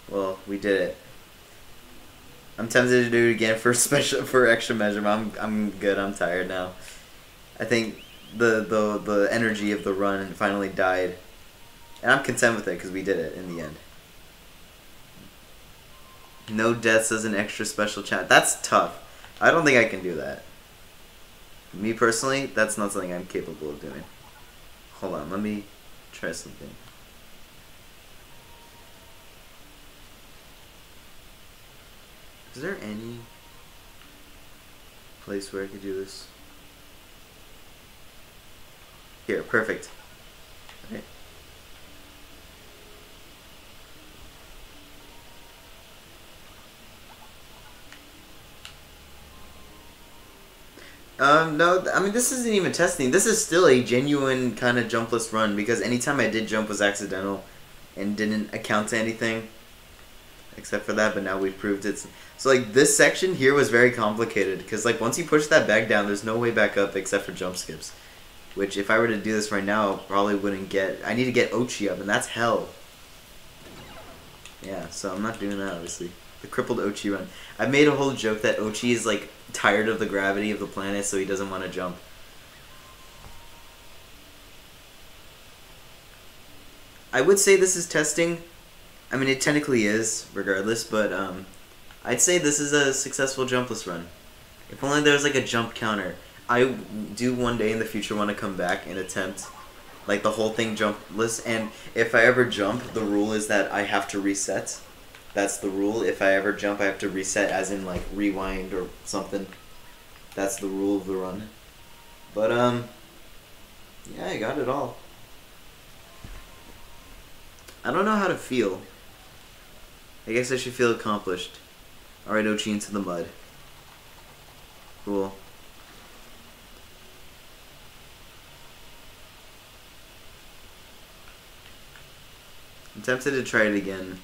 Well, we did it. I'm tempted to do it again for special for extra measure, I'm I'm good. I'm tired now. I think the the the energy of the run finally died, and I'm content with it because we did it in the end. No deaths as an extra special chat. That's tough. I don't think I can do that. Me personally, that's not something I'm capable of doing. Hold on, let me try something. Is there any place where I could do this? Here, perfect. Okay. Um, no, I mean, this isn't even testing. This is still a genuine kind of jumpless run because anytime I did jump was accidental and didn't account to anything except for that, but now we've proved it. So, like, this section here was very complicated because, like, once you push that bag down, there's no way back up except for jump skips. Which, if I were to do this right now, probably wouldn't get. I need to get Oatchi up, and that's hell. Yeah, so I'm not doing that, obviously. The crippled Oatchi run. I made a whole joke that Oatchi is, like, tired of the gravity of the planet, so he doesn't want to jump. I would say this is testing. I mean, it technically is, regardless, but um, I'd say this is a successful jumpless run. If only there was like a jump counter. I do one day in the future want to come back and attempt like the whole thing jumpless, and if I ever jump, the rule is that I have to reset. That's the rule. If I ever jump, I have to reset, as in like rewind or something. That's the rule of the run. But um, yeah, I got it all. I don't know how to feel. I guess I should feel accomplished. Alright, Oatchi into the mud. Cool. I'm tempted to try it again.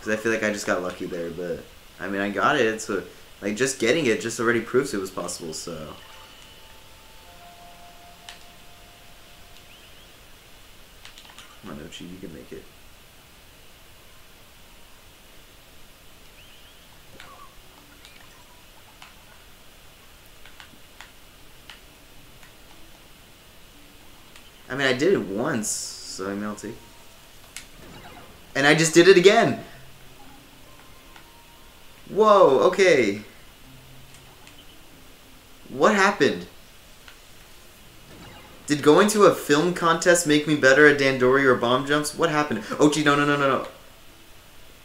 Because I feel like I just got lucky there, but... I mean, I got it, so... Like, just getting it just already proves it was possible, so... Come on, Oatchi, you can make it. I mean, I did it once, so I mean, I'll. And I just did it again. Whoa, okay. What happened? Did going to a film contest make me better at Dandori or bomb jumps? What happened? Oatchi, no, no, no, no, no.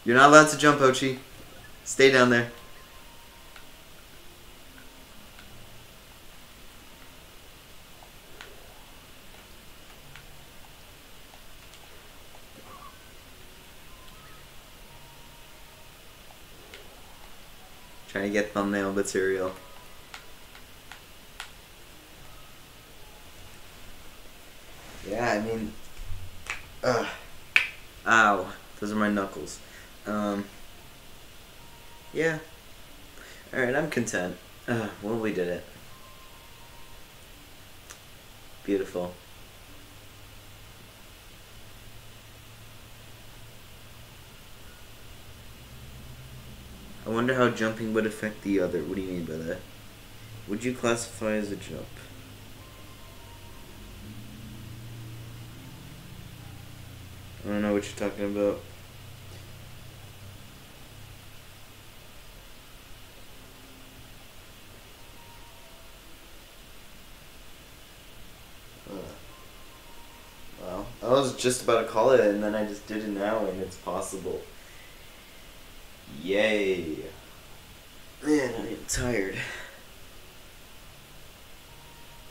You're not allowed to jump, Oatchi. Stay down there. Get thumbnail material. Yeah, I mean, ugh. Ow. Those are my knuckles. Um, yeah. Alright, I'm content. Uh, well, we did it. Beautiful. I wonder how jumping would affect the other. What do you mean by that? Would you classify as a jump? I don't know what you're talking about. Uh, well, I was just about to call it, and then I just did it now, and it's possible. Yay. Man, I am tired.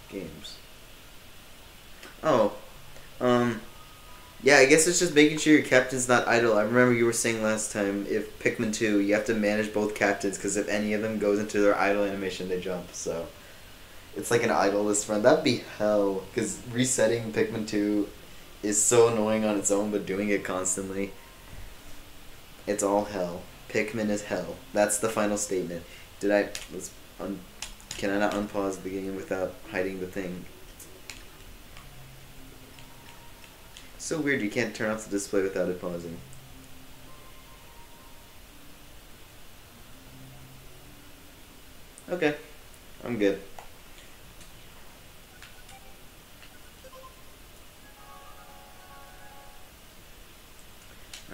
Games. Oh. Um. Yeah, I guess it's just making sure your captain's not idle. I remember you were saying last time, if Pikmin 2, you have to manage both captains, because if any of them goes into their idle animation, they jump, so... It's like an idleless run. That'd be hell, because resetting Pikmin 2 is so annoying on its own, but doing it constantly, it's all hell. Pikmin is hell. That's the final statement. Did I... Let's... Un, can I not unpause the game without hiding the thing? So weird you can't turn off the display without it pausing. Okay. I'm good.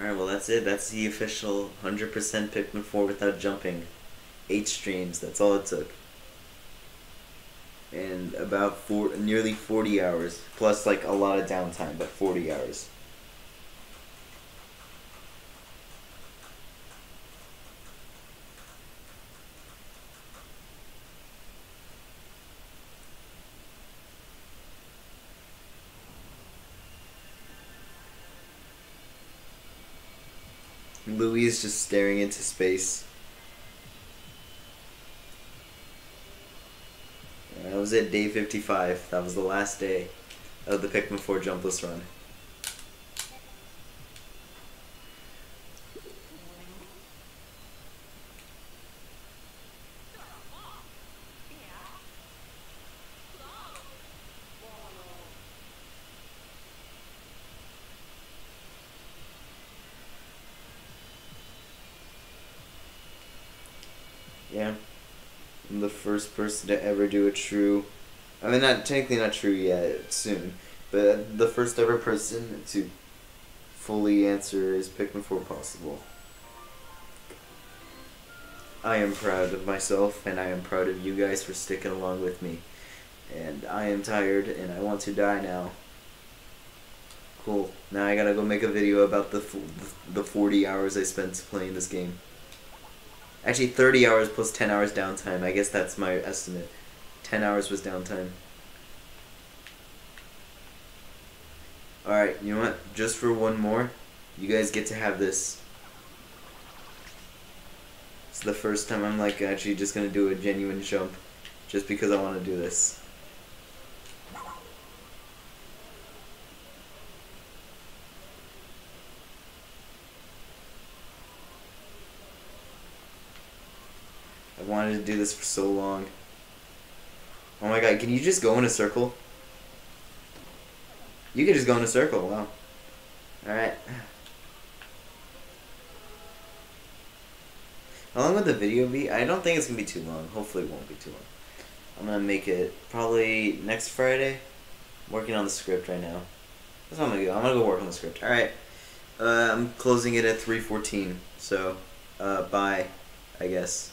Alright, well that's it. That's the official 100% Pikmin 4 without jumping. 8 streams, that's all it took. and about four, nearly 40 hours, plus like a lot of downtime, but 40 hours. Is just staring into space. That was it, day 55. That was the last day of the Pikmin 4 jumpless run. Yeah. I'm the first person to ever do a true. I mean, not technically not true yet, soon, but the first ever person to fully answer is Pikmin 4 possible. I am proud of myself, and I am proud of you guys for sticking along with me. And I am tired, and I want to die now. Cool. Now I gotta go make a video about the the 40 hours I spent playing this game. Actually, 30 hours plus 10 hours downtime. I guess that's my estimate. 10 hours was downtime. Alright, you know what? Just for one more, you guys get to have this. It's the first time I'm like actually just gonna do a genuine jump. Just because I want to do this. Wanted to do this for so long. Oh my god, can you just go in a circle? You can just go in a circle, wow. Alright. How long would the video be? I don't think it's going to be too long. Hopefully it won't be too long. I'm going to make it probably next Friday. I'm working on the script right now. That's what I'm going to do. I'm going to go work on the script. Alright. Uh, I'm closing it at 3.14. So, uh, bye, I guess.